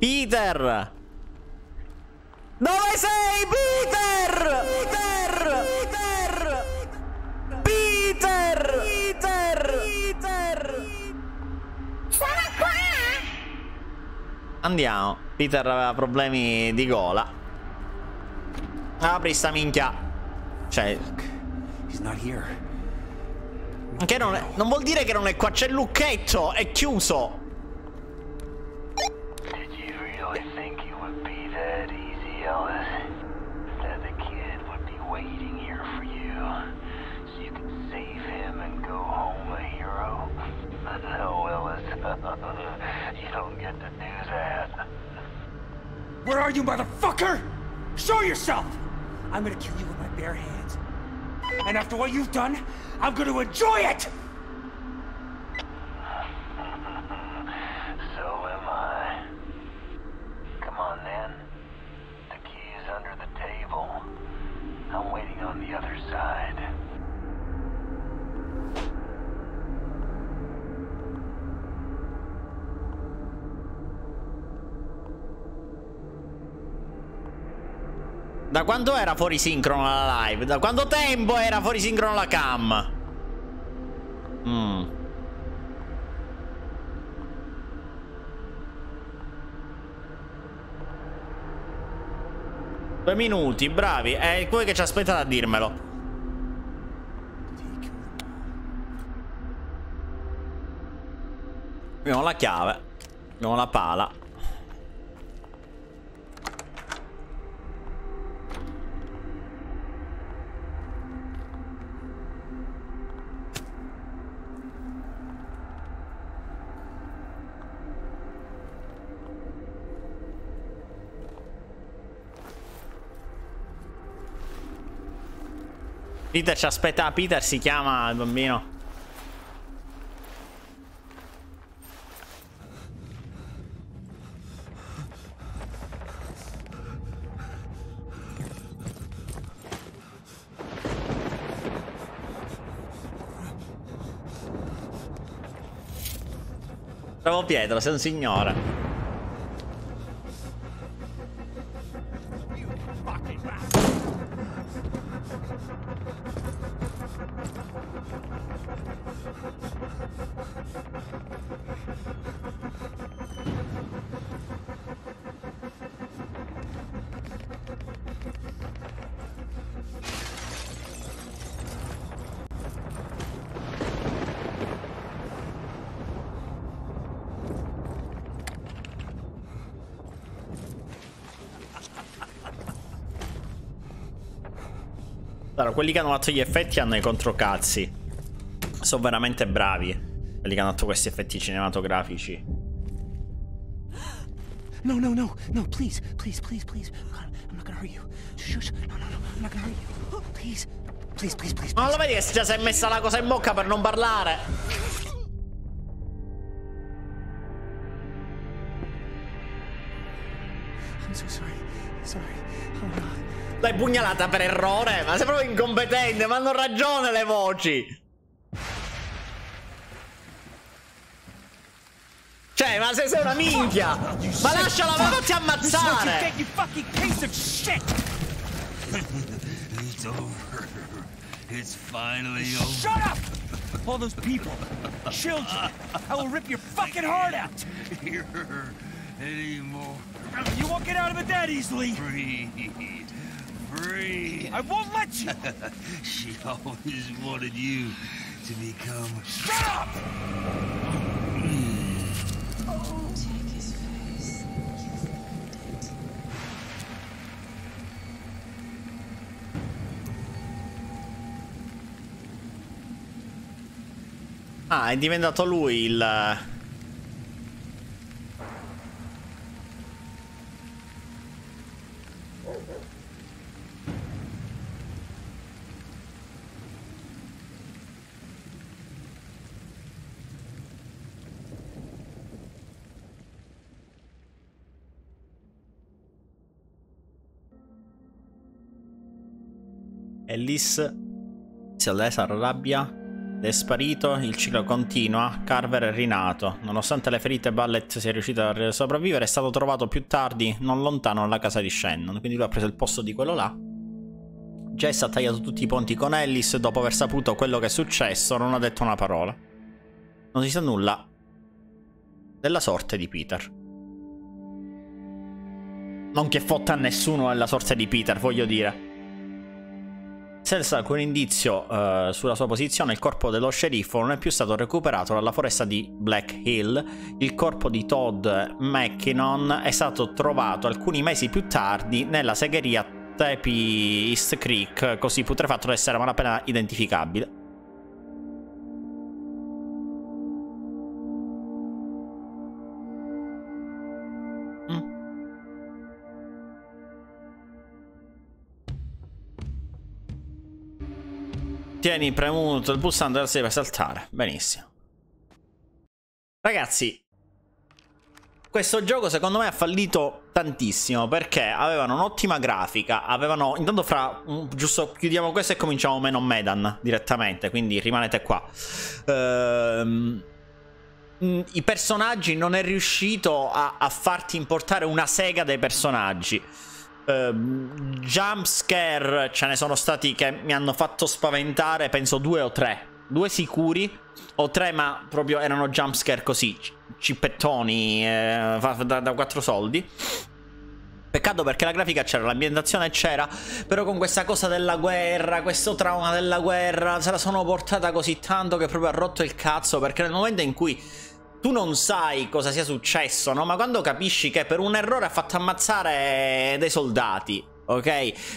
Peter! Dove sei Peter? Peter! Peter! Peter! Peter! Peter! Sono qua! Andiamo. Peter aveva problemi di gola. Apri sta minchia. Cioè, He's not here. che non, è- non vuol dire che non è qua, c'è il lucchetto, è chiuso. Where are you, motherfucker? Show yourself! I'm gonna kill you with my bare hands. And after what you've done, I'm gonna enjoy it! Quando era fuori sincrono la live? Da quanto tempo era fuori sincrono la cam? Mm. Due minuti, bravi. È voi che ci aspettate a dirmelo. Abbiamo la chiave. Abbiamo la pala. Peter ci aspetta. Peter si chiama il bambino. Bravo Pietro, sei un signore. Quelli che hanno fatto gli effetti hanno i controcazzi. Sono veramente bravi. Quelli che hanno fatto questi effetti cinematografici. No, no, no, no, please, please, please, please. God, I'm not gonna hurt you. Shush, shush. No, no, no, I'm not gonna hurt you. Please, please, please, please. Ma lo vedi che già si è messa la cosa in bocca per non parlare? Pugnalata per errore? Ma sei proprio incompetente, ma hanno ragione le voci. Cioè, ma se sei una minchia! Ma lasciala, ma fatti ammazzare! It's over. It's finally over. Shut up! All those people, children, I will rip your fucking heart out! Here anymore. You won't get out of it that easily! Free. Free. I won't let you! she always wanted you to become. Shut up! Take his face. Ah, è diventato lui il... Ellis si arrabbia è sparito, il ciclo continua, Carver è rinato. Nonostante le ferite, Ballet sia riuscito a sopravvivere, è stato trovato più tardi, non lontano dalla casa di Shannon. Quindi lui ha preso il posto di quello là. Jess ha tagliato tutti i ponti con Ellis, dopo aver saputo quello che è successo, non ha detto una parola. Non si sa nulla della sorte di Peter. Non che fotta a nessuno della sorte di Peter, voglio dire. Senza alcun indizio uh, sulla sua posizione, il corpo dello sceriffo non è più stato recuperato dalla foresta di Black Hill. Il corpo di Todd McKinnon è stato trovato alcuni mesi più tardi nella segheria Tepi East Creek, così putrefatto da essere malapena identificabile. Tieni premuto il pulsante della serie per saltare. Benissimo. Ragazzi, questo gioco secondo me ha fallito tantissimo perché avevano un'ottima grafica, avevano... Intanto fra... Giusto, chiudiamo questo e cominciamo meno Medan direttamente, quindi rimanete qua. Ehm... I personaggi non è riuscito a, a farti importare una sega dei personaggi. Uh, jump scare ce ne sono stati che mi hanno fatto spaventare, penso due o tre. Due sicuri, o tre, ma proprio erano jump scare così, cippettoni, eh, da, da quattro soldi. Peccato perché la grafica c'era, l'ambientazione c'era, però con questa cosa della guerra, questo trauma della guerra, se la sono portata così tanto che proprio ha rotto il cazzo, perché nel momento in cui tu non sai cosa sia successo, no? Ma quando capisci che per un errore ha fatto ammazzare dei soldati, ok?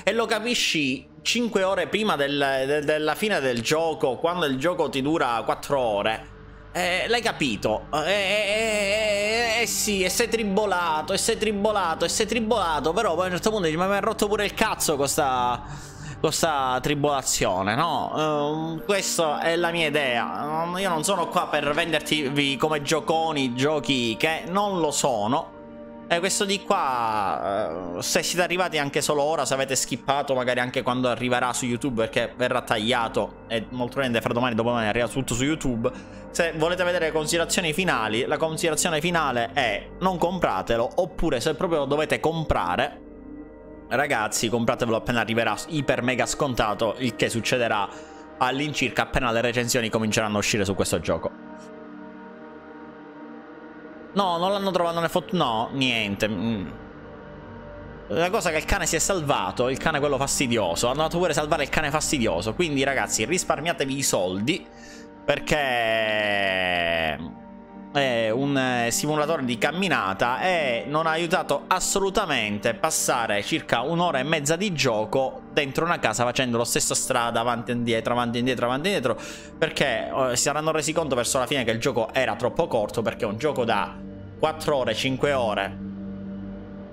E lo capisci 5 ore prima del, de, della fine del gioco, quando il gioco ti dura 4 ore. Eh, l'hai capito? Eh, eh, eh, sì, e sei tribolato, e sei tribolato, e sei tribolato, però poi a un certo punto dici, ma mi ha rotto pure il cazzo questa questa tribolazione, no? Uh, questa è la mia idea. Io non sono qua per venderti come gioconi, giochi che non lo sono. E questo di qua, uh, se siete arrivati anche solo ora, se avete skippato magari anche quando arriverà su YouTube perché verrà tagliato e molto probabilmente fra domani e dopodomani arriva tutto su YouTube. Se volete vedere le considerazioni finali, la considerazione finale è non compratelo oppure se proprio lo dovete comprare ragazzi compratevelo appena arriverà iper mega scontato il che succederà all'incirca appena le recensioni cominceranno a uscire su questo gioco no non l'hanno trovato nel foto no niente mm. la cosa è che il cane si è salvato il cane quello fastidioso hanno dato pure salvare il cane fastidioso quindi ragazzi risparmiatevi i soldi perché è un eh, simulatore di camminata e non ha aiutato assolutamente passare circa un'ora e mezza di gioco dentro una casa facendo lo stesso strada avanti e indietro, avanti e indietro, avanti e indietro perché eh, si saranno resi conto verso la fine che il gioco era troppo corto perché è un gioco da 4 ore, 5 ore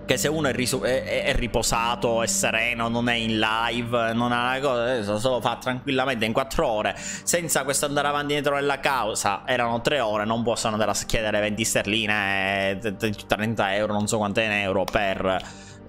che se uno è, è, è, riposato, è sereno, non è in live, non ha una cosa, se lo fa tranquillamente in 4 ore, senza questo andare avanti e indietro nella causa, erano 3 ore, non possono andare a chiedere 20 sterline, 30 euro, non so quante euro per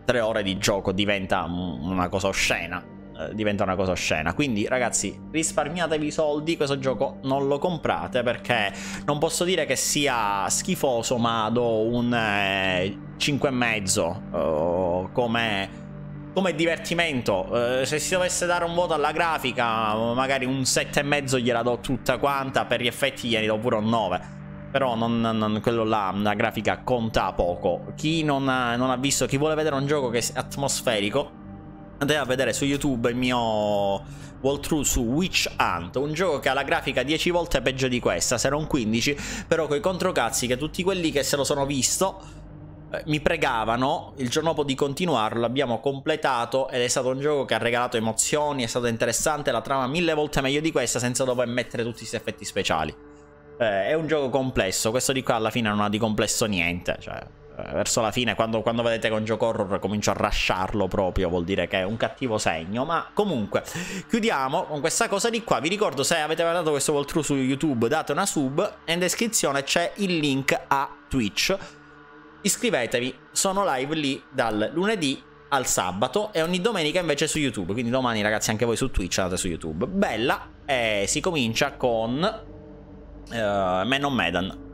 3 ore di gioco, diventa una cosa oscena. Eh, diventa una cosa oscena. Quindi, ragazzi, risparmiatevi i soldi. Questo gioco non lo comprate perché non posso dire che sia schifoso, ma do un eh, 5,5 uh, come come divertimento. Eh, se si dovesse dare un voto alla grafica, magari un 7,5 gliela do tutta quanta. Per gli effetti gliene do pure un 9. Però non, non, quello là, la grafica conta poco. Chi non ha, non ha visto, chi vuole vedere un gioco che è atmosferico, andate a vedere su YouTube il mio walkthrough su Witch Hunt, un gioco che ha la grafica 10 volte peggio di questa, se non 15, però coi controcazzi che tutti quelli che se lo sono visto eh, mi pregavano il giorno dopo di continuarlo, l'abbiamo completato ed è stato un gioco che ha regalato emozioni, è stato interessante, la trama mille volte meglio di questa senza dover mettere tutti questi effetti speciali. Eh, è un gioco complesso, questo di qua alla fine non ha di complesso niente, cioè verso la fine quando, quando, vedete che un gioco horror comincio a rasciarlo proprio vuol dire che è un cattivo segno. Ma comunque chiudiamo con questa cosa di qua. Vi ricordo se avete guardato questo walkthrough su youtube date una sub e in descrizione c'è il link a twitch. Iscrivetevi sono live lì dal lunedì al sabato e ogni domenica invece su youtube. Quindi domani ragazzi anche voi su twitch andate su youtube. Bella e si comincia con uh, Man on Medan